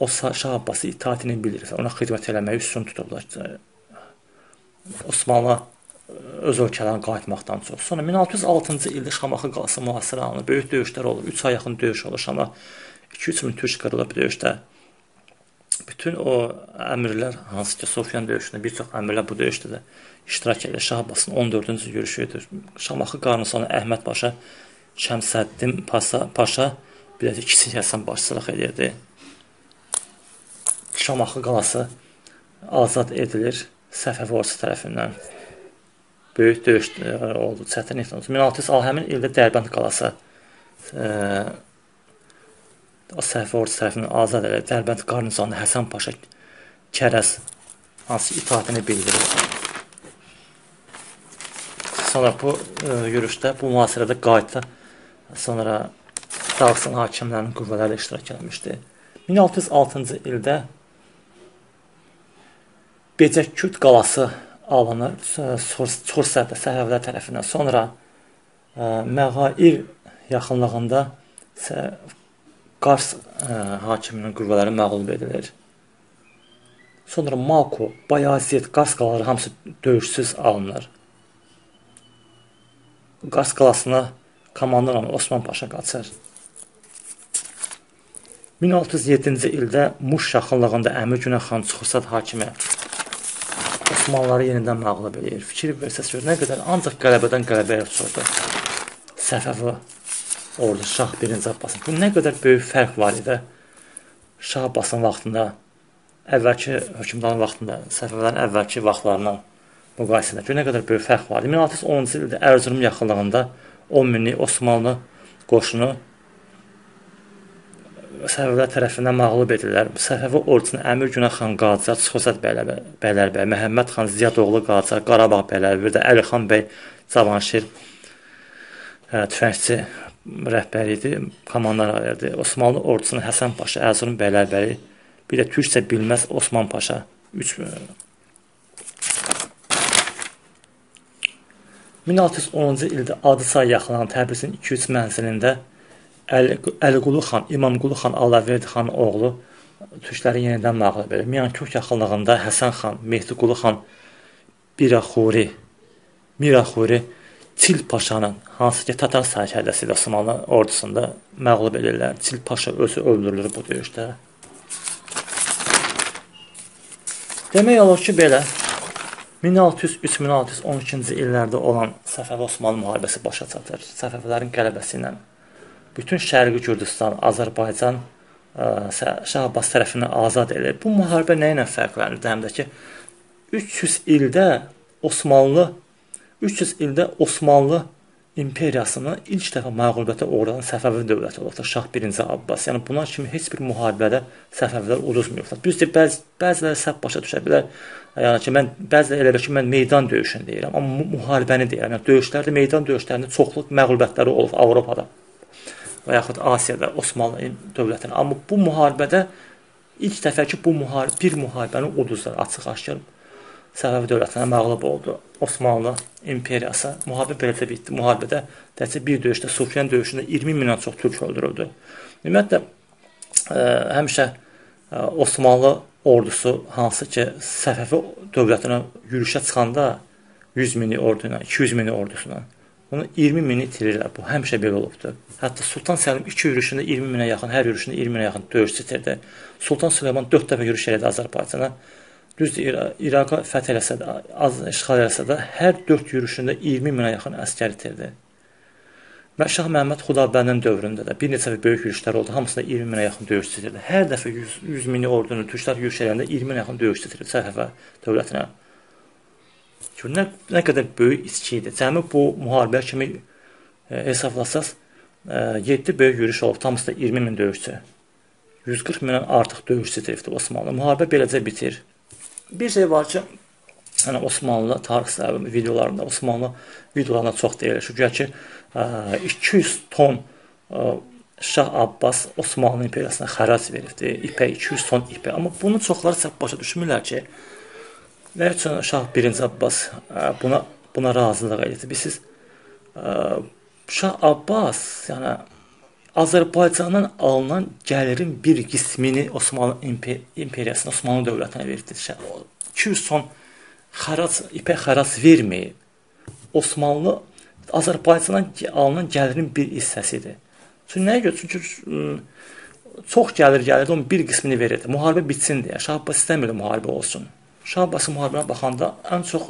o Şah Abbası itaətini bilir ona xidmət eləməyi üstün tutublar. Osmanlı öz ölkələrinə qayıtmaqdan çox. Sonra 1606-cı ildə Şamaxı qalası mühasirə alınır. Böyük döyüşlər olur. 3 ay yaxın döyüş olur Şama. 2-3 min türk qırılıb döyüşdə. Bütün o əmirlər, hansı ki Sofyan döyüşündə bir çox əmirlər bu döyüşdə də iştirak edir. Şah Abbasın 14-cü yürüşü idi. Şamaxı qarnizonu Əhməd Paşa, Şəmsəddin Paşa, Paşa bir də Kiçik Həsən başçılıq edirdi. Şamaxı qalası azad edilir Səfəvi ordusu tərəfindən. Böyük döyüş e, oldu, çətinlik oldu. 1600 həmin ildə Dərbənd qalası ə, e, o Səfəvi ordusu tərəfindən azad edilir. Dərbənd qarnizonu Həsən Paşa Kərəz hansı itaatini bildirir. Sonra bu e, yürüşdə, bu mühasirədə qayıtda sonra Dağıstan hakimlərinin qüvvələri iştirak etmişdi. 1606-cı ildə Becəkürt qalası alınır Sursədə Səhəvlər tərəfindən. Sonra ə, Məğair yaxınlığında Qars ə, hakiminin qüvvələri məğlub edilir. Sonra Mako, Bayazid, Qars qalaları hamısı döyüşsüz alınır. Qars qalasına komandan Osman Paşa qaçır. 1607-ci ildə Muş yaxınlığında Əmir Günə xan Çıxusat hakimi Osmanlıları yenidən məğlub edir. Fikir versəz gör, nə qədər ancaq qələbədən qələbəyə uçurdu. Səfəvi ordu Şah 1-ci Abbasın. Bu nə qədər böyük fərq var idi. Şah Abbasın vaxtında əvvəlki hökmdarın vaxtında, Səfəvilərin əvvəlki vaxtlarından müqayisədə görə nə qədər böyük fərq var. 1610-cu ildə Ərzurum yaxınlığında 10 minlik Osmanlı qoşunu Səfəvilər tərəfindən məğlub edilirlər. Səfəvi ordusunu Əmir Günə xan Qacar, Çıxosat bəylərbəy, Məhəmməd xan Ziyadoğlu Qacar, Qarabağ bəylərbəy, bir də Əli xan bəy Cavanşir tüfəngçi rəhbəri idi, komandan ayırdı. Osmanlı ordusunu Həsən Paşa, Ərzurum bəylərbəyi Bir də türkcə bilməz Osman Paşa 3 1610-cu ildə Adısa yaxınlanan Təbrizin 2-3 mənzilində Əliqulu xan, İmamqulu xan Alaverdi xan oğlu türkləri yenidən məğlub edir. Miyankök yaxınlığında Həsən xan, Mehdiqulu xan Biraxuri, Miraxuri Çil Paşanın hansı ki Tatar sərkərdəsi ilə Osmanlı ordusunda məğlub edirlər. Çil Paşa özü öldürülür bu döyüşdə. Demək olar ki, belə 1603-1612-ci illərdə olan Səfəvi-Osmanlı müharibəsi başa çatır. Səfəvilərin qələbəsi ilə bütün Şərqi Gürcüstan, Azərbaycan Şah Abbas tərəfindən azad edilir. Bu müharibə nə ilə fərqlənirdi? Həm də ki 300 ildə Osmanlı 300 ildə Osmanlı imperiyasını ilk dəfə məğlubiyyətə uğradan Səfəvi dövləti olubdur, Şah 1-ci Abbas. Yəni buna kimi heç bir müharibədə Səfəvilər uduzmayıblar. Düzdür, bəzi bəziləri səhv başa düşə bilər. Yəni ki, mən bəziləri elə bilir ki, mən meydan döyüşünü deyirəm, amma müharibəni deyirəm. Yəni döyüşlərdə, meydan döyüşlərində çoxlu məğlubiyyətləri olub Avropada və yaxud Asiyada Osmanlı dövlətinin. Amma bu müharibədə ilk dəfə ki, bu müharibə bir müharibəni uduzdular, açıq-aşkar Səfəvi dövlətinə məğlub oldu. Osmanlı imperiyası müharibə beləcə bitdi. Müharibədə təkcə bir döyüşdə, Sufyan döyüşündə 20 mindən çox türk öldürüldü. Ümumiyyətlə ə, həmişə ə, Osmanlı ordusu hansı ki Səfəvi dövlətinə yürüşə çıxanda 100 mini orduyla, 200 mini ordusuna onu 20 mini itirirlər. Bu həmişə belə olubdu. Hətta Sultan Səlim 2 yürüşündə 20 minə yaxın, hər yürüşündə 20 minə yaxın döyüşçü itirdi. Sultan Süleyman 4 dəfə yürüş elədi Azərbaycana. Düzdür, İraqa fəth eləsə də, az işğal eləsə də, hər 4 yürüşündə 20 minə yaxın əskər itirdi. Şah Məhəmməd Xudabənin dövründə də bir neçə böyük yürüşlər oldu. Hamısında 20 minə yaxın döyüşçü itirdi. Hər dəfə 100, 100 mini ordunu türklər yürüş edəndə 20 minə yaxın döyüşçü itirdi Səfəvə dövlətinə. Gör nə, nə qədər böyük içki idi. Cəmi bu müharibə kimi e, hesablasaz e, 7 böyük yürüş olub. Hamısı da 20 min döyüşçü. 140 mindən artıq döyüşçü itirdi Osmanlı. Müharibə beləcə bitir. Bir şey var ki, yəni Osmanlı tarix videolarında, Osmanlı videolarında çox deyilir. Çünki ki 200 ton Şah Abbas Osmanlı imperiyasına xərac veribdi. İpə 200 ton ipə. Amma bunu çoxları səhv başa düşmürlər ki, nə üçün Şah 1-ci Abbas buna buna razılıq edirdi. Bilirsiniz, Şah Abbas, yəni Azərbaycandan alınan gəlirin bir qismini Osmanlı imper imperiyasına, Osmanlı dövlətinə verdi. 200 ton xərac, ipək xərac verməyib. Osmanlı Azərbaycandan alınan gəlirin bir hissəsidir. Çünki nəyə görə? Çünki çox gəlir gəlirdi, onun bir qismini verirdi. Müharibə bitsin deyə. Şah Abbas istəmirdi müharibə olsun. Şah Abbasın müharibənə baxanda ən çox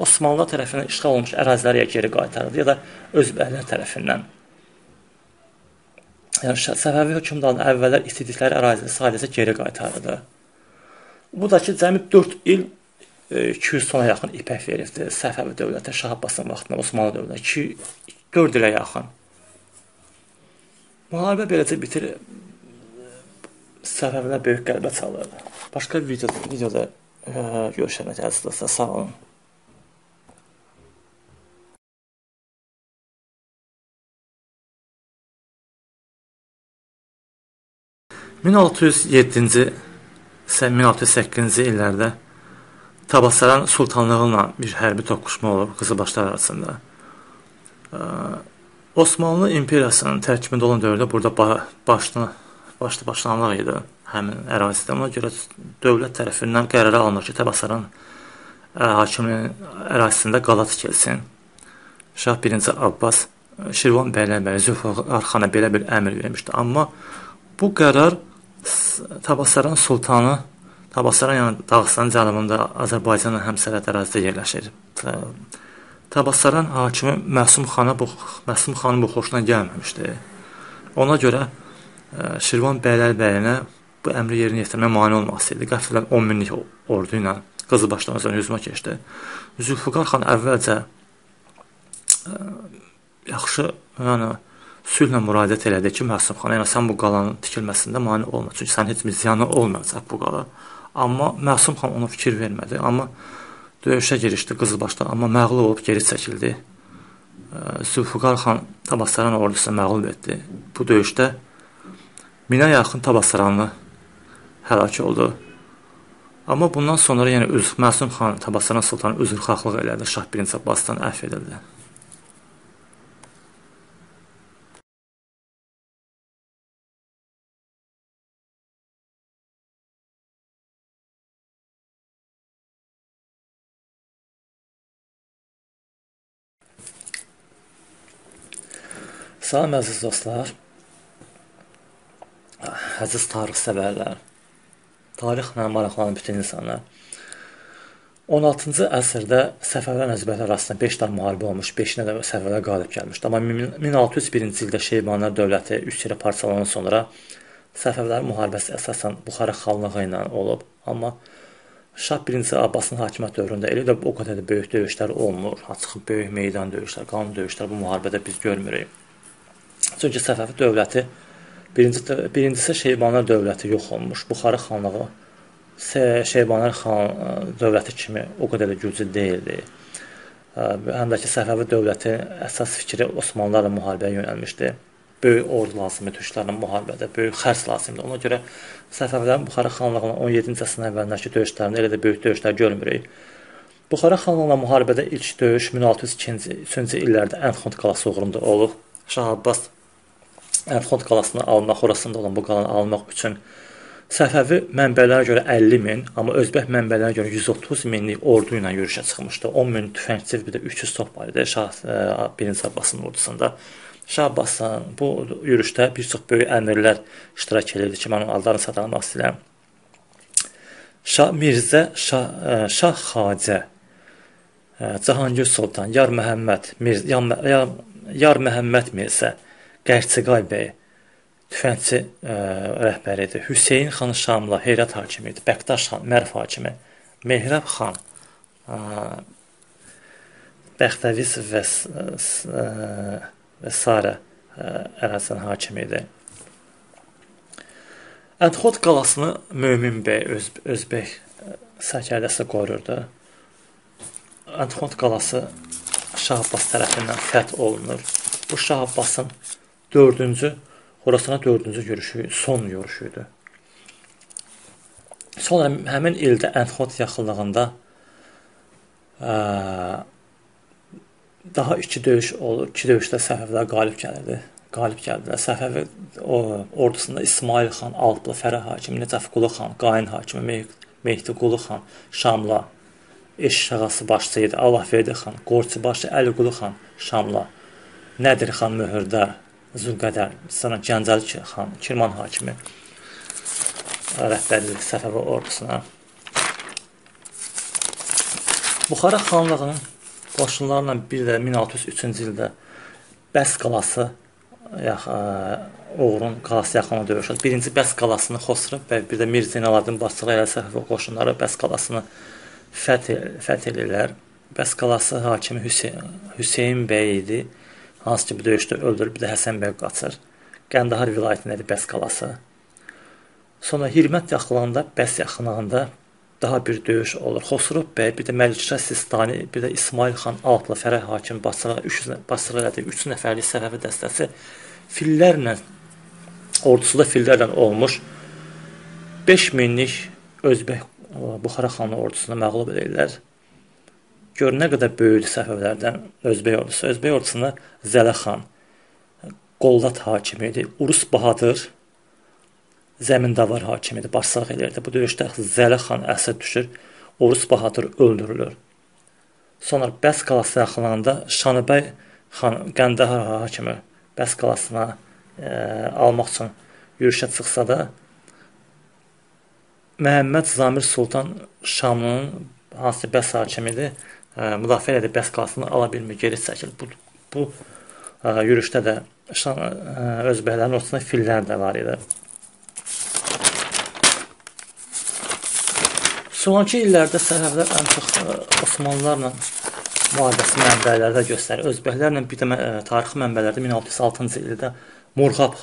Osmanlılar tərəfindən işğal olunmuş ərazilərə geri qaytarırdı ya da özbəklər tərəfindən. Yəni Səfəvi hökmdarının əvvəllər istədikləri əraziləri sadəcə geri qaytarırdı. Bu da ki, cəmi 4 il 200 e, tona yaxın ipək veribdi Səfəvi dövləti Şah Abbasın vaxtında Osmanlı dövləti 2 4 ilə yaxın. Müharibə beləcə bitir Səfəvilər böyük qələbə çalır. Başqa videoda, videoda e, görüşənə gəlsiniz. Sağ olun. 1607-ci 1608-ci illərdə Tabasaran sultanlığı ilə bir hərbi toqquşma olub qızılbaşlar arasında. Osmanlı imperiyasının tərkibində olan dövrdə burada başlı başlı başlanğıc idi həmin ərazidə. Ona görə dövlət tərəfindən qərar alınır ki, Təbəssəran hakiminin ərazisində qala tikilsin. Şah 1-ci Abbas Şirvan bəylərbəyi Zülfüqar xana belə bir əmr vermişdi. Amma bu qərar Təbəssəran sultanı Təbəssəran yəni Dağıstan cənubunda Azərbaycanla həmsərhəd ərazidə yerləşir. Təbəssəran hakimi Məsum xana bu Məsum xanın bu xoşuna gəlməmişdi. Ona görə ə, Şirvan bəylərbəyinə bu əmri yerinə yetirməyə mane olmaq istəyirdi. Qəflən 10 minlik ordu ilə Qızılbaşdan sonra hücuma keçdi. Zülfüqar xan əvvəlcə ə, yaxşı, yəni sülhlə müraciət elədi ki, Məsum xana, yəni sən bu qalanın tikilməsində mane olma, çünki sən heç bir ziyanı olmayacaq bu qala. Amma Məsum xan ona fikir vermədi, amma döyüşə girişdi Qızılbaşdan, amma məğlub olub geri çəkildi. Zülfüqar xan Tabasaran ordusunu məğlub etdi. Bu döyüşdə minə yaxın Tabasaranlı həlak oldu. Amma bundan sonra yəni öz Məsum xan Tabasaran sultanı üzrxahlıq elədi, Şah 1-ci Abbasdan əfv edildi. Salam əziz dostlar. Əziz tarix sevərlər. Tarixlə maraqlanan bütün insanlar. 16-cı əsrdə Səfəvilər Nəciblər arasında 5 dənə müharibə olmuş, 5-nə də Səfəvilər qalib gəlmişdi. Amma 1601-ci ildə Şeybanilər dövləti üç yerə parçalanan sonra Səfəvələrin müharibəsi əsasən Buxara xanlığı ilə olub. Amma Şah 1-ci Abbasın hakimiyyət dövründə elə də o qədər də böyük döyüşlər olmur. Açıq böyük meydan döyüşlər, qanun döyüşlər bu müharibədə biz görmürük. Çünki Səfəvi dövləti birinci birincisi Şeybanlar dövləti yox olmuş. Buxarı xanlığı Şeybanlar xan dövləti kimi o qədər də güclü deyildi. Həm də ki Səfəvi dövləti əsas fikri Osmanlılarla müharibəyə yönəlmişdi. Böyük ordu lazımdır türklərlə müharibədə, böyük xərc lazımdır. Ona görə Səfəvilərin Buxara xanlığının 17-ci əsrin əvvəlindəki döyüşlərində elə də böyük döyüşlər görmürük. Buxara xanlığına müharibədə ilk döyüş 1602-ci 3-cü illərdə Ənxont qalası uğrunda olub. Şah Abbas Ərxod qalasını almaq, orasında olan bu qalanı almaq üçün Səfəvi mənbələrə görə 50 min, amma Özbək mənbələrə görə 130 minlik ordu ilə yürüşə çıxmışdı. 10 min tüfəngçi, bir də 300 top var idi Şah 1-ci Abbasın ordusunda. Şah Abbasın bu yürüşdə bir çox böyük əmirlər iştirak edirdi ki, mən adlarını sadalamaq istəyirəm. Şah Mirzə, Şah, Şah Xacə, Cahangir Sultan, Yar Məhəmməd, Mir, Yar, Yar, Yar Məhəmməd Mirzə, Qərçiqay bəy tüfəngçi ə, rəhbəri idi. Hüseyn xan Şamla Heyrət hakimi idi. Bəqdaş xan Mərv hakimi. Mehrab xan ə, Bəxtəviz və ə, və Sara ərazinin hakimi idi. Ədxod qalasını Mömin bəy öz, Özbək sərkərdəsi qorurdu. Ədxod qalası Şah Abbas tərəfindən fəth olunur. Bu Şah Abbasın dördüncü Xorasana dördüncü görüşü, son görüşü idi. Sonra həmin ildə Ənxot yaxınlığında ə, daha iki döyüş olur. İki döyüşdə Səfəvilər qalib gəlirdi. Qalib gəldilər. Səfəvi o ordusunda İsmail xan, Alplı, Fərə hakimi, Necəf Qulu xan, Qayn hakimi, Mehdi Qulu xan, Şamla, Eşş ağası başçı idi. Allahverdi xan, Qorçu başı Əli Qulu xan, Şamla, Nədir xan Möhürdar, Zülqədər, sonra Gəncəli xan, Kirman hakimi rəhbərlik Səfəvi ordusuna. Buxara xanlığının qoşunlarla bir də 1603-cü ildə Bəs qalası yax, Oğrun qalası yaxınına döyüşür. Birinci Bəs qalasını Xosrov və bir də Mir Zeynalabdin başçılığı ilə Səfəvi qoşunları Bəs qalasını fəth fəth edirlər. Bəs qalası hakimi Hüseyn, Hüseyn bəy idi hansı ki bu döyüşdə öldürüb, bir də Həsən bəy qaçır. Qəndahar vilayətindədir Bəs qalası. Sonra Hirmət yaxınlığında, Bəs yaxınlığında daha bir döyüş olur. Xosrov bəy, bir də Məlikşah Sistani, bir də İsmail xan Altla Fərəh hakim bastığı 3 bastığı elədi 3 nəfərlik Səfəvi dəstəsi fillərlə ordusu da fillərlə olmuş 5 minlik Özbək Buxara xanlı ordusuna məğlub edirlər. Gör nə qədər böyüdü Səfəvilərdən Özbək ordusu. Özbək ordusunda Zələ xan, Qollat hakimi idi. Urus Bahadır Zəmindavar hakim idi, başsağ eləyirdi. Bu döyüşdə Zəli xan əsir düşür, Urus Bahadur öldürülür. Sonra Bəs qalası yaxınlığında Şanıbəy xan Qəndahar hakimi Bəs qalasına e, almaq üçün yürüşə çıxsa da Məhəmməd Zamir Sultan Şamlının hansı Bəs hakimidir, e, müdafiə edə Bəs qalasını ala bilmir, geri çəkilir. Bu bu ə, yürüşdə də Şam ə, özbəklərin ortasında fillər də var idi. Sonrakı illərdə Səfəvilər ən çox ə, Osmanlılarla müharibəsi mənbələrdə göstərir. Özbəklərlə bir də ə, tarixi mənbələrdə 1606-cı ildə Murğab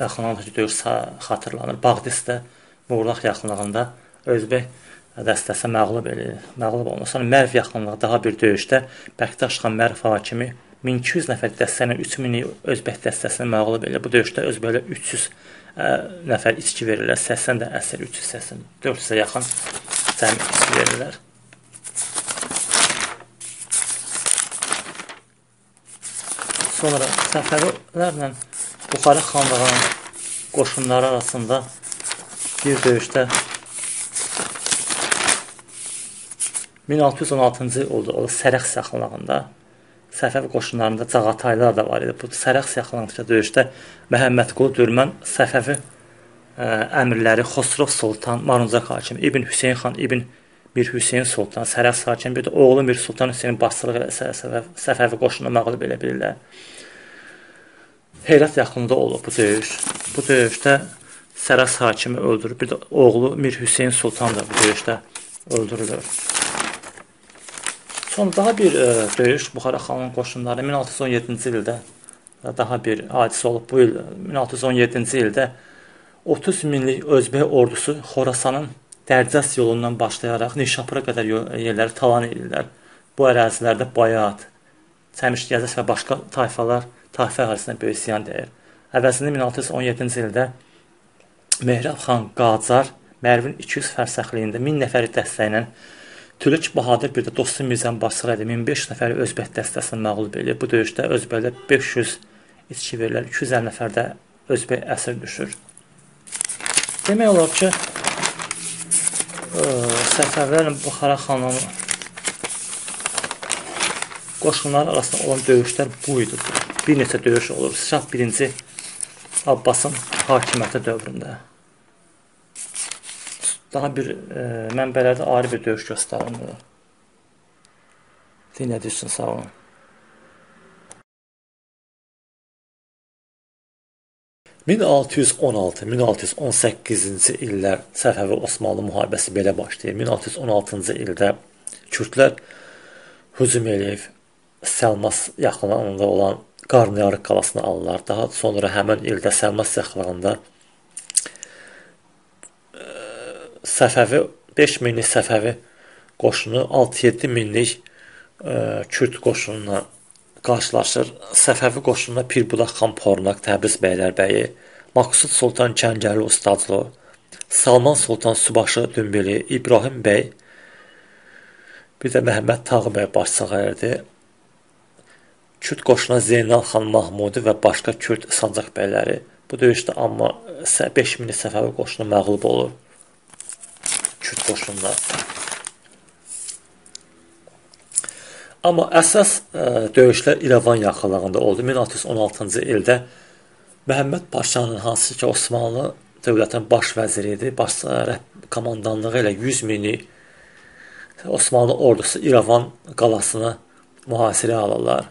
yaxınlığındakı döyüş xatırlanır. Bağdisdə Muğlaq yaxınlığında Özbək dəstəsi məğlub edilir. Məğlub olunur. Sonra Mərv yaxınlığında daha bir döyüşdə Bəxtaş xan Mərv hakimi 1200 nəfər dəstə ilə 3000 Özbək dəstəsini məğlub edir. Bu döyüşdə Özbəklər 300 ə, nəfər içki verirlər. 80 də əsir 380. 400-ə yaxın cəmi içki verirlər. Sonra Səfəvilərlə Buxara xanlığının qoşunları arasında bir döyüşdə 1616-cı ildə o Sərəx yaxınlığında Səfəv qoşunlarında Cağataylar da var idi. Bu Sərəx yaxınlığındakı döyüşdə Məhəmmədqulu Dürmən Səfəvi ə, əmirləri Xosrov Sultan, Maruncaq hakim, İbn Hüseyn xan, İbn Mir Hüseyn Sultan, Sərəx hakim, bir də oğlu Mir Sultan Hüseyn başçılıq ilə Səfəv, Səfəvi qoşununu məğlub edə bilirlər. Heyrət yaxınında olub bu döyüş. Bu döyüşdə Sərəs hakimi öldürüb, bir də oğlu Mir Hüseyn Sultan da bu döyüşdə öldürülür. Sonra daha bir e, döyüş Buxara xanının qoşunları 1617-ci ildə daha bir hadisə olub. Bu il 1617-ci ildə 30 minlik Özbək ordusu Xorasanın Dərcəs yolundan başlayaraq Nişapura qədər yerləri talan edirlər. Bu ərazilərdə Bayat, Çəmiş Gəzəs və başqa tayfalar tayfa əhalisinə böyük ziyan dəyir. Əvəzində 1617-ci ildə Mehrab xan Qacar Mərvin 200 fərsəxliyində 1000 nəfəri dəstə ilə Tülük Bahadır bir də dostu Mirzən Basra ilə 1500 nəfəri Özbək dəstəsini məğlub edir. Bu döyüşdə Özbəklər 500 içki verirlər, 250 nəfər də Özbək əsir düşür. Demək olar ki, ə, Səfəvlərlə Buxara xanının qoşunları arasında olan döyüşlər bu idi. Bir neçə döyüş olur. Şah 1-ci Abbasın hakimiyyəti dövründə. Daha bir e, mənbələrdə ayrı bir döyüş göstərilmir. Dinlədiyiniz üçün sağ olun. (1616-1618-ci illər Səfəvi Osmanlı müharibəsi belə başlayır. 1616-cı ildə Kürdlər hücum eləyib Səlmas yaxınlığında olan Qarnıyarıq qalasını alırlar. Daha sonra həmin ildə Səlmas yaxınlığında Səfəvi 5 minlik Səfəvi qoşunu 6-7 minlik ə, Kürd qoşununa qarşılaşır. Səfəvi qoşununa Pirbulaq xan Pornaq, Təbriz bəylərbəyi, Maqsud Sultan Kəngərli Ustadlı, Salman Sultan Subaşı Dümbeli, İbrahim bəy, bir də Məhəmməd Tağı bəy başçılıq edirdi. Kürd qoşuna Zeynal xan Mahmudi və başqa Kürd sancaq bəyləri bu döyüşdə amma 5000 Səfəvi qoşunu məğlub olur. Kürd qoşunlar. Amma əsas ə, e, döyüşlər İrəvan yaxınlığında oldu. 1616-cı ildə Məhəmməd Paşanın hansı ki Osmanlı dövlətinin baş vəziri idi, baş e, komandanlığı ilə 100 minlik Osmanlı ordusu İrəvan qalasını mühasirəyə alırlar.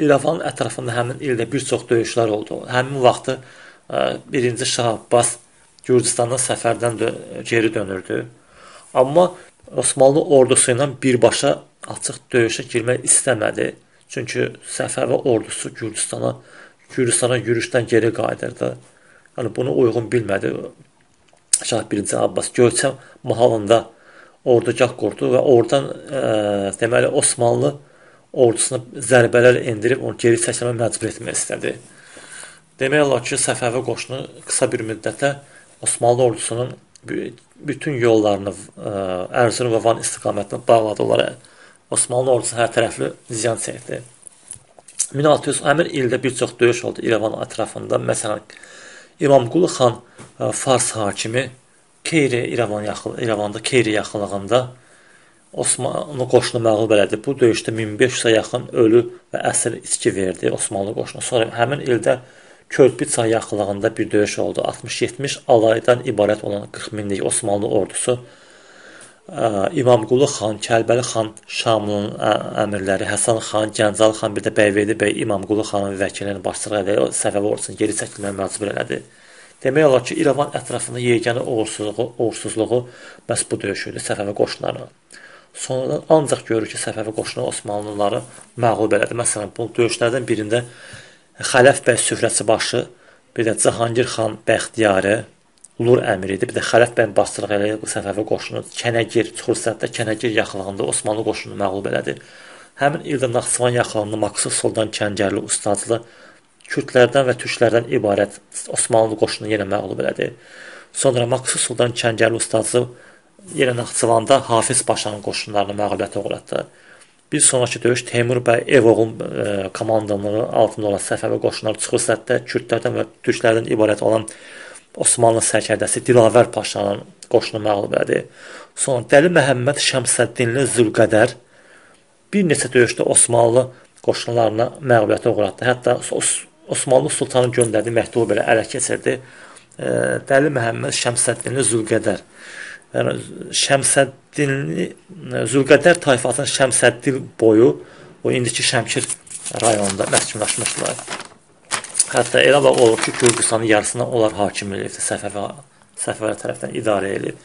İrəvan ətrafında həmin ildə bir çox döyüşlər oldu. Həmin vaxtı 1-ci e, Şah Abbas Gürcüstandan səfərdən də geri dönürdü. Amma Osmanlı ordusu ilə birbaşa açıq döyüşə girmək istəmədi. Çünki Səfəvi ordusu Gürcüstana Gürcüstana yürüşdən geri qayıdırdı. Yəni bunu uyğun bilmədi. Şah 1-ci Abbas Göyçə mahalında ordugah qurdu və oradan e, deməli Osmanlı ordusuna zərbələr endirib onu geri çəkilmə məcbur etmək istədi. Demək olar ki, Səfəvi qoşunu qısa bir müddətə Osmanlı ordusunun bütün yollarını e, Ərzurum və Van istiqamətinə bağladı onlara. Osmanlı ordusu hər tərəfli ziyan çəkdi. 1600 həmin ildə bir çox döyüş oldu İrəvan ətrafında. Məsələn, İmamqulu xan ə, Fars hakimi Keyri İrəvan yaxın İrəvanda Keyri yaxınlığında Osmanlı qoşunu məğlub elədi. Bu döyüşdə 1500-ə yaxın ölü və əsir içki verdi Osmanlı qoşunu. Sonra həmin ildə Körpü çay yaxınlığında bir döyüş oldu. 60-70 alaydan ibarət olan 40 minlik Osmanlı ordusu İmamqulu xan, Kəlbəli xan Şamlının əmirləri, Həsən xan, Gəncəli xan, bir də Bəyveyli bəy İmamqulu xanın vəkilini başçılıq edərək Səfəvi ordusunu geri çəkilməyə məcbur elədi. Demək olar ki, İrəvan ətrafında yeganə uğursuzluğu, uğursuzluğu məhz bu döyüş idi Səfəvi qoşunlarının. Sonradan ancaq görür ki, Səfəvi qoşunu Osmanlıları məğlub elədi. Məsələn, bu döyüşlərdən birində Xələf bəy süfrəsi başı, bir də Cahangir xan Bəxtiyarı, Lur əmiri idi. Bir də Xələf bəy basdırıq elə Səfəvi qoşunu Kənəgir, Çuxursəddə Kənəgir yaxınlığında Osmanlı qoşunu məğlub elədi. Həmin ildə Naxçıvan yaxınlığında Maksud Sultan Kəngərli ustadlı Kürdlərdən və türklərdən ibarət Osmanlı qoşunu yenə məğlub elədi. Sonra Maksud Sultan Kəngərli ustadlı yenə Naxçıvanda Hafiz Paşanın qoşunlarını məğlubiyyətə uğratdı. Bir sonrakı döyüş Teymur bəy Evoğun e, komandanlığı altında olan Səfəvi qoşunları çıxır səddə Kürdlərdən və türklərdən ibarət olan Osmanlı sərkərdəsi Dilavər Paşanın qoşunu məğlub elədi. Sonra Dəli Məhəmməd Şəmsəddinli Zülqədər bir neçə döyüşdə Osmanlı qoşunlarına məğlubiyyətə uğratdı. Hətta Osmanlı sultanı göndərdiyi məktubu belə ələ keçirdi. E, Dəli Məhəmməd Şəmsəddinli Zülqədər Şəmsəddinli Zülqədər tayfasının Şəmsəddin boyu o indiki Şəmkir rayonunda məhkumlaşmışdılar. Hətta elə vaxt olur ki, Gürcüstanın yarısına onlar hakimlik edir, Səfəvi Səfəvilər tərəfindən idarə edir.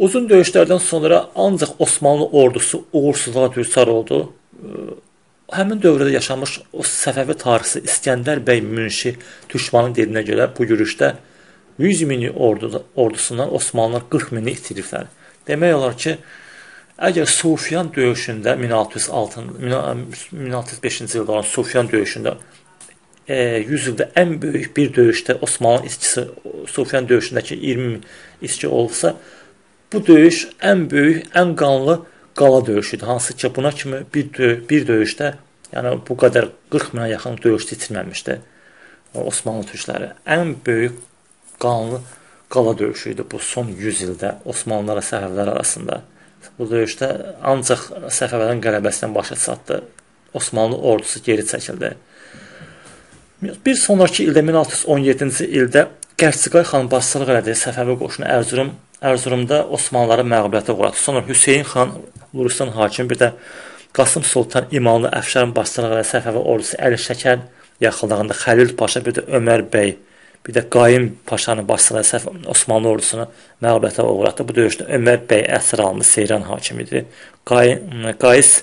Uzun döyüşlərdən sonra ancaq Osmanlı ordusu uğursuzluğa düçar oldu. Həmin dövrdə yaşamış o Səfəvi tarixçisi İskəndər bəy Münşi Türkmanın dediyinə görə bu yürüşdə 100 minlik ordu, ordusundan Osmanlılar 40 mini itiriblər. Demək olar ki, əgər Sufyan döyüşündə 1606 1605-ci ildə olan Sufyan döyüşündə e, 100 ildə ən böyük bir döyüşdə Osmanlı itkisi Sufyan döyüşündəki 20 min itki olsa, bu döyüş ən böyük, ən qanlı qala döyüşüdür. Hansı ki, buna kimi bir dö bir döyüşdə, yəni bu qədər 40 minə yaxın döyüş itirməmişdi Osmanlı türkləri. Ən böyük qanlı qala döyüşü idi bu son 100 ildə Osmanlılarla Səfəvilər arasında. Bu döyüşdə ancaq Səfəvələrin qələbəsindən başa çatdı. Osmanlı ordusu geri çəkildi. Bir sonrakı ildə 1617-ci ildə Qərçiqay xan başçılıq elədiyi Səfəvi qoşunu Ərzurum Ərzurumda Osmanlıları məğlubiyyətə uğratdı. Sonra Hüseyn xan Luristan hakim bir də Qasım Sultan İmanlı Əfşarın başçılığı ilə Səfəvi ordusu Əli Şəkər yaxınlığında Xəlil Paşa bir də Ömər bəy bir də Qayım Paşanın başçılığı səhv Osmanlı ordusunu məğlubiyyətə uğratdı. Bu döyüşdə Ömər bəy əsir alındı, Seyran hakim idi. Qay Qayis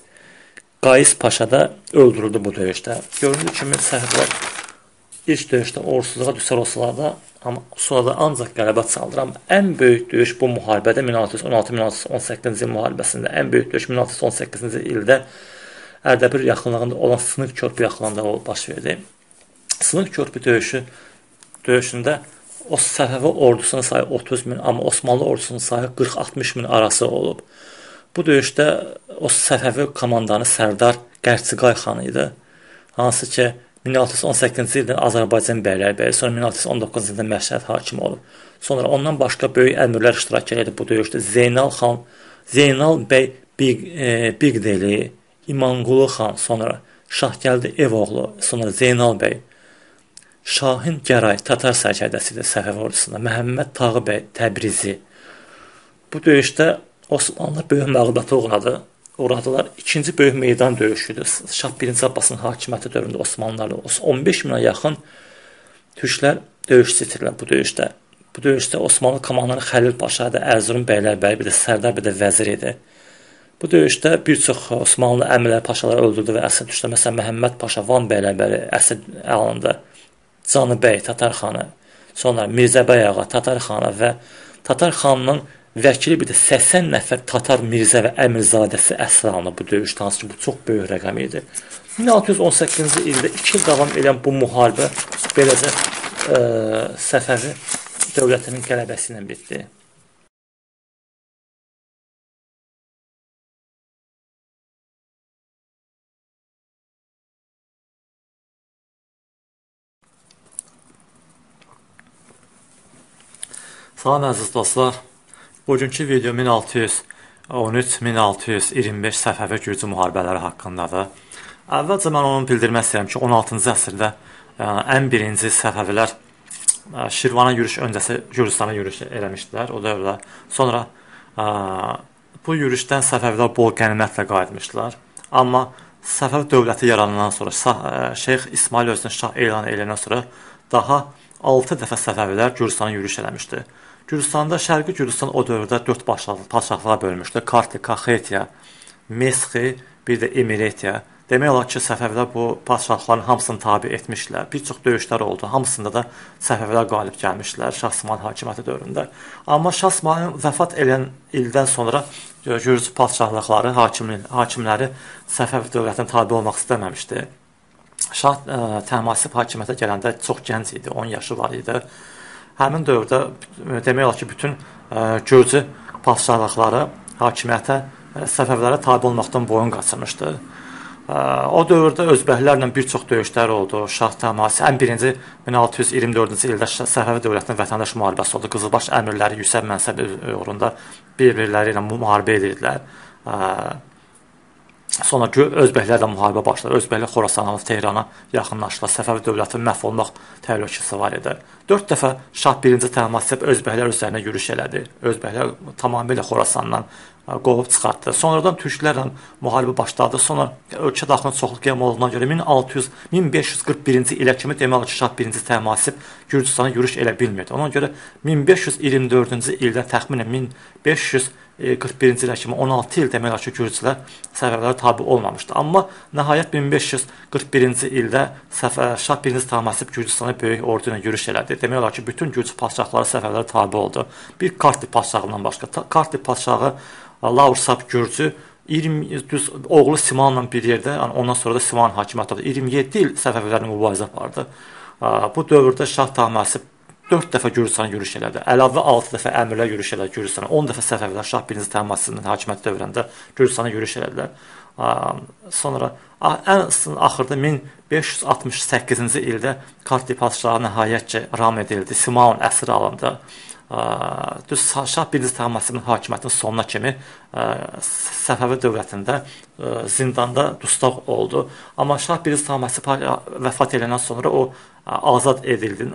Qayis Paşa da öldürüldü bu döyüşdə. Göründüyü kimi səhvlər ilk döyüşdə uğursuzluğa düşər olsalar da, amma sonra ancaq qələbə çaldılar. Amma ən böyük döyüş bu müharibədə 1616-1618-ci il müharibəsində, ən böyük döyüş 1618-ci ildə Ərdəbil yaxınlığında olan Sınıq körpü yaxınlığında baş verdi. Sınıq körpü döyüşü döyüşündə o Səfəvi ordusunun sayı 30 min, amma Osmanlı ordusunun sayı 40-60 min arası olub. Bu döyüşdə o Səfəvi komandanı Sərdar Qərçiqay xan idi. Hansı ki 1618-ci ildə Azərbaycan bəylərbəyi, sonra 1619-cu ildə Məşhəd hakimi olub. Sonra ondan başqa böyük əmirlər iştirak edirdi bu döyüşdə. Zeynal xan, Zeynal bəy Big, e, Bigdeli, İmanqulu xan, sonra Şahgəldi Evoğlu, sonra Zeynal bəy Şahin Gəray Tatar sərkərdəsidir Səfəv ordusunda. Məhəmməd Tağı bəy Təbrizi. Bu döyüşdə Osmanlı böyük məğlubiyyətə uğradı. Uğradılar. İkinci böyük meydan döyüşüdür. Şah 1-ci Abbasın hakimiyyəti dövründə Osmanlılarla 15 minə yaxın türklər döyüş itirirlər bu döyüşdə. Bu döyüşdə Osmanlı komandanı Xəlil Paşa da Ərzurum bəylərbəyi, bir də Sərdar bir də vəzir idi. Bu döyüşdə bir çox Osmanlı əmirlər paşalar öldürdü və əsir düşdü. Məsələn, Məhəmməd Paşa Van bəylərbəyi əsir alındı. Canıbəy Tatar xanı, sonra Mirzəbəy ağa Tatar xanı və Tatar xanının vəkili bir də 80 nəfər Tatar Mirzə və Əmirzadəsi əsir alınıb bu döyüşdə, hansı ki, bu çox böyük rəqəm idi. 1618-ci ildə 2 il davam edən bu müharibə beləcə ə, Səfəvi dövlətinin qələbəsi ilə bitdi. Salam əziz dostlar. Bugünkü video 1613-1625 Səfəvi Gürcü müharibələri haqqındadır. Əvvəlcə mən onu bildirmək istəyirəm ki, 16-cı əsrdə yəni, ən birinci Səfəvilər Şirvana yürüş öncəsi Gürcüstana yürüş eləmişdilər o dövrdə. Sonra ə, bu yürüşdən Səfəvilər bol qənimətlə qayıtmışdılar. Amma Səfəv dövləti yaranandan sonra Şeyx İsmail özünü şah elan edəndən sonra daha 6 dəfə Səfəvilər Gürcüstana yürüş eləmişdi. Gürcüstanda Şərqi Gürcüstan o dövrdə 4 padşahlığa bölmüşdü. Kartli, Kaxetiya, Mesxi, bir də Emiretiya. Demək olar ki, Səfəvilər bu padşahların hamısını tabe etmişlər. Bir çox döyüşlər oldu. Hamısında da Səfəvilər qalib gəlmişlər Şah İsmayıl hakimiyyəti dövründə. Amma Şah İsmayıl vəfat edən ildən sonra Gürcü padşahlıqları, hakimli, hakimləri Səfəv dövlətinə tabe olmaq istəməmişdi. Şah ə, Təhmasib hakimiyyətə gələndə çox gənc idi, 10 yaşı var idi. Həmin dövrdə demək olar ki, bütün ə, Gürcü padşahlıqları hakimiyyətə Səfəvlərə tabe olmaqdan boyun qaçırmışdı. Ə, o dövrdə özbəklərlə bir çox döyüşlər oldu. Şah Təhmasib ən birinci 1624-cü ildə Səfəvi dövlətinin vətəndaş müharibəsi oldu. Qızılbaş əmirləri yüksək mənsəb uğrunda bir-birləri ilə müharibə edirdilər. Ə, Sonra özbəklərlə müharibə başladı. Özbəklər Xorasana, Tehrana yaxınlaşdılar. Səfəvi dövləti məhv olmaq təhlükəsi var idi. 4 dəfə Şah 1-ci Təhmasib özbəklər üzərinə yürüş elədi. Özbəklər tamamilə Xorasandan qovub çıxartdı. Sonradan türklərlə müharibə başladı. Sonra ölkə daxilində çoxluq qiyam olduğuna görə 1600 1541-ci ilə kimi demək olar ki, Şah 1-ci Təhmasib Gürcüstana yürüş elə bilmirdi. Ona görə 1524-cü ildə təxminən 1500 41-ci ilə kimi 16 il demək olar ki, gürcülər Səfəvlərə tabe olmamışdı. Amma nəhayət 1541-ci ildə Səfər Şah 1-ci Təhmasib Gürcüstana böyük ordu ilə yürüş elədi. Demək olar ki, bütün gürcü padşahları Səfəvlərə tabe oldu. Bir Kartli padşahından başqa Kartli padşahı Laursab Gürcü 20 düz oğlu Simanla bir yerdə, yəni ondan sonra da Siman hakimiyyəti oldu. 27 il Səfəvilərlə mübarizə apardı. Bu dövrdə Şah Təhmasib 4 dəfə Gürcüstana yürüş elədi. Əlavə 6 dəfə əmirlər yürüş elədi Gürcüstana. 10 dəfə Səfəvilər Şah 1-ci Təhmasibin hakimiyyəti dövründə Gürcüstana yürüş elədilər. Sonra ən axırda 1568-ci ildə Kartli padşahı nəhayət ki, ram edildi. Simaun əsir alındı. Düz Şah 1-ci Təhmasibin hakimiyyətinin sonuna kimi Səfəvi dövlətində zindanda dustaq oldu. Amma Şah 1-ci Təhmasib vəfat edəndən sonra o azad edildi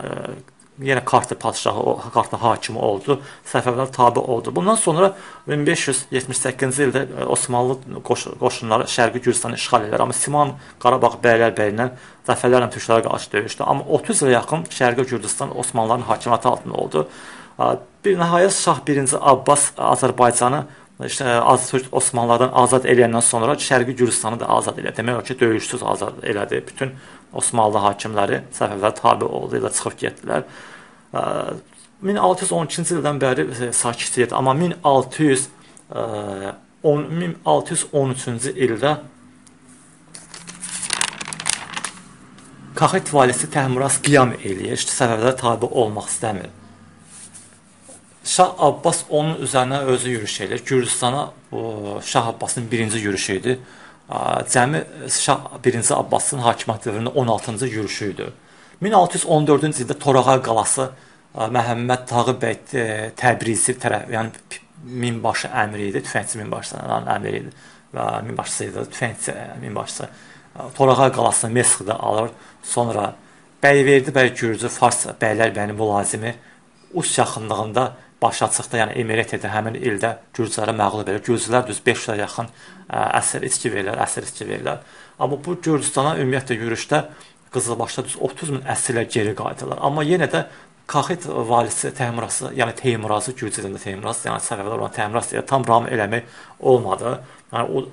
yenə Kartli padşahı, o Kartli hakimi oldu. Səfəvilər tabe oldu. Bundan sonra 1578-ci ildə e, Osmanlı qoş qoşunları Şərqi Gürcüstanı işğal edir. Amma Siman Qarabağ bəylərbəyindən zəfərlərlə türklərə qarşı döyüşdü. Amma 30 ilə yaxın Şərqi Gürcüstan Osmanlıların hakimiyyəti altında oldu. Bir nəhayət Şah 1-ci Abbas Azərbaycanı işte Azərbaycan Osmanlılardan azad eləyəndən sonra Şərqi Gürcüstanı da azad elədi. Demək olar ki, döyüşsüz azad elədi. Bütün Osmanlı hakimləri Səfəvərə tabe oldu, ilə çıxıb getdilər. 1612-ci ildən bəri sakitlik, amma 1600 1613-cü ildə Kaxet valisi Təhmiras qiyam eləyir, işte Səfəvərə tabe olmaq istəmir. Şah Abbas onun üzərinə özü yürüş edir. Gürcüstana Şah Abbasın birinci yürüşü idi. Cəmi Şah 1-ci Abbasın hakimiyyət dövründə 16-cı yürüşü idi. 1614-cü ildə Torağa qalası Məhəmməd Tağı bəy Təbrizi tərəf, yəni minbaşı əmri idi, tüfəngçi minbaşısının əmri idi və minbaşısı idi, tüfəngçi minbaşısı. Torağa qalasını Mesxdə alır. Sonra Bəyverdi bəy Gürcü Fars bəylər bəyinin mülazimi Us yaxınlığında baş açıqda, yəni Emirətdə həmin ildə Gürcülərə məğlub edir. Gürcülər düz 500-ə yaxın ə, əsir içki verirlər, əsir içki verirlər. Amma bu Gürcüstana ümumiyyətlə yürüşdə Qızılbaşda düz 30 min əsirlə geri qayıdırlar. Amma yenə də Kaxet valisi Təymurası, yəni Teymurazı Gürcüdə Teymuraz, yəni səbəblər olan Teymuraz deyə tam ram eləmək olmadı. Yəni o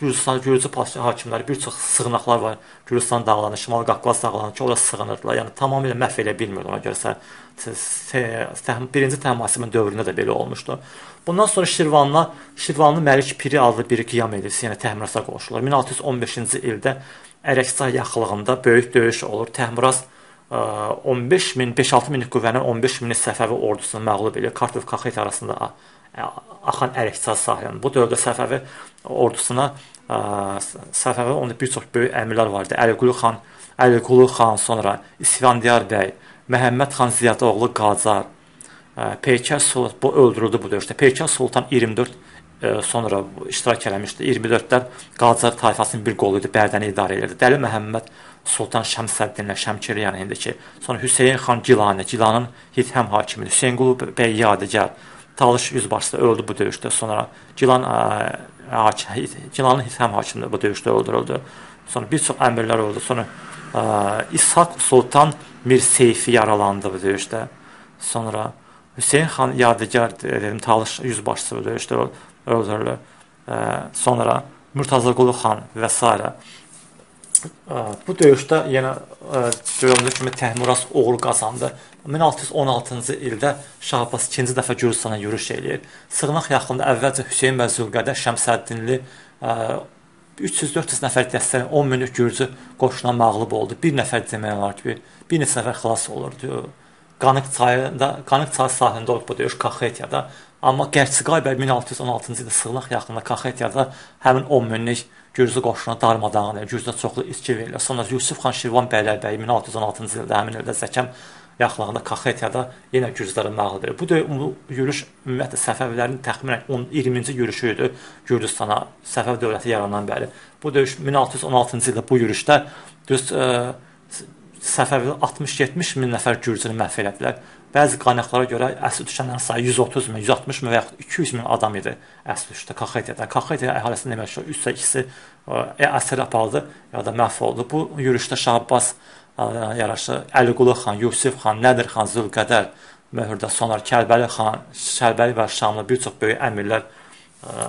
Gürcüstan Gürcü padşah hakimləri bir çox sığınaqlar var. Gürcüstan dağlarında, Şimal Qafqaz dağlarında ki, ora sığınırdılar. Yəni tamamilə məhv edə bilmirdi ona görə. Birinci Təhmasibin dövründə də belə olmuşdu. Bundan sonra Şirvanla Şirvanlı Məlik Piri adlı bir qiyam edilsi, yəni Təhmirasa qoşulur. 1615-ci ildə Ərəkçay yaxınlığında böyük döyüş olur. Təhmiras 15 min, 5-6 minlik qüvvənin 15 minlik Səfəvi ordusunu məğlub edir. Kartov Kaxet arasında axan Ərəkçay sahilində. Bu dövrdə Səfəvi ordusuna Səfəvi onda bir çox böyük əmirlər var idi. Əliqulu xan, Əliqulu xan, sonra İsfandiyar bəy, Məhəmməd xan Ziyadoğlu Qacar, Peykər Sultan bu öldürüldü bu döyüşdə. Peykər Sultan 24 sonra iştirak eləmişdi. 24-lər Qacar tayfasının bir qolu idi, Bərdəni idarə edirdi. Dəli Məhəmməd Sultan Şəmsəddinlə Şəmkir yanındakı, sonra Hüseyn xan Gilani, Gilanın Hithəm hakimi, Hüseynqulu bəy Yadigar, Talış yüzbaşısı öldü bu döyüşdə. Sonra Gilan Gilanın Hithəm hakimi bu döyüşdə öldürüldü. Sonra bir çox əmirlər öldü. Sonra ə, İshaq Sultan Mir Seyfi yaralandı bu döyüşdə. Sonra Hüseyn xan Yadigar dedim Talış yüzbaşısı bu döyüşdə öldürülür. Sonra Murtaza Qulu xan və s. Bu döyüşdə yenə görüldüyü kimi Təhmiras uğur qazandı. 1616-cı ildə Şah Abbas ikinci dəfə Gürcüstana yürüş eləyir. Sığnaq yaxınında əvvəlcə Hüseyn bəy Zülqədər Şəmsəddinli 300-400 nəfər dəstənin 10 minlik Gürcü qoşuna məğlub oldu. Bir nəfər demək olar ki, bir neçə nəfər xilas olurdu. Qanıq çayında, Qanıq çayı sahilində olub bu döyüş Kaxetiyada. Amma Gərçiqay bəy 1616-cı ildə Sığnaq yaxınında Kaxetiyada həmin 10 minlik Gürcü qoşuna darmadağın edir. Gürcüdə çoxlu içki verilir. Sonra Yusuf xan Şirvan bəylərbəyi 1616-cı ildə həmin ildə Zəkəm yaxınlığında Kaxetiyada yenə Gürcülərə məğlub edir. Bu da yürüş ümumiyyətlə Səfəvilərin təxminən 20-ci yürüşü idi Gürcüstana Səfəv dövləti yaranan bəri. Bu döyüş 1616-cı ildə bu yürüşdə düz ə, Səfəvi 60-70 min nəfər Gürcünü məhv elədilər. Bəzi qaynaqlara görə əsir düşənlərin sayı 130 min, 160 min və yaxud 200 min adam idi əsir düşdü Kaxetiyada. Kaxetiya əhalisinin demək ki, 3-sə 2-si əsir aparıldı ya da məhv oldu. Bu yürüşdə Şah Abbas yaraşı Əliqulu xan, Yusif xan, Nədir xan, Zülqədər möhürdə sonra Kərbəli xan, Şərbəli və Şamlı bir çox böyük əmirlər ə,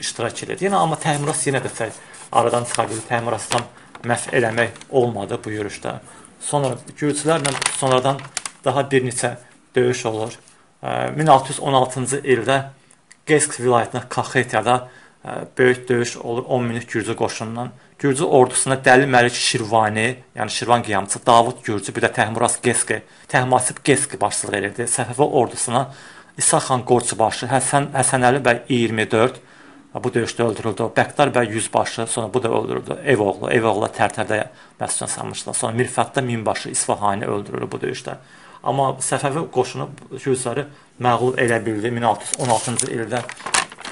iştirak edir. Yenə amma Təhmiras yenə də aradan çıxa bildi. Təhmirasdan məhv eləmək olmadı bu yürüşdə. Sonra gürcülərlə sonradan daha bir neçə döyüş olur. 1616-cı ildə Qesk vilayətinə Kaxetiyada böyük döyüş olur 10 minlik Gürcü qoşunundan. Gürcü ordusuna Dəli Məlik Şirvani, yəni Şirvan qiyamçısı Davud Gürcü, bir də Təhmuras Geski, Təhmasib Geski başçılıq edirdi. Səfəvi ordusuna İsa xan Qorçubaşı, Həsən Həsənəli bəy 24 bu döyüşdə öldürüldü. Bəqdar bəy yüzbaşı, sonra bu da öldürüldü. Ev oğlu, ev oğlu Tərtərdə məscun salmışdılar. Sonra Mirfətdə minbaşı İsfahani öldürüldü bu döyüşdə. Amma Səfəvi qoşunu Gürcüləri məğlub edə bildi 1616-cı ildə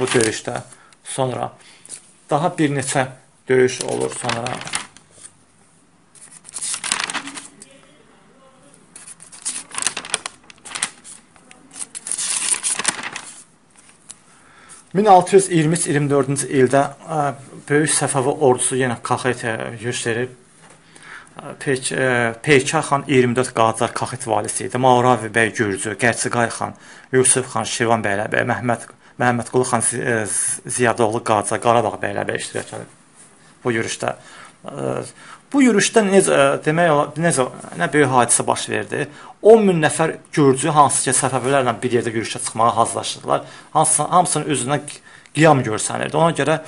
bu döyüşdə. Sonra daha bir neçə döyüş olur sonra. ...1623-24-cü ildə Böyük Səfəvi ordusu yenə Kaxetiyaya yürüş edib Peyk, e, Peykar xan 24 Qacar Kaxit valisi idi. Mavravi bəy Gürcü, Qərçiqay xan, Yusuf xan Şirvan bəylər, Məhəmməd Məhəmmədqulu xan e, Ziyadoğlu Qacar Qarabağ bəylər iştirak edir bu yürüşdə. E, bu yürüşdə necə demək olar, necə nə böyük hadisə baş verdi. 10 min nəfər Gürcü hansı ki Səfəvilərlə bir yerdə yürüşə çıxmağa hazırlaşırdılar. Hansı hamısının özünə qiyam görsənirdi. Ona görə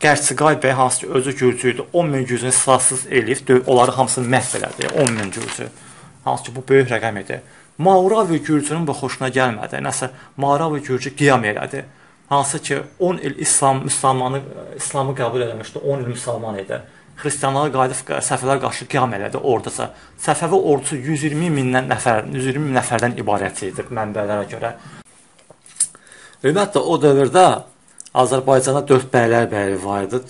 Qərçiqay bəy hansı ki özü gürcü idi, 10 min gürcünü silahsız eləyib, onları hamısını məhv elədi. 10 min gürcü. Hansı ki bu böyük rəqəm idi. Mavravi gürcünün bu xoşuna gəlmədi. Nəsə Mavravi gürcü qiyam elədi. Hansı ki 10 il İslam müsəlmanı İslamı qəbul eləmişdi, 10 il müsəlman idi. Xristianlara qayıdıb Səfəvilər qarşı qiyam elədi ordusa. Səfəvi ordusu 120 mindən nəfər, 120 min nəfərdən ibarət idi mənbələrə görə. Ümumiyyətlə o dövrdə Azərbaycanda 4 bəylər bəyi var idi.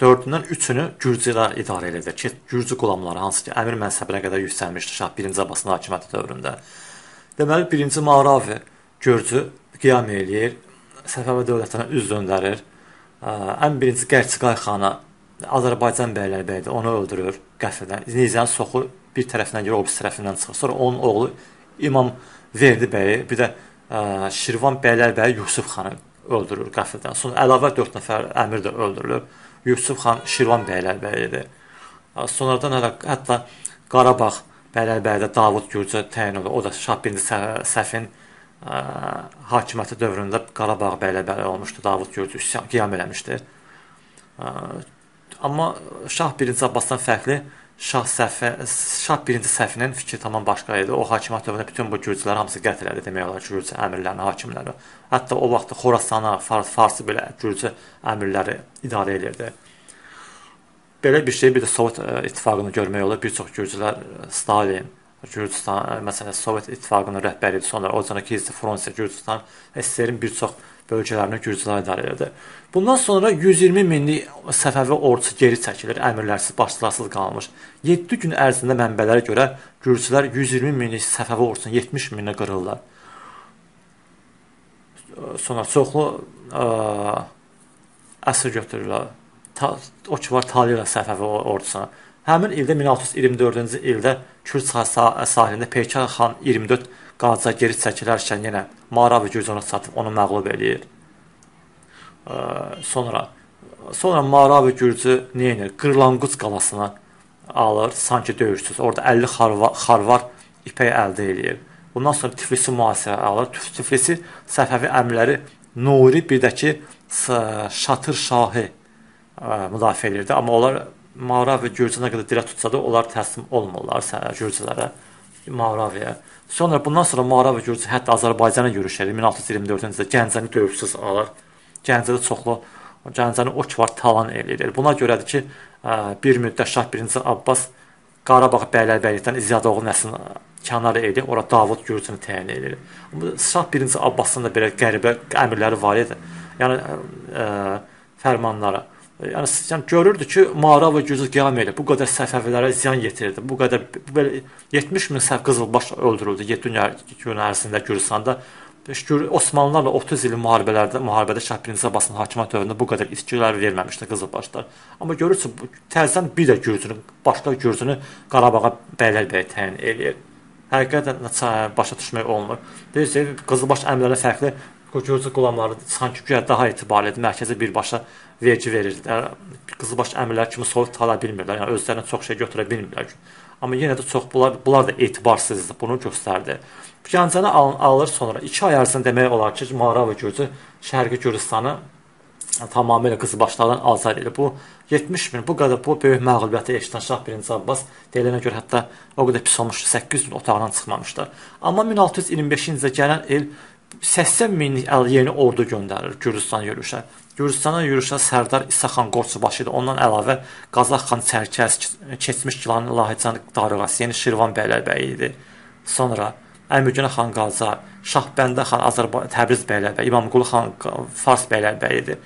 4-dən 3-ünü Gürcülər idarə edirdi ki, Gürcü qulamları hansı ki, əmir mənsəbinə qədər yüksəlmişdi Şah 1-ci Abbasın hakimiyyəti dövründə. Deməli, 1-ci Maravi Gürcü qiyam eləyir, Səfəvi dövlətinə üz döndərir. Ən birinci Qərçiqay xanı Azərbaycan bəylər bəyidir, onu öldürür qəfildən. Nizənin soxu bir tərəfindən görə o bir tərəfindən çıxır. Sonra onun oğlu İmam Verdi bəyi, bir də ə, Şirvan bəylər bəyi Yusuf xanı öldürür qəfildən. Sonra əlavə 4 nəfər əmir də öldürülür. Yusuf xan Şirvan bəylərbəyi idi. Sonradan hələ hətta Qarabağ bəylərbəyində Davud Gürcə təyin olundu. O da Şah 1-ci Səfin ə, hakimiyyəti dövründə Qarabağ bəylərbəyi olmuşdu. Davud Gürcə üsyan qiyam eləmişdi. Amma Şah 1-ci Abbasdan fərqli Şah Səfi, Şah 1-ci Səfinin fikri tamam başqa idi. O hakimiyyət dövründə bütün bu gürcülər hamısı qətl elədi demək olar gürcü əmirlərini, hakimləri. Hətta o vaxt Xorasana, Fars, Farsı belə gürcü əmirləri idarə edirdi. Belə bir şey bir də Sovet İttifaqını görmək olar. Bir çox gürcülər Stalin, Gürcüstan, məsələn, Sovet İttifaqının rəhbəri idi, sonra Ocaqizli Fransa, Gürcüstan SSR-in bir çox bölgələrini gürcülər idarə edirdi. Bundan sonra 120 minlik Səfəvi ordusu geri çəkilir, əmirlərsiz, başçılarsız qalmış. 7 gün ərzində mənbələrə görə gürcülər 120 minlik Səfəvi ordusunu 70 minə qırırlar. Sonra çoxlu ə, əsir götürürlər. Ta, o ki var Taliyyə Səfəvi ordusuna. Həmin ildə 1624-cü ildə Kürd sahilində Peykar xan 24 Qaca geri çəkilərkən yenə Maravi Gürcana çatıb onu məğlub eləyir. Sonra sonra Maravi Gürcü nə edir? Qırlanquc qalasına alır, sanki döyüşsüz. Orada 50 xarvar, xarvar ipək əldə eləyir. Bundan sonra Tiflisi mühasirəyə alır. Tiflisi Səfəvi əmrləri Nuri bir də ki Şatır şahı müdafiə edirdi, amma onlar Maravi Gürcünə qədər dirək tutsa da onlar təslim olmurlar Gürcülərə, Maraviyə. Sonra bundan sonra Maravi Gürcü hətta Azərbaycana yürüş edir. 1624-cü ildə Gəncəni döyüşsüz alır. Gəncədə çoxlu Gəncəni ok var talan eləyir. Buna görədir ki, bir müddət Şah 1-ci Abbas Qarabağ bəylərbəylikdən İziyadoğlu nəslini kənar edir, ora Davud Gürcünü təyin edir. Şah 1-ci Abbasın da belə qəribə əmrləri var idi. Yəni ə, fərmanları. Yəni, yəni görürdü ki, Marava gücü qiyam edir. Bu qədər Səfəvilərə ziyan yetirdi. Bu qədər belə 70 min səf qızılbaş öldürüldü 7 gün ərzində Gürcüstanda. Şükür Osmanlılarla 30 illik müharibələrdə, müharibədə Şah 1-ci Abbasın hakimiyyət dövründə bu qədər itkilər verməmişdi qızılbaşlar. Amma görürsüz, təzədən bir də Gürcünü, başqa Gürcünü Qarabağa bəylərbəyə təyin eləyir. Həqiqətən başa düşmək olmur. Deyirsiniz, qızılbaş əmrlərə fərqli Gürcü qulamları sanki daha etibarlıdır, mərkəzə birbaşa vergi verirdilər. Qızılbaş əmirlər kimi soyuq tala bilmirlər, yəni özlərinə çox şey götürə bilmirlər. Amma yenə də çox bunlar bunlar da etibarsızdır, bunu göstərdi. Gəncəni al alır sonra 2 ay ərzində demək olar ki, Marava Gürcü Şərqi Gürcüstanı tamamilə qızılbaşlardan azad edildi. Bu 70 min bu qədər bu böyük məğlubiyyəti eşidən Şah 1-ci Abbas deyilənə görə hətta o qədər pis olmuşdu, 800 min otağından çıxmamışdı. Amma 1625-ci ildə gələn il 80 minlik yeni ordu göndərir Gürcüstan yürüşə. Gürcüstana yürüşə Sərdar İsaxan Qorçubaşı idi. Ondan əlavə Qazax xan Çərkəz, keçmiş Gilan Lahıcan Darıqas, yeni Şirvan bəylərbəyi idi. Sonra Əmirgünə xan Qacar, Şahbəndə xan Azərbaycan Təbriz bəylərbəyi, İmamqulu xan Fars bəylərbəyi idi.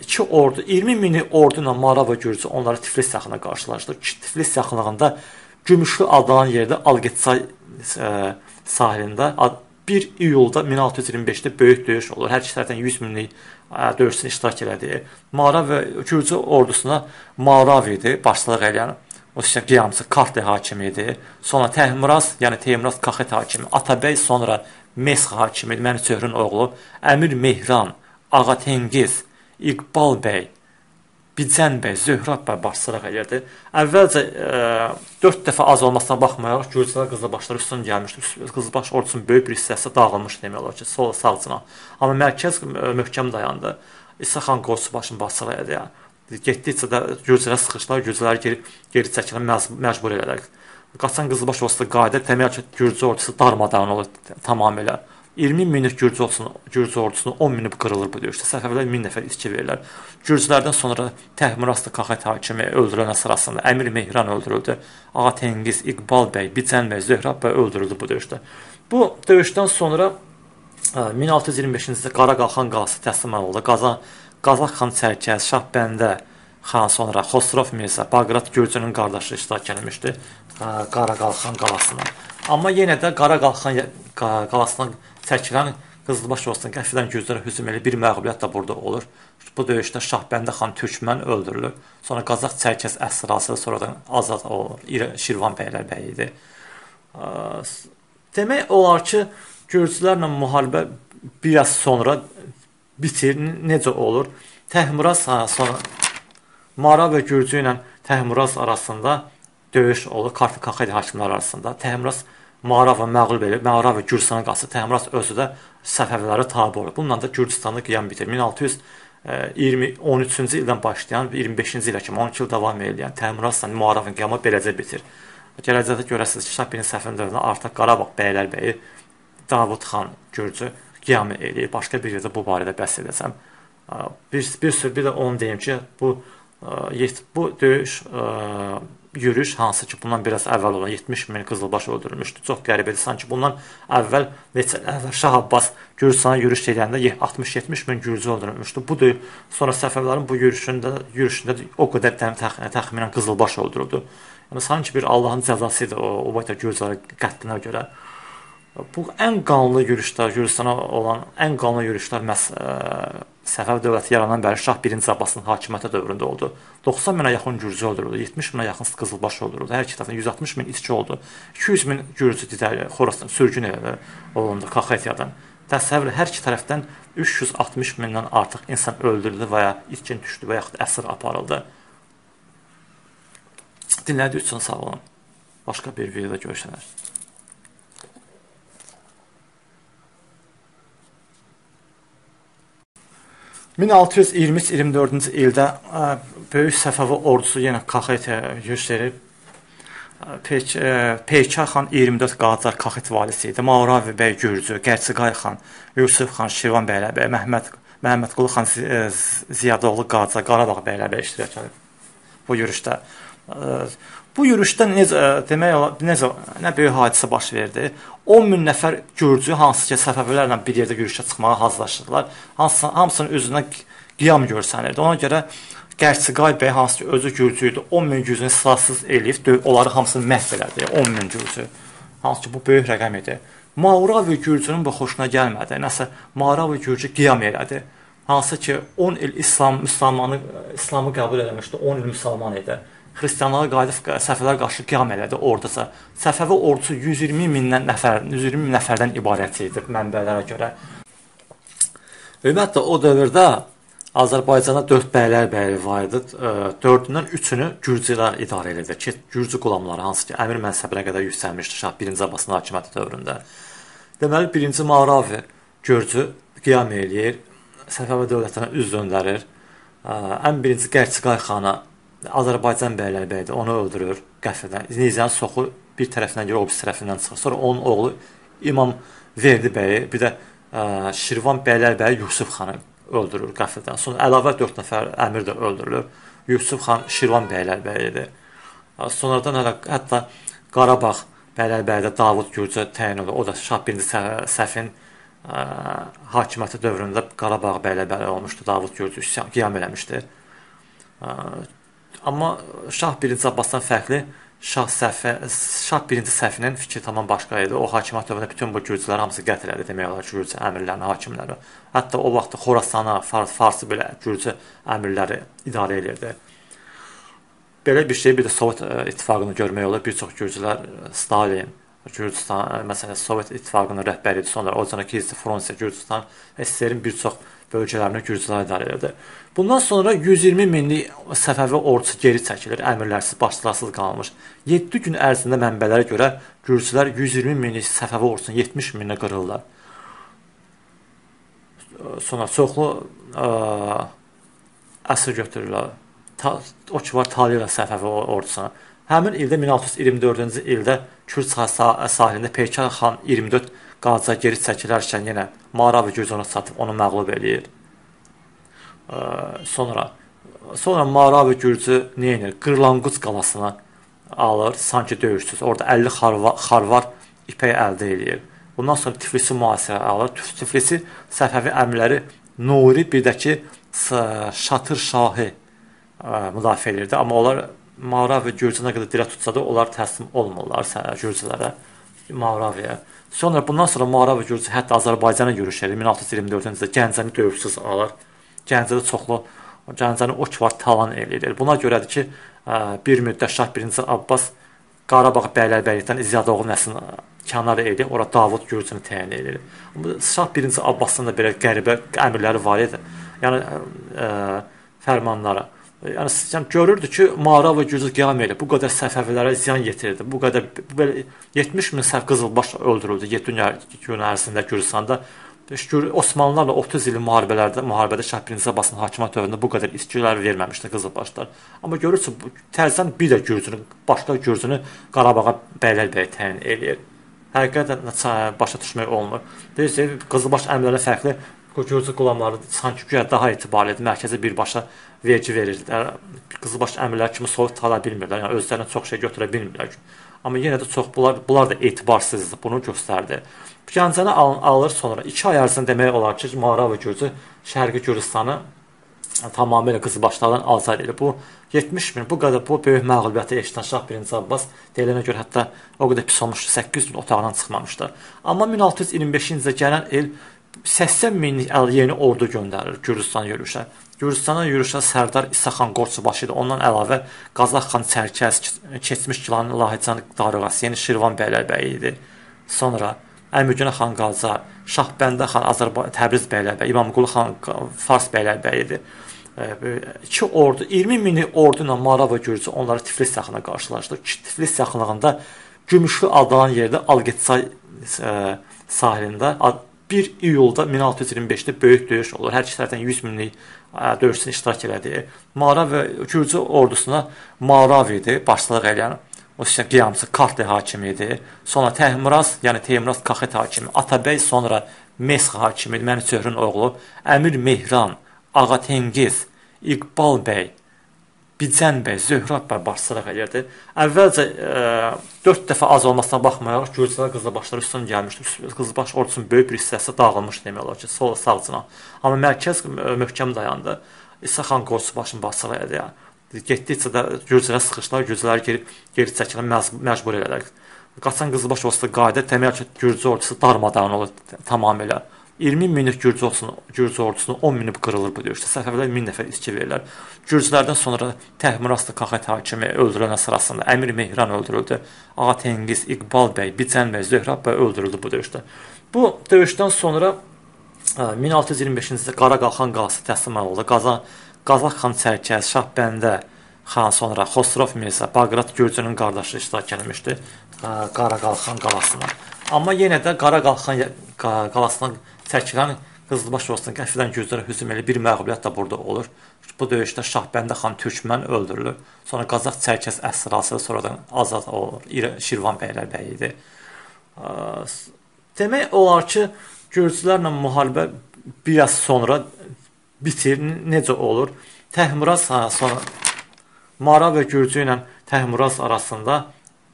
İki ordu, 20 minlik ordu ilə Marava Gürcü onları Tiflis yaxınına qarşılaşdı. Tiflis yaxınlığında Gümüşlü adlanan yerdə Algetçay sahilində 1 iyulda 1625-də böyük döyüş olur. Hər iki tərəfdən 100 minlik döyüşçünə iştirak elədi. Marav və Gürcü ordusuna Marav idi başçılıq edən. O isə qiyamçı Kartli hakimi idi. Sonra Təhmiraz, yəni Teymraz Kaxet hakimi, Atabəy sonra Mesx hakimi, Mənsöhrün oğlu, Əmir Mehran, Ağa Tengiz, İqbal bəy, Bicən bəy, Zöhrab bəy başçılıq edirdi. Əvvəlcə 4 e, dəfə az olmasına baxmayaraq Gürcülər qızılbaşlar üstün gəlmişdi. Qızılbaş ordusunun böyük bir hissəsi dağılmış demək olar ki, sol sağcına. Amma mərkəz e, möhkəm dayandı. İsa xan Qorçubaşın başçılığı edirdi. Yəni. Getdikcə də Gürcülər sıxışdılar, Gürcüləri geri, geri çəkilə məcbur elədilər. Qaçan qızılbaş ordusu qayıdır, təməl ki, Gürcü ordusu darmadağın olur tamamilə. 20 minlik Gürcü ordusunu, Gürcü ordusunu 10 minib qırılır bu döyüşdə. Səfəvilər 1000 nəfər itki verirlər. Gürcülərdən sonra Təhmiraslı Qaxət hakimi öldürülən sırasında Əmir Mehran öldürüldü. Ağa Tengiz, İqbal bəy, Bicən bəy, Zöhrab bəy öldürüldü bu döyüşdə. Bu döyüşdən sonra 1625-ci ildə Qara Qalxan qalası təslim oldu. Qazan Qazax xan Çərkəz, Şahbəndə xan sonra Xosrov Mirza, Bağrat Gürcünün qardaşı iştirak etmişdi Qara Qalxan qalasına. Amma yenə də Qara Qalxan qalasına çəkilən Qızılbaş ordusunun qəfildən Gürcülərə hücum elə bir məğlubiyyət də burada olur. Bu döyüşdə Şahbəndə xan Türkmən öldürülür. Sonra Qazax Çərkəz əsrası sonradan azad olur. Şirvan bəylərbəyi idi. Demək olar ki, Gürcülərlə müharibə bir az sonra bitir. Necə olur? Təhmiraz sonra Mara və Gürcü ilə Təhmiraz arasında döyüş olur. Kartli Kaxedi hakimləri arasında. Təhmiraz Marava məğlub edib, Marava Gürcistana qalsa, Təmiraz özü də Səfəvilərə tabe olur. Bununla da Gürcistanda qiyam bitir. 1613-cü ildən başlayan 25-ci ilə kimi 12 il davam edən Təmirazla Muaravın qiyamı beləcə bitir. Gələcəkdə görəsiniz ki, Şah bin Səfəvin dövründə artıq Qarabağ bəylərbəyi Davud xan Gürcü qiyam eləyir. Başqa bir yerdə bu barədə bəhs edəcəm. Bir, bir sürü bir də onu deyim ki, bu bu döyüş yürüş hansı ki bundan biraz əvvəl olan 70 min qızılbaş öldürülmüşdü. Çox qəribədir. Sanki bundan əvvəl neçə əvvəl Şah Abbas Gürcistana yürüş edəndə 60-70 min gürcü öldürülmüşdü. Budur. Sonra Səfəvlərin bu yürüşündə yürüşündə o qədər təxminən qızılbaş öldürüldü. Yəni sanki bir Allahın cəzası idi o, o boyda gürcülərə qətlinə görə. Bu ən qanlı yürüşlər, Gürcistana olan ən qanlı yürüşlər məhz Səfəv dövləti yaranan bəri Şah 1-ci Abbasın hakimiyyəti dövründə oldu. 90 minə yaxın gürcü öldürüldü, 70 minə yaxın qızılbaş öldürüldü. Hər iki tərəfdən 160 min içki oldu. 200 min gürcü didəli Xorasdan sürgün olundu Kaxetiyadan. Təsəvvür hər iki tərəfdən 360 mindən artıq insan öldürüldü və ya itkin düşdü və yaxud əsir aparıldı. Dinlədiyiniz üçün sağ olun. Başqa bir videoda görüşənər. 1623-24-cü ildə böyük Səfəvi ordusu yenə Kaxetə edib. Peykar xan 24 Qacar Kaxet valisi idi. Mavravi bəy Gürcü, Qərçiqay xan, Yusuf xan Şirvan bəylər bəy, Məhəmməd Məhəmmədqulu xan Ziyadoğlu Qacar Qarabağ bəylər bəy iştirak edib bu yürüşdə. Bu yürüşdə necə demək olar, necə nə böyük hadisə baş verdi. 10 min nəfər gürcü hansı ki Səfəvilərlə bir yerdə yürüşə çıxmağa hazırlaşırdılar. Hansı hamısının üzünə qiyam görsənirdi. Ona görə Qərçiqay bəy hansı ki özü gürcü idi, 10 min gürcünü silahsız eləyib onları hamısını məhv elədi. 10 min gürcü. Hansı ki bu böyük rəqəm idi. Mavravi gürcünün bu xoşuna gəlmədi. Nəsə Mavravi gürcü qiyam elədi. Hansı ki 10 il İslam müsəlmanı İslamı qəbul eləmişdi, 10 il müsəlman idi xristianlığa qayıdıb Səfəvilər qarşı qiyam elədi ordusa. Səfəvi ordusu 120 mindən nəfər, 120 min nəfərdən ibarət idi mənbələrə görə. Ümumiyyətlə o dövrdə Azərbaycanda 4 bəylər bəyi var idi. 4-dən 3-ünü gürcülər idarə edirdi. Ki, gürcü qulamları hansı ki, əmir mənsəbinə qədər yüksəlmişdi Şah 1-ci Abbasın hakimiyyəti dövründə. Deməli 1-ci Maravi gürcü qiyam eləyir, Səfəvi dövlətinə üz döndərir. Ən birinci Qərçiqay xana Azərbaycan bəylərbəyidir, onu öldürür qəfildən. Nizənin soxu bir tərəfindən görə o bir tərəfindən çıxır. Sonra onun oğlu İmam Verdi bəyi, bir də ə, Şirvan bəylərbəyi Yusuf xanı öldürür qəfildən. Sonra əlavə 4 nəfər əmir də öldürülür. Yusuf xan Şirvan bəylərbəyidir. Sonradan hələ hətta Qarabağ bəylərbəyində Davud Gürcə təyin olunur. O da Şah 1-ci Səfin ə, hakimiyyəti dövründə Qarabağ bəylərbəyi olmuşdu. Davud Gürcə üsyan qiyam eləmişdi. Ə, Amma Şah 1-ci Abbasdan fərqli Şah Səfə Şah 1-ci Səfinin fikri tamam başqa idi. O hakimiyyət dövründə bütün bu gürcülər hamısı qətl elədi demək olar ki, gürcü əmirlərini, hakimləri. Hətta o vaxt Xorasana, Fars, Farsı belə gürcü əmirləri idarə edirdi. Belə bir şey bir də Sovet e, İttifaqını görmək olar. Bir çox gürcülər e, Stalin, Gürcüstan, e, məsələn, Sovet İttifaqının rəhbəri idi. Sonra o cənə ki, Fransa, Gürcüstan, SSR-in bir çox bölgələrini gürcülər idarə edirdi. Bundan sonra 120 minlik Səfəvi ordusu geri çəkilir, əmirlərsiz, başçılarsız qalmış. 7 gün ərzində mənbələrə görə gürcülər 120 minlik Səfəvi ordusunu 70 minə qırırlar. Sonra çoxlu ə, əsir götürürlər. Ta, o ki var Taliyyə Səfəvi ordusuna. Həmin ildə 1624-cü ildə Kürd sahilində Peykar xan 24 Qaca geri çəkilərkən yenə Maravi güc ona çatıb onu məğlub eləyir. Sonra sonra Maravi gürcü nə edir? Qırlanquc qalasına alır, sanki döyüşsüz. Orada 50 xarvar, xarvar ipək əldə eləyir. Bundan sonra Tiflisi mühasirə alır. Tiflisi Səfəvi əmirləri Nuri bir də ki Şatır şahı müdafiə edirdi, amma onlar Maravi Gürcünə qədər dilə tutsa da onlar təslim olmurlar Gürcülərə, Maraviyə. Sonra bundan sonra Maravi Gürcü hətta Azərbaycana edir. 1624-cü ildə Gəncəni döyüşsüz alır. Gəncədə çoxlu Gəncəni ok var talan eləyir. Buna görədir ki, bir müddət Şah 1-ci Abbas Qarabağ bəylərbəylikdən İziyadoğlu nəslini kənar edib, ora Davud Gürcünü təyin edir. Şah 1-ci Abbasın da belə qəribə əmrləri var idi. Yəni ə, fərmanları. Yəni, yəni görürdü ki, Marav və Gürcü edir. Bu qədər Səfəvilərə ziyan yetirdi. Bu qədər belə 70 min səf qızılbaş öldürüldü 7 gün ərzində Gürcüstanda. Osmanlılarla 30 illik müharibələrdə, müharibədə Şah birinci Abbasın hakimiyyət dövründə bu qədər iskilər verməmişdi qızılbaşlar. Amma görürsüz, bu tərzdən bir də Gürcünü, başqa Gürcünü Qarabağa bəylərbəyə təyin eləyir. Həqiqətən başa düşmək olmur. Deyirsiniz, qızılbaş əmrlərə fərqli Gürcü qulamları sanki güya daha etibarlıdır, mərkəzi birbaşa vergi verirdilər. Qızılbaş əmirlər kimi soyuq tala bilmirlər. Yəni özlərinə çox şey götürə bilmirlər. Amma yenə də çox bunlar bunlar da etibarsızdır. Bunu göstərdi. Gəncəni al alır sonra 2 ay ərzində demək olar ki, Marava Gürcü Şərqi Gürcüstanı tamamilə qızılbaşlardan azad edilib. Bu 70 min bu qədər bu böyük məğlubiyyəti eşidən Şah 1-ci Abbas deyilənə görə hətta o qədər pis olmuşdu, 800 gün otağından çıxmamışdı. Amma 1625-ci ildə gələn il 80 minlik yeni ordu göndərir Gürcüstan yürüşə. Gürcüstana yürüşə Sərdar İsaxan Qorçubaşı idi. Ondan əlavə Qazax xan Çərkəz, keçmiş Gilan Lahican Darıqas, yəni Şirvan bəylərbəyi idi. Sonra Əmirgünə xan Qacar, Şahbəndə xan Azərbaycan Təbriz bəylərbəyi, İmamqulu xan Fars bəylərbəyi idi. İki ordu, 20 minlik ordu ilə Marava Gürcü onları Tiflis yaxına qarşılaşdı. Tiflis yaxınlığında Gümüşlü adlanan yerdə Algetçay sahilində 1 iyulda 1625-də böyük döyüş olur. Hər iki tərəfdən 100 minlik döyüşçünün iştirak elədi. Marav Gürcü ordusuna Marav idi, başçılıq edən. O isə qiyamçı Kartli hakimi idi. Sonra Təhmiraz, yəni Teymraz Kaxet hakimi, Atabəy sonra Mesx hakimi, Məni Çöhrün oğlu, Əmir Mehran, Ağa Tengiz, İqbal bəy, Bicən bəy, Zöhrab bəy başçılıq edirdi. Əvvəlcə 4 e, dəfə az olmasına baxmayaraq Gürcülər Qızılbaşlar üstün gəlmişdi. Qızılbaş ordusunun böyük bir hissəsi dağılmış demək olar ki, sol sağcına. Amma mərkəz e, möhkəm dayandı. İsa xan Qorçubaşın başçılığı edirdi. Yəni. Getdikcə də Gürcülər sıxışdılar, Gürcülər geri geri çəkilə məcbur elədilər. Qaçan Qızılbaş ordusu qayıdı, təməl ki, Gürcü ordusu darmadağın oldu tamamilə. 20 minlik Gürcü ordusunu, Gürcü ordusunu 10 minib qırılır bu döyüşdə. Səfəvilər 1000 nəfər içki verirlər. Gürcülərdən sonra Təhmiraslı Qaxət hakimi öldürülən sırasında Əmir Mehran öldürüldü. Ağa Tengiz, İqbal bəy, Bicən bəy, Zöhrab bəy öldürüldü bu döyüşdə. Bu döyüşdən sonra 1625-ci ildə Qara Qalxan qalası təslim oldu. Qazan Qazax xan Çərkəz, Şahbəndə xan sonra Xosrov Mirza, Bağrat Gürcünün qardaşı iştirak etmişdi Qara Qalxan qalasına. Amma yenə də Qara Qalxan qalasına çəkilən Qızılbaş ordusuna qəfildən Gürcülərə hücum elə bir məğlubiyyət də burada olur. Bu döyüşdə Şahbəndə xan Türkmən öldürülür. Sonra Qazax Çərkəz əsrası sonradan azad olur. Şirvan bəylərbəyi idi. Demək olar ki, Gürcülərlə müharibə bir az sonra bitir. Necə olur? Təhmiraz sonra Mara və Gürcü ilə Təhmiraz arasında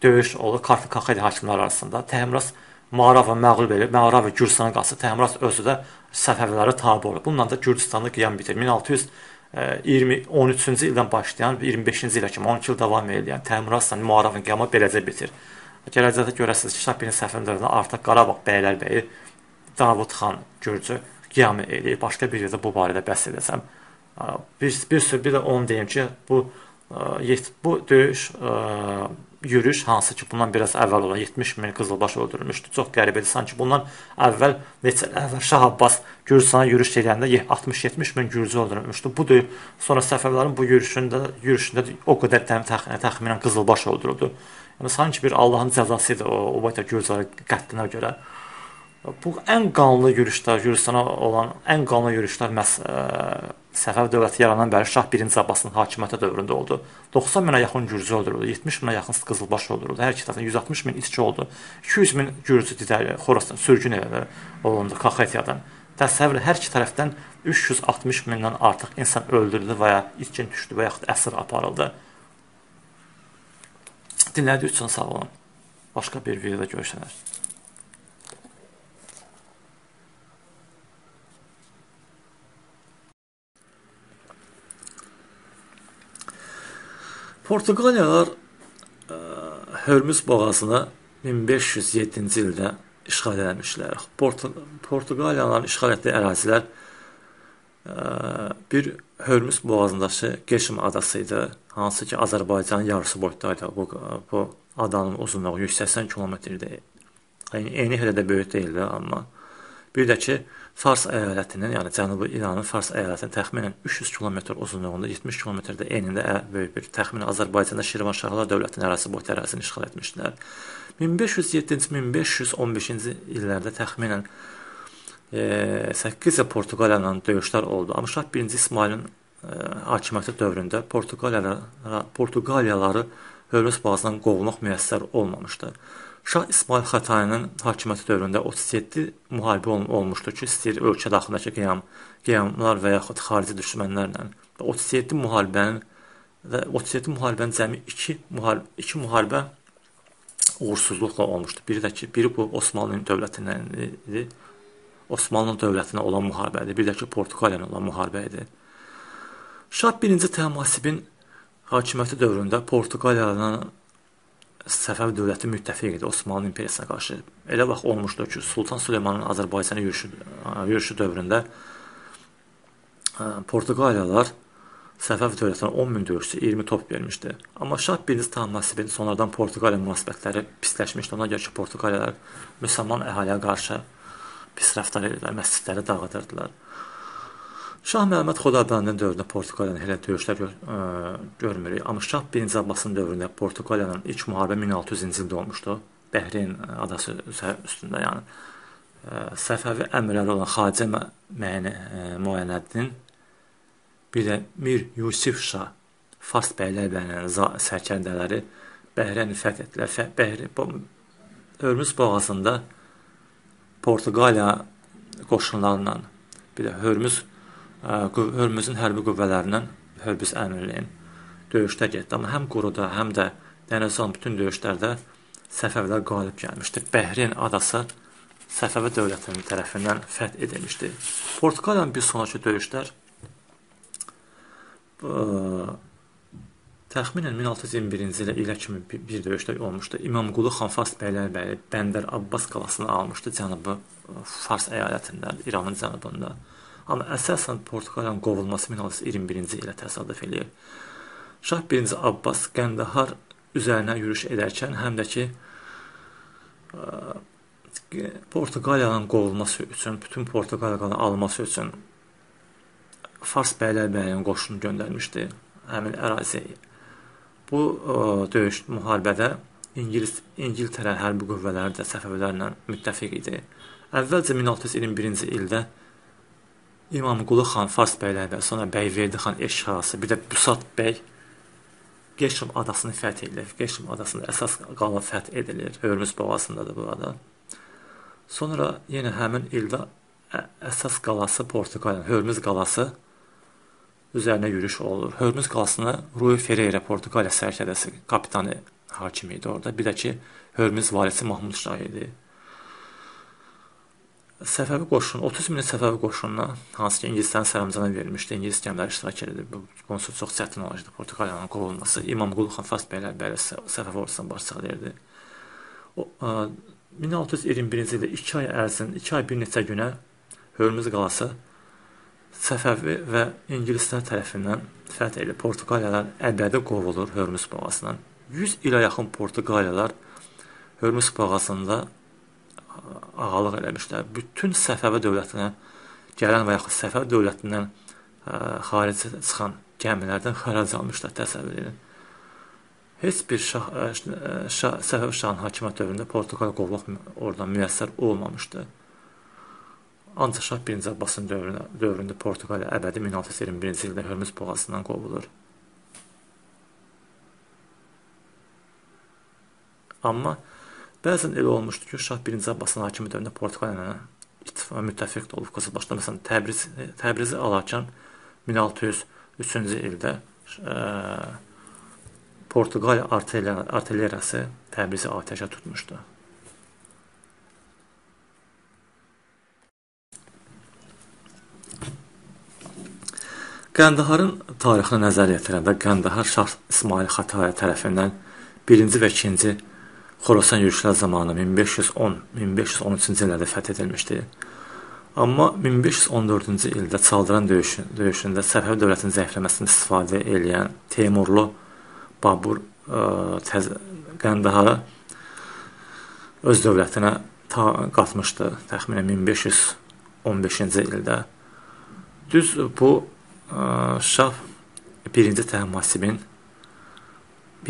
döyüş olur. Kartlı Kaxedi hakimləri arasında. Təhmiraz Marava məğlub edib, Marava Gürcistana qalsa, Təmirat özü də Səfəvilərə tabe olur. Bununla da Gürcistanda qiyam bitir. 1613-cü ildən başlayan 25-ci ilə kimi 12 il davam edən Təmiratla Maravın qiyamı beləcə bitir. Gələcəkdə görəsiniz ki, Şahbinin səfərin dövründə artıq Qarabağ bəylərbəyi Davud xan Gürcü qiyam eləyir. Başqa bir yerdə bu barədə bəhs edəcəm. Bir, bir sürü bir də onu deyim ki, bu bu döyüş yürüş hansı ki bundan biraz əvvəl olan 70 min qızılbaş öldürülmüşdü. Çox qəribədir. Sanki bundan əvvəl neçə əvvəl Şah Abbas Gürcistana yürüş edəndə 60-70 min Gürcü öldürülmüşdü. Bu da sonra Səfəvilərin bu yürüşündə yürüşündə o qədər təxminən qızılbaş öldürüldü. Yəni sanki bir Allahın cəzası idi o boyda Gürcüləri qətlinə görə. Bu ən qanlı yürüşlər, Gürcistana olan ən qanlı yürüşlər məhz Səfəv dövləti yaranan bəri Şah 1-ci Abbasın hakimiyyəti dövründə oldu. 90 minə yaxın Gürcü öldürüldü, 70 minə yaxın qızılbaş öldürüldü. Hər iki tərəfdən 160 min içki oldu. 200 min Gürcü didəli Xorasdan sürgün olundu Kaxetiyadan. Təsəvvür hər iki tərəfdən 360 mindən artıq insan öldürüldü və ya itkin düşdü və yaxud əsir aparıldı. Dinlədiyiniz üçün sağ olun. Başqa bir videoda görüşənər. Portuqaliyalar ə, Hörmüz boğazını 1507-ci ildə işğal etmişlər. Portu Portuqaliyalıların işğal etdiyi ərazilər ə, bir Hörmüz boğazındakı Geşim adası idi. Hansı ki Azərbaycanın yarısı boyutdaydı. Bu bu adanın uzunluğu 180 kilometrdir. Yəni eyni hədədə böyük deyildi, amma bir də ki Fars əyalətinin, yəni Cənubi İranın Fars əyalətinin təxminən 300 kilometr uzunluğunda, 70 kilometrdə enində böyük bir təxminən Azərbaycanda Şirvanşahlar dövlətinin ərazisi boyu ərazisini işğal etmişdilər. 1507-ci 1515-ci illərdə təxminən e, 8 Portuqaliya ilə döyüşlər oldu. Amma Şah 1-ci İsmailin e, hakimiyyəti dövründə Portuqaliyalara Portuqaliyaları Hörmüz boğazından qovmaq müəssər olmamışdı. Şah İsmail Xətainin hakimiyyəti dövründə 37 müharibə ol olmuşdur ki, istəyir ölkə daxilindəki qiyam, qiyamlar və yaxud xarici düşmənlərlə və 37 müharibənin və 37 müharibənin cəmi 2 müharibə 2 müharibə uğursuzluqla olmuşdu. Biri də ki, biri bu Osmanlı dövlətindən idi. Osmanlı dövlətinə olan müharibə idi. Bir də ki, Portuqaliya olan müharibə idi. Şah 1-ci Təhmasibin hakimiyyəti dövründə Portuqaliyanın Səfəv dövləti müttəfiq idi Osmanlı imperiyasına qarşı. Elə vaxt olmuşdu ki, Sultan Süleymanın Azərbaycana yürüşü, yürüşü dövründə Portuqaliyalılar Səfəv dövlətinə 10 min döyüşçü 20 top vermişdi. Amma Şah 1-ci Təhmasibin sonradan Portuqaliya münasibətləri pisləşmişdi. Ona görə ki, Portuqaliyalılar müsəlman əhaliyə qarşı pis rəftar edirlər, məscidləri dağıdırdılar. Şah Məhəmməd Xodabəndin dövründə Portuqaliyanın elə döyüşlər gör, ə, görmürük. Amma Şah 1-ci Abbasın dövründə Portuqaliyanın ilk müharibə 1600-ci ildə olmuşdu. Bəhreyn adası üstündə, yəni ə, Səfəvi əmirləri olan Xacə Müəyyənəddin bir də Mir Yusif Şah Fars bəylərlərinin sərkərdələri Bəhrəni fəth etdilər. Bəhri Hörmüz boğazında Portuqaliya qoşunlarla bir də Hörmüz Hörmüzün hərbi qüvvələrindən Hörmüz əmirliyin döyüşdə getdi. Amma həm quruda, həm də dənizdə olan bütün döyüşlərdə Səfəvilər qalib gəlmişdi. Bəhrin adası Səfəvi dövlətinin tərəfindən fəth edilmişdi. Portuqaliyanın bir sonrakı döyüşlər ə, təxminən 1621-ci ilə ilə kimi bir, döyüşdə olmuşdu. İmamqulu xan Fars bəylərbəyi Bəndər Abbas qalasını almışdı cənubi Fars əyalətində, İranın cənubunda. Amma əsasən Portuqaliyanın qovulması 1621-ci ilə təsadüf eləyir. Şah 1-ci Abbas Qəndahar üzərinə yürüş edərkən həm də ki ə, Portuqaliyanın qovulması üçün, bütün Portuqaliyanın alması üçün Fars bəylərbəyinin qoşunu göndərmişdi həmin əraziyə. Bu ə, döyüş müharibədə İngilis İngiltərə hərbi qüvvələri də Səfəvilərlə müttəfiq idi. Əvvəlcə 1621-ci ildə İmamqulu xan Fars bəylərbəyi, sonra Bəyverdi xan Eşxası, bir də Büsat bəy Geşim adasını fəth edilir. Geşim adasında əsas qala fəth edilir. Hörmüz boğazındadır burada. Sonra yenə həmin ildə əsas qalası Portuqaliyanın Hörmüz qalası üzərinə yürüş olur. Hörmüz qalasına Rui Ferreira Portuqaliya sərkərdəsi kapitanı hakim idi orada. Bir də ki, Hörmüz valisi Mahmud Şah idi. Səfəvi qoşun, 30 min Səfəvi qoşununa, hansı ki, İngilislərin sərəncamına verilmişdi, İngilis gəmiləri iştirak edirdi. Bu konsul çox çətin olacaqdı Portuqaliyanın qovulması. İmam Qulu xan Fars bəylər bəyə Səfəvi ordusuna başçılıq edirdi. O, 1621-ci ildə 2 ay ərzində, 2 ay bir neçə günə Hörmüz qalası Səfəvi və ingilislər tərəfindən fəth edilib. Portuqaliyalar əbədi qovulur Hörmüz boğazından. 100 ilə yaxın Portuqaliyalar Hörmüz boğazında ağalıq eləmişlər. Bütün Səfəvi dövlətinə gələn və yaxud Səfəvi dövlətindən xaricə çıxan gəmilərdən xərac almışlar, təsəvvür edin. Heç bir şah, şah Səfəvi şahın hakimiyyət dövründə Portuqal qovluq oradan müəssər olmamışdı. Ancaq Şah 1-ci Abbasın dövründə, dövründə Portuqaliya əbədi 1621-ci ildə Hörmüz boğazından qovulur. Amma bəzən elə olmuşdu ki, Şah 1-ci Abbasın hakimi dövründə Portuqaliya ittifaq müttəfiq olub Qızılbaşda. Məsələn, Təbriz Təbrizi alarkən 1603-cü ildə ə, Portuqaliya artilleriyası Təbrizi atəşə tutmuşdu. Qəndaharın tarixini nəzərə yetirəndə Qəndahar Şah İsmail Xatay tərəfindən 1-ci və 2-ci Xorasan yürüşlər zamanı 1510-1513-cü illərdə fəth edilmişdi. Amma 1514-cü ildə Çaldıran döyüşü, döyüşündə Səfəv dövlətinin zəifləməsini istifadə edən Teymurlu Babur ə, təz, Qəndaharı öz dövlətinə ta qatmışdı təxminən 1515-ci ildə. Düz bu Şah birinci Təhmasibin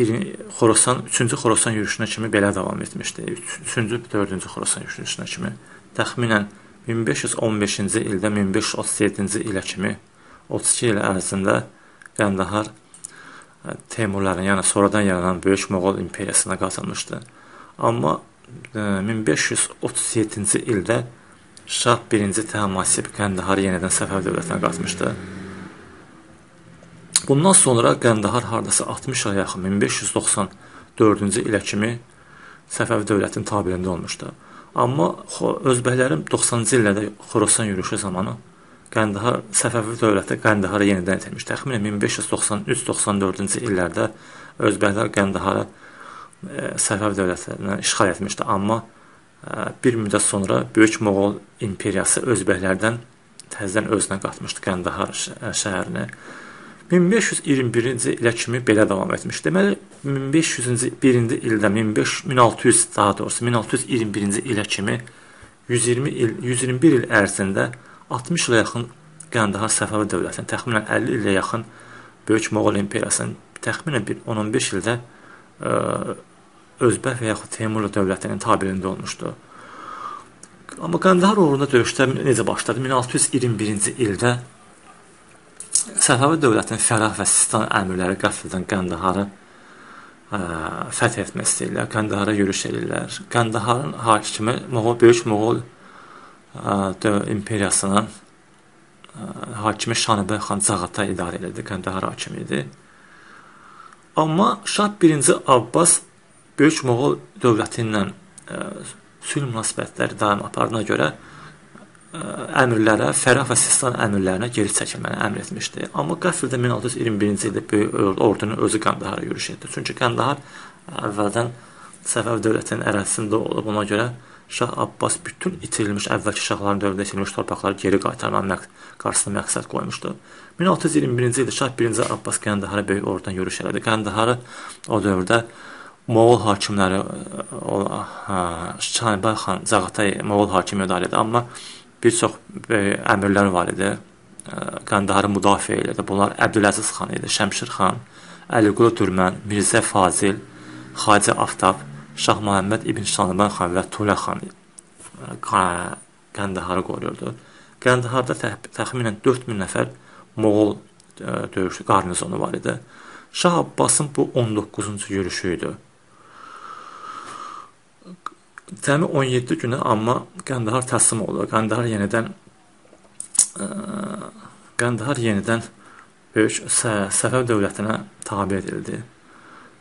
birinci Xorasan, 3-cü Xorasan yürüşünə kimi belə davam etmişdi. 3-cü, 4-cü Xorasan yürüşünə kimi təxminən 1515-ci ildə 1537-ci ilə kimi 32 il ərzində Qəndahar Teymurların, yəni sonradan yaranan Böyük Moğol imperiyasına qatılmışdı. Amma 1537-ci ildə Şah 1-ci Təhmasib Qəndaharı yenidən Səfəv dövlətinə qatmışdı. Bundan sonra Qəndahar hardasa 60 ilə yaxın 1594-cü ilə kimi Səfəvi dövlətinin tabeliyində olmuşdu. Amma özbəklərin 90-cı illərdə Xorasan yürüşü zamanı Qəndahar Səfəvi dövləti Qəndaharı yenidən itirmiş. Təxminən 1593-94-cü illərdə özbəklər Qəndaharı e, Səfəvi dövlətini işğal etmişdi. Amma e, bir müddət sonra Böyük Moğol imperiyası özbəklərdən təzədən özünə qatmışdı Qəndahar şəhərini. 1521-ci ilə kimi belə davam etmiş. Deməli 1500-cü 1-ci ildə 15 1600 daha doğrusu 1621-ci ilə kimi 120 il 121 il ərzində 60 ilə yaxın Qəndahar Səfəvi dövlətinin təxminən 50 ilə yaxın Böyük Moğol imperiyasının təxminən bir 10-15 ildə ə, Özbək və yaxud Teymurlu dövlətinin tabeliyində olmuşdu. Amma Qəndahar uğrunda döyüşlər necə başladı? 1621-ci ildə Səfəvi dövlətinin Fərah və Sistan əmirləri qəflətən Qəndaharı ə, fəth etmək istəyirlər. Qəndahara yürüş edirlər. Qəndaharın hakimi Moğol böyük Moğol ə, imperiyasının ə, hakimi Şanibə xan Cağatay idarə edirdi. Qəndahar hakimi idi. Amma Şah 1-ci Abbas böyük Moğol dövləti ilə sülh münasibətləri daim apardığına görə əmrlərə, Fərah və Sistan əmrlərinə geri çəkilməni əmr etmişdi. Amma qəfildən 1621-ci ildə böyük ordunun özü Qəndahara yürüş etdi. Çünki Qəndahar əvvəldən Səfəv dövlətinin ərazisində olub, ona görə Şah Abbas bütün itirilmiş əvvəlki şahların dövründə itirilmiş torpaqları geri qaytarmaq məq qarşısına məqsəd qoymuşdu. 1621-ci ildə Şah 1-ci Abbas Qəndahara böyük ordudan yürüş elədi. Qəndaharı o dövrdə Moğol hakimləri o Şahibay xan Cağatay Moğol hakimi idarə edir, amma bir çox e, əmirlər var idi. E, Qəndaharı müdafiə edirdi. Bunlar Əbdüləziz xan idi, Şəmşir xan, Əliqulu Dürmən, Mirzə Fazil, Xacə Aftab, Şah Məhəmməd İbn Şanibən xan və Tulə xan e, Qəndaharı qoruyurdu. Qəndaharda təxminən 4000 nəfər Moğol döyüşçü qarnizonu var idi. Şah Abbasın bu 19-cu yürüşü idi. Cəmi 17 günə amma Qəndahar təslim oldu. Qəndahar yenidən ə, Qəndahar yenidən böyük Sə Səfəv dövlətinə tabe edildi.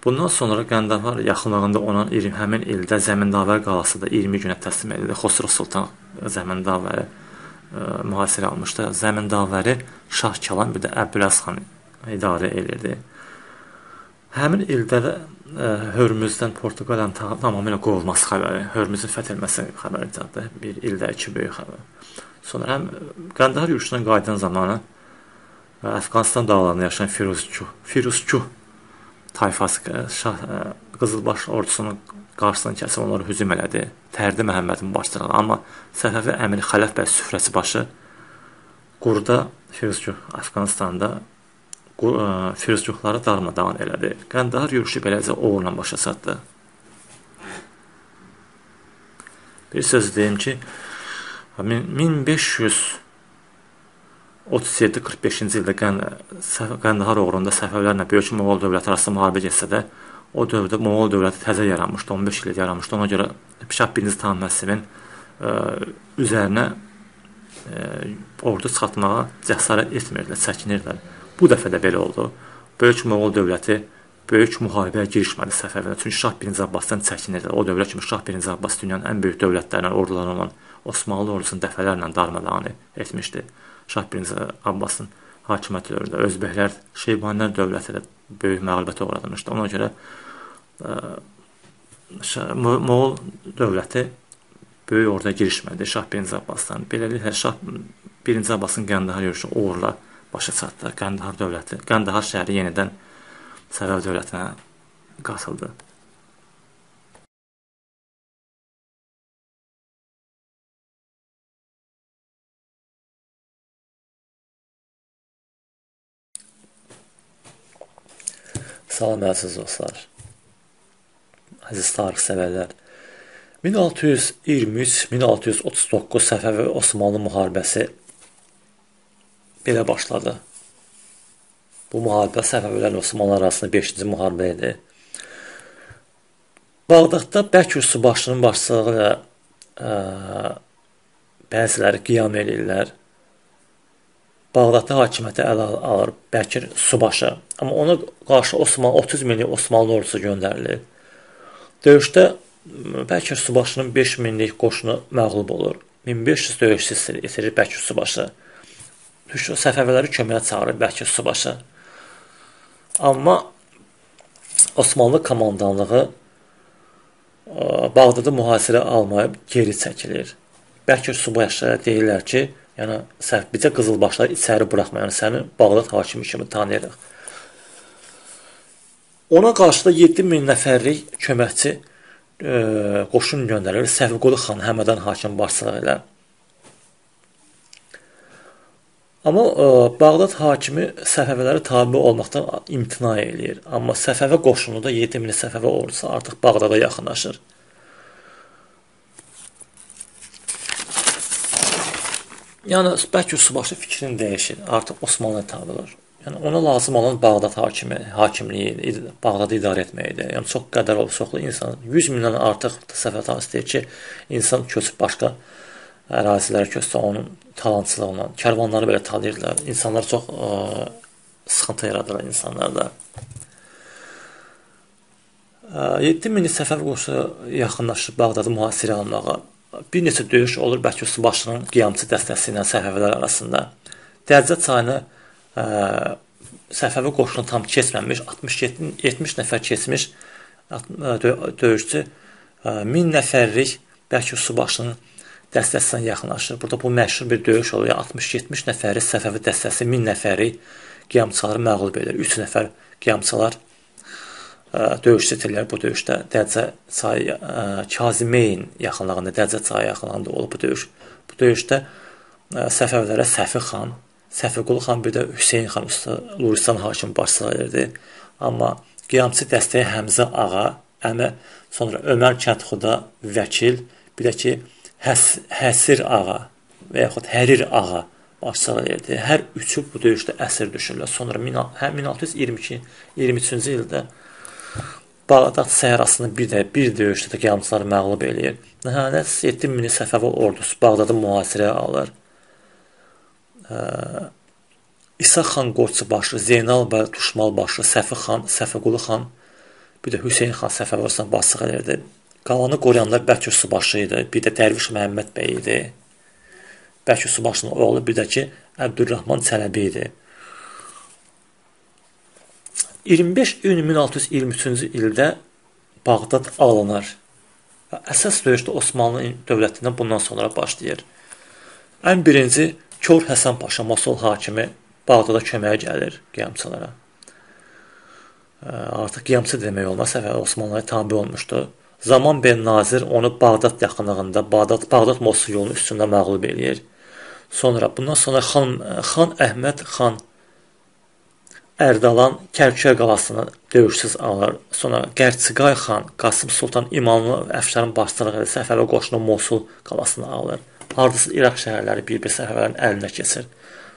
Bundan sonra Qəndahar yaxınlığında olan 20 həmin ildə Zəmindavər qalası da 20 günə təslim edildi. Xosrov Sultan Zəmindavəri mühasirə almışdı. Zəmindavəri Şah Kəlan bir də Əbdüləz xan idarə edirdi. Həmin ildə də Hörmüzdən Portuqaliyanın ta tamamilə qovulması xəbəri, Hörmüzün fəth edilməsi xəbəri çatdı. Bir ildə iki böyük xəbər. Sonra həm Qəndahar yürüşündən qayıdan zamanı Əfqanistan dağlarında yaşayan Firuzçu, Firuzçu tayfası şah Qızılbaş ordusunun qarşısını kəsib onlara hücum elədi. Tərdi Məhəmmədin başçılığı, amma Səfəvi əmiri Xələf bəy süfrəsi başı Qurda Firuzçu Əfqanistanda firuzcuqları darmadağın elədi. Qəndahar yürüşü beləcə uğurla başa çatdı. Bir söz deyim ki, 1537-45-ci ildə Qəndahar uğrunda Səfəvlərlə Böyük Moğol dövləti arasında müharibə getsə də, o dövrdə Moğol dövləti təzə yaranmışdı, 15 il yaranmışdı. Ona görə Pişah 1-ci Təhməssibin üzərinə ə, ordu çıxartmağa cəsarət etmirdilər, çəkinirdilər. Bu dəfə də belə oldu. Böyük Moğol dövləti böyük müharibəyə girişmədi Səfəvinə. Çünki Şah 1-ci Abbasdan çəkinirdi. O dövrə kimi Şah 1-ci Abbas dünyanın ən böyük dövlətlərindən, ordularından olan Osmanlı ordusunu dəfələrlə darmadağın etmişdi. Şah 1-ci Abbasın hakimiyyəti dövründə Özbəklər Şeybanilər dövləti də böyük məğlubiyyətə uğradılmışdı. Ona görə ə, Moğol dövləti böyük orduya girişmədi Şah 1-ci Abbasdan. Beləliklə Şah 1-ci Abbasın Qəndahar yürüşü uğurla başa çatdı. Qəndahar dövləti, Qəndahar şəhəri yenidən Səfəv dövlətinə qatıldı. Salam əziz dostlar. Əziz tarix sevərlər. 1623-1639 Səfəvi Osmanlı müharibəsi belə başladı. Bu müharibə Səfəvilərlə Osmanlılar arasında 5-ci müharibə idi. Bağdadda Bəkir Subaşının başçılığı ilə ə, bəziləri qiyam edirlər. Bağdadda hakimiyyəti ələ alır Bəkir Subaşı. Amma ona qarşı Osman 30 minlik Osmanlı ordusu göndərilir. Döyüşdə Bəkir Subaşının 5 minlik qoşunu məğlub olur. 1500 döyüşçü itirir Bəkir Subaşı. Səfəvələri köməyə çağırır Bəkir Subaşı. Amma Osmanlı komandanlığı Bağdadı mühasirə almayıb geri çəkilir. Bəkir Subaşı deyirlər ki, Yəni səhv bizə qızılbaşları içəri buraxma. Yəni səni Bağdad hakimi kimi tanıyırıq. Ona qarşı da 7000 nəfərlik köməkçi e, qoşun göndərir Səfqulu xan Həmədan hakim başçılığı ilə. Amma ə, e, Bağdad hakimi Səfəvələrə tabe olmaqdan imtina eləyir. Amma Səfəvə qoşunu da 7000 Səfəvə ordusu artıq Bağdada yaxınlaşır. Yəni bəlkə Subaşı fikrini dəyişir. Artıq Osmanlı tabedir. Yəni ona lazım olan Bağdad hakimi, hakimliyi, Bağdadı idarə etməkdir. Yəni çox qədər olub çoxlu insan 100 mindən artıq səfərdan istəyir ki, insan köçüb başqa ərazilərə köçsə onun talançılığına, karvanları belə tanıyırlar. İnsanlar çox ə, sıxıntı yaradırlar insanlarda. 7000 səfər qoşu yaxınlaşıb Bağdadı mühasirə almağa bir neçə döyüş olur Bəkir Subaşının qiyamçı dəstəsi ilə Səfəvilər arasında. Dərcə çayını ə, Səfəvi qoşunu tam keçməmiş, 67 70 nəfər keçmiş döyüşçü 1000 nəfərlik Bəkir Subaşının dəstəsinə yaxınlaşır. Burada bu məşhur bir döyüş olur. 60-70 nəfəri Səfəvi dəstəsi 1000 nəfəri qiyamçıları məğlub edir. 3 nəfər qiyamçılar döyüş setirlər bu döyüşdə Dəcə çayı Kazimeyn yaxınlığında, Dəcə çayı yaxınlığında olub bu döyüş. Bu döyüşdə Səfəvlərə Səfi xan, Səfiqulu xan bir də Hüseyn xan usta Luristan hakim başçılıq edirdi. Amma qiyamçı dəstəyə Həmzə ağa, əmə sonra Ömər Kətxuda vəkil, bir də ki Həs Həsir ağa və yaxud Hərir ağa başçılıq edirdi. Hər üçü bu döyüşdə əsir düşürlər. Sonra 1622 23-cü ildə Bağdad səhrasını bir də bir döyüşdə də qiyamçıları məğlub eləyir. Nəhayət 7000 Səfəvi ordusu Bağdadı mühasirəyə alır. İsa xan Qoçubaşı, Zeynal bəy Tuşmalbaşı, Səfi xan, Səfiqulu xan, bir də Hüseyn xan Səfəvi ordusundan başçılıq edirdi. Qalanı qoruyanlar Bəkir Subaşı idi, bir də Dərviş Məhəmməd bəy idi. Bəkir Subaşının oğlu bir də ki Əbdürrahman Çələbi idi. 25 iyun 1623-cü ildə Bağdad alınır. Və əsas döyüşdə Osmanlı dövlətindən bundan sonra başlayır. Ən birinci Kor Həsən Paşa Mosul hakimi Bağdada köməyə gəlir qiyamçılara. Artıq qiyamçı demək olmaz, əvvəl Osmanlıya tabe olmuşdu. Zaman ben Nazir onu Bağdad yaxınlığında, Bağdad Bağdad Mosul yolunun üstündə məğlub eləyir. Sonra bundan sonra xan xan Əhməd xan Ərdalan Kərkər qalasını döyüşsüz alır. Sonra Qərçiqay xan Qasım Sultan İmanlı Əfşarın başçılığı ilə Səfəvi qoşunu Mosul qalasını alır. Hardasa İraq şəhərləri bir-bir Səfəvərin əlinə keçir.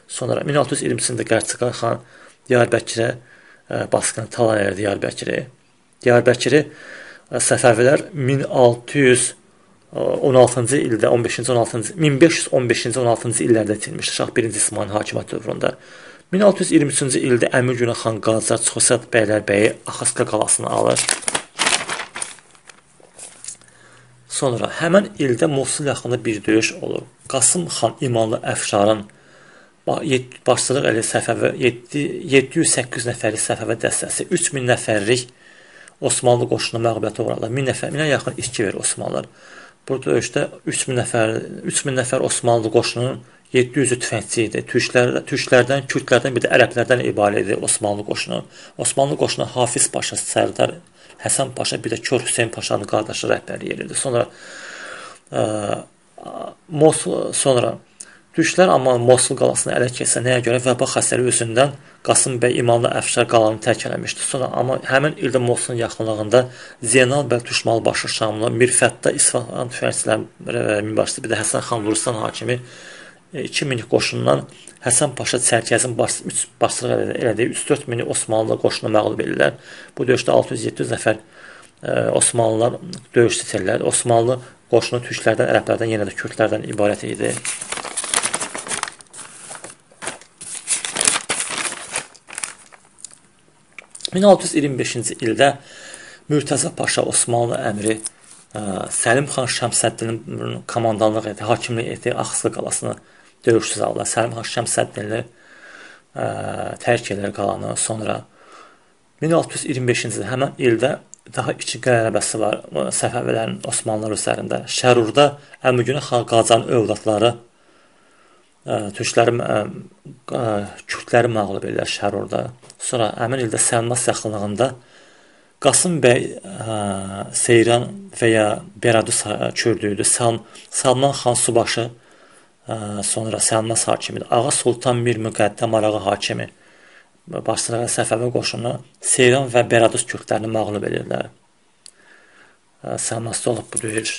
Sonra 1620-ci Qərçiqay xan Diyarbəkirə e, basqını talan edir Diyarbəkiri. Diyarbəkiri Səfəvilər 1600 16-cı ildə 15-ci 16-cı 1515-ci 16-cı illərdə itirmişdi Şah 1-ci İsmayılın hakimiyyət dövründə. 1623-cü ildə Əmir Günə xan Qacar Çoxsat Bəylərbəyi Axaska qalasını alır. Sonra həmin ildə Mosul yaxınında bir döyüş olur. Qasım xan İmanlı Əfşarın başçılıq elə Səfəvi 700-800 nəfərlik Səfəvi dəstəsi 3000 nəfərlik Osmanlı qoşunu məğlubiyyətə uğradılar. 1000 nəfər, 1000-ə yaxın işçi verir Osmanlılar. Bu döyüşdə 3000 nəfər 3000 nəfər Osmanlı qoşununun 700-ü tüfəngçi idi. Türklər, türklərdən, kürdlərdən, bir də ərəblərdən ibarət idi Osmanlı qoşunu. Osmanlı qoşunu Hafiz Paşa, Sərdar Həsən Paşa, bir də Kör Hüseyn Paşanın qardaşı rəhbərlik edirdi. Sonra ə, Mosul sonra Türklər amma Mosul qalasını ələ keçsə nəyə görə vəba xəstəliyi üzündən Qasım bəy İmanlı Əfşar qalanı tərk eləmişdi. Sonra amma həmin ildə Mosulun yaxınlığında Zeynal bəy Tuşmalbaşı Şamlı, Mirfətdə İsfahan tüfəngçiləri minbaşçısı, bir də Həsən xan Nuristan hakimi 2 minlik qoşundan Həsən Paşa Çərkəzin başçılıq elədiyi 3-4 minlik Osmanlı qoşunu məğlub edirlər. Bu döyüşdə 600-700 nəfər ə, Osmanlılar döyüş seçirlər. Osmanlı qoşunu türklərdən, ərəblərdən, yenə də kürdlərdən ibarət idi. 1625-ci ildə Mürtəza Paşa Osmanlı əmiri ə, Səlim xan Şəmsəddinin komandanlıq etdi, hakimlik etdi Axsı qalasını döyüşsüz aldı. Səlim xan Şəmsəddinli ə, tərk edir qalanı. Sonra 1625-ci ildə həmin ildə daha iki qələbəsi var Səfəvilərin Osmanlılar üzərində. Şərurda Əmigünə xan Qacanın övladları türkləri kürdləri məğlub edirlər Şərurda. Sonra həmin ildə Səlmas yaxınlığında Qasım bəy ə, Seyran və ya Beradus kürdü idi. Sal Salman xan Subaşı ə, sonra Səlmas hakimi, Ağa Sultan Mir Müqəddəm Arağı hakimi başçılığı Səfəvi qoşunu Seyran və Beradus kürdlərini məğlub edirlər. Səlmasda olub bu döyüş.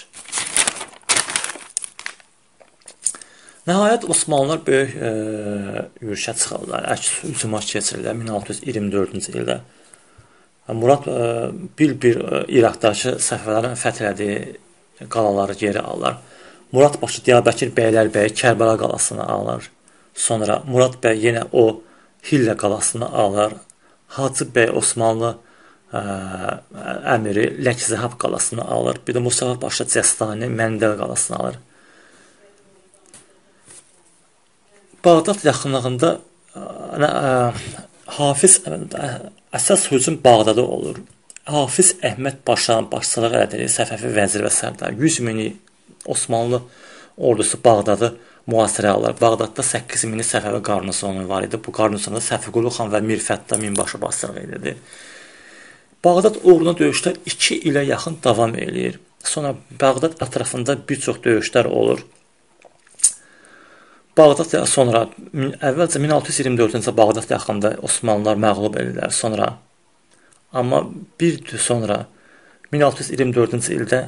Nəhayət Osmanlılar böyük e, yürüşə çıxırlar. Əks hücuma keçirirlər 1624-cü ildə. Murad bir-bir İraqdakı səfərlərin fəth elədiyi qalaları geri alırlar. Murad başı Diyarbəkir bəylər bəy Kərbəla qalasını alır. Sonra Murad bəy yenə o Hillə qalasını alır. Hacı bəy Osmanlı ə, əmiri Ləkzəhab qalasını alır. Bir də Mustafa başı Cəstani Məndəl qalasını alır. Bağdad yaxınlığında ə, ə, Hafiz əsas hücum Bağdada olur. Hafiz Əhməd Paşa başçılıq elədiyi Səfəvi vəzir və sərdar 100 mini Osmanlı ordusu Bağdadı mühasirə alır. Bağdadda 8 mini Səfəvi qarnizonu var idi. Bu qarnizonda Səfiqulu xan və Mirfətdə minbaşı başçılıq edirdi. Bağdad uğruna döyüşlər 2 ilə yaxın davam eləyir. Sonra Bağdad ətrafında bir çox döyüşlər olur. Bağdad sonra əvvəlcə 1624-cü Bağdad yaxınında Osmanlılar məğlub edildilər. Sonra amma bir il sonra 1624-cü ildə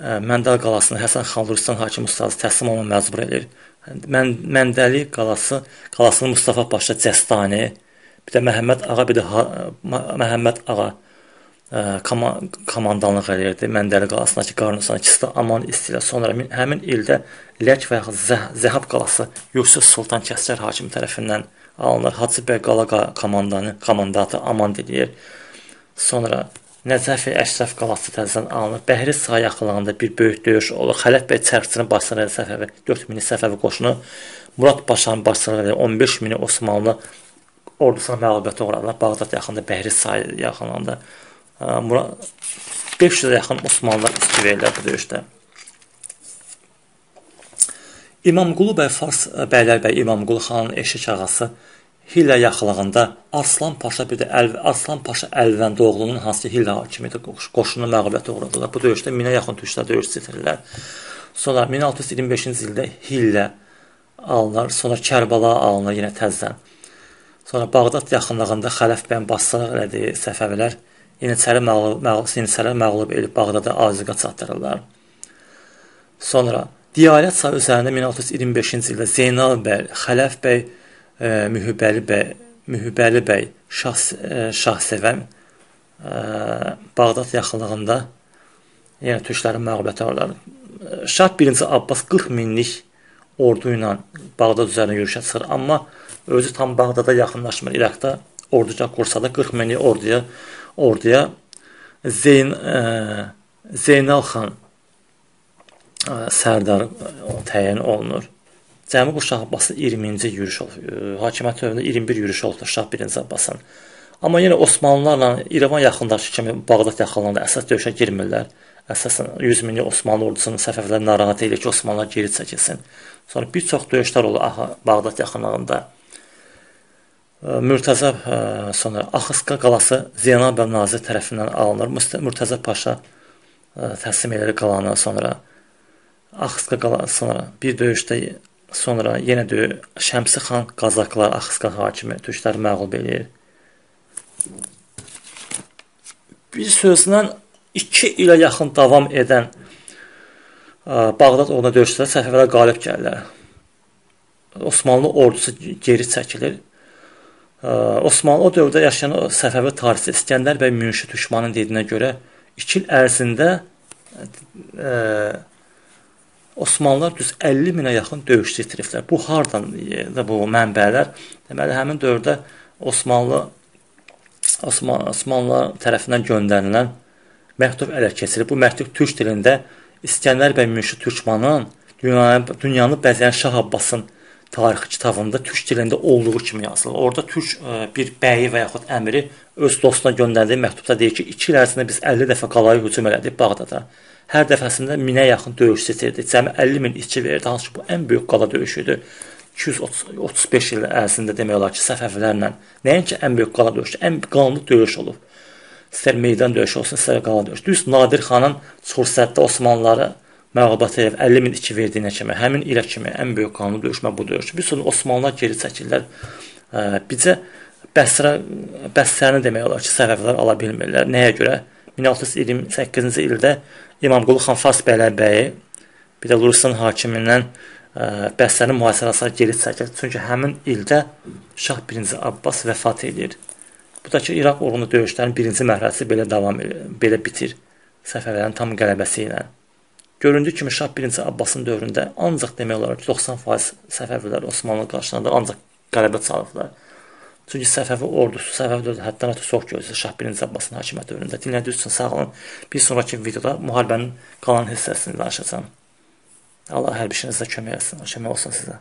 Məndəl qalasını Həsən xan Rüstəm hakim ustası təslim olmağa məcbur edir. Mən Məndəli qalası, qalasını Mustafa Paşa Cəstani, bir də Məhəmməd ağa, bir də ha, Məhəmməd ağa koma komandanlıq edirdi. Məndəli qalasındakı qarnizon ikisi də aman istəyirlər. Sonra həmin ildə Lək və Zəhab qalası Yusuf Sultan Kəsər hakim tərəfindən alınır. Hacı bəy qala komandanı, komandatı aman deyir. Sonra Nəcəfi Əşrəf qalası təzədən alınır. Bəhri sahə yaxınlığında bir böyük döyüş olur. Xələf bəy çərçini başçılığı Səfəvi 4000 Səfəvi qoşunu Murad Paşanın başçılığı 15 mini Osmanlı ordusuna məğlubiyyətə uğradılar. Bağdad yaxınında Bəhri sahə yaxınlığında 500-ə yaxın Osmanlılar istifa edirlər bu döyüşdə. İmamqulu bəy Fars bəylərbəy İmamqulu xanın eşik ağası Hillə yaxınlığında Arslan Paşa bir də Əl Arslan Paşa Əlvəndoğlunun hansı Hillə hakimi idi qoşunu məğlubiyyətə uğradılar. Bu döyüşdə minə yaxın türklər döyüş seçirdilər. Sonra 1625-ci ildə Hillə alınır, sonra Kərbala alınır yenə təzədən. Sonra Bağdad yaxınlığında Xələf bəy başçılıq elədiyi Səfəvilər Yeniçəri məğlub, məğlub, Yeniçərilər məğlub edib Bağdada aziqə çatdırırlar. Sonra Diyalət çayı üzərində 1625-ci ildə Zeynal bəy, Xələf bəy, e, Mühübəli bəy, Mühübəli bəy, Şah e, Şahsevən e, Bağdad yaxınlığında yenə türklərin məğlubiyyəti alırlar. Şah 1-ci Abbas 40 minlik ordu ilə Bağdad üzərinə yürüşə çıxır, amma özü tam Bağdada yaxınlaşmır. İraqda ordugah qursa da 40 minlik orduya orduya Zeyn ə, e, Zeynal xan ə, e, sərdar təyin olunur. Cəmi bu Şah Abbasın 20-ci yürüş. E, hakimiyyət dövründə 21 yürüş oldu Şah 1-ci Abbasın. Amma yenə Osmanlılarla İrəvan yaxındakı kimi Bağdad yaxınlığında əsas döyüşə girmirlər. Əsasən 100 minlik Osmanlı ordusunun Səfəvilər narahat edir ki, Osmanlılar geri çəkilsin. Sonra bir çox döyüşlər olur Bağdad yaxınlığında. Mürtəza sonra Axıska qalası Zeynəb bəy nazir tərəfindən alınır. Mürtəza Paşa təslim edir qalanı sonra Axıska qalası sonra bir döyüşdə sonra yenə də Şəmsi xan Qazaqlar Axıska hakimi türkləri məğlub edir. Bir sözlə 2 ilə yaxın davam edən Bağdad ona döyüşdə Səfəvərə qalib gəlirlər. Osmanlı ordusu geri çəkilir. Osmanlı o dövrdə yaşayan Səfəvi tarixçi İskəndər bəy Münşi Düşmanın dediyinə görə 2 il ərzində ə, Osmanlılar düz 50 minə yaxın döyüşçü itiriblər. Bu hardan da bu mənbələr? Deməli həmin dövrdə Osmanlı Osman Osmanlılar tərəfindən göndərilən məktub ələ keçirilib. Bu məktub türk dilində İskəndər bəy Münşi Türkmanın dünyanı, dünyanı bəzəyən Şah Abbasın tarixi kitabında türk dilində olduğu kimi yazılır. Orada türk e, bir bəyi və yaxud əmiri öz dostuna göndərdiyi məktubda deyir ki, 2 il ərzində biz 50 dəfə qalaya hücum elədik Bağdada. Hər dəfəsində minə yaxın döyüş seçirdi. Cəmi 50 min işçi verdi. Hansı ki, bu ən böyük qala döyüşüdür. 235 il ərzində demək olar ki, Səfəvilərlə nəinki ən böyük qala döyüşü, ən qanlı döyüş olub. İstər meydan döyüşü olsun, istər qala döyüşü. Düz Nadir xanın Sursətdə Osmanlıları məğlubat edib 50 min içki verdiyinə kimi, həmin ilə kimi ən böyük qanlı döyüşmə bu döyüşdür. Bir sonra Osmanlılar geri çəkirlər. Bizə Bəsrə Bəsrəni demək olar ki, Səfəvilər ala bilmirlər. Nəyə görə? 1628-ci ildə İmamqulu xan Fars bəylərbəyi bir də Luristan hakimindən Bəsrənin mühasirəsinə geri çəkilir. Çünki həmin ildə Şah 1-ci Abbas vəfat edir. Bu da ki, İraq uğrunda döyüşlərin birinci mərhələsi belə davam belə bitir. Səfəvələrin tam qələbəsi ilə. Göründüyü kimi Şah 1-ci Abbasın dövründə ancaq demək olar ki, 90% Səfəvilər Osmanlı qarşısında ancaq qələbə çalıblar. Çünki Səfəvi ordusu, Səfəvi dövləti həddən artıq çox gözləyir Şah 1-ci Abbasın hakimiyyəti dövründə. Dinlədiyiniz üçün sağ olun. Bir sonraki videoda müharibənin qalan hissəsini danışacağam. Allah hər bir işinizdə kömək etsin, kömək olsun sizə.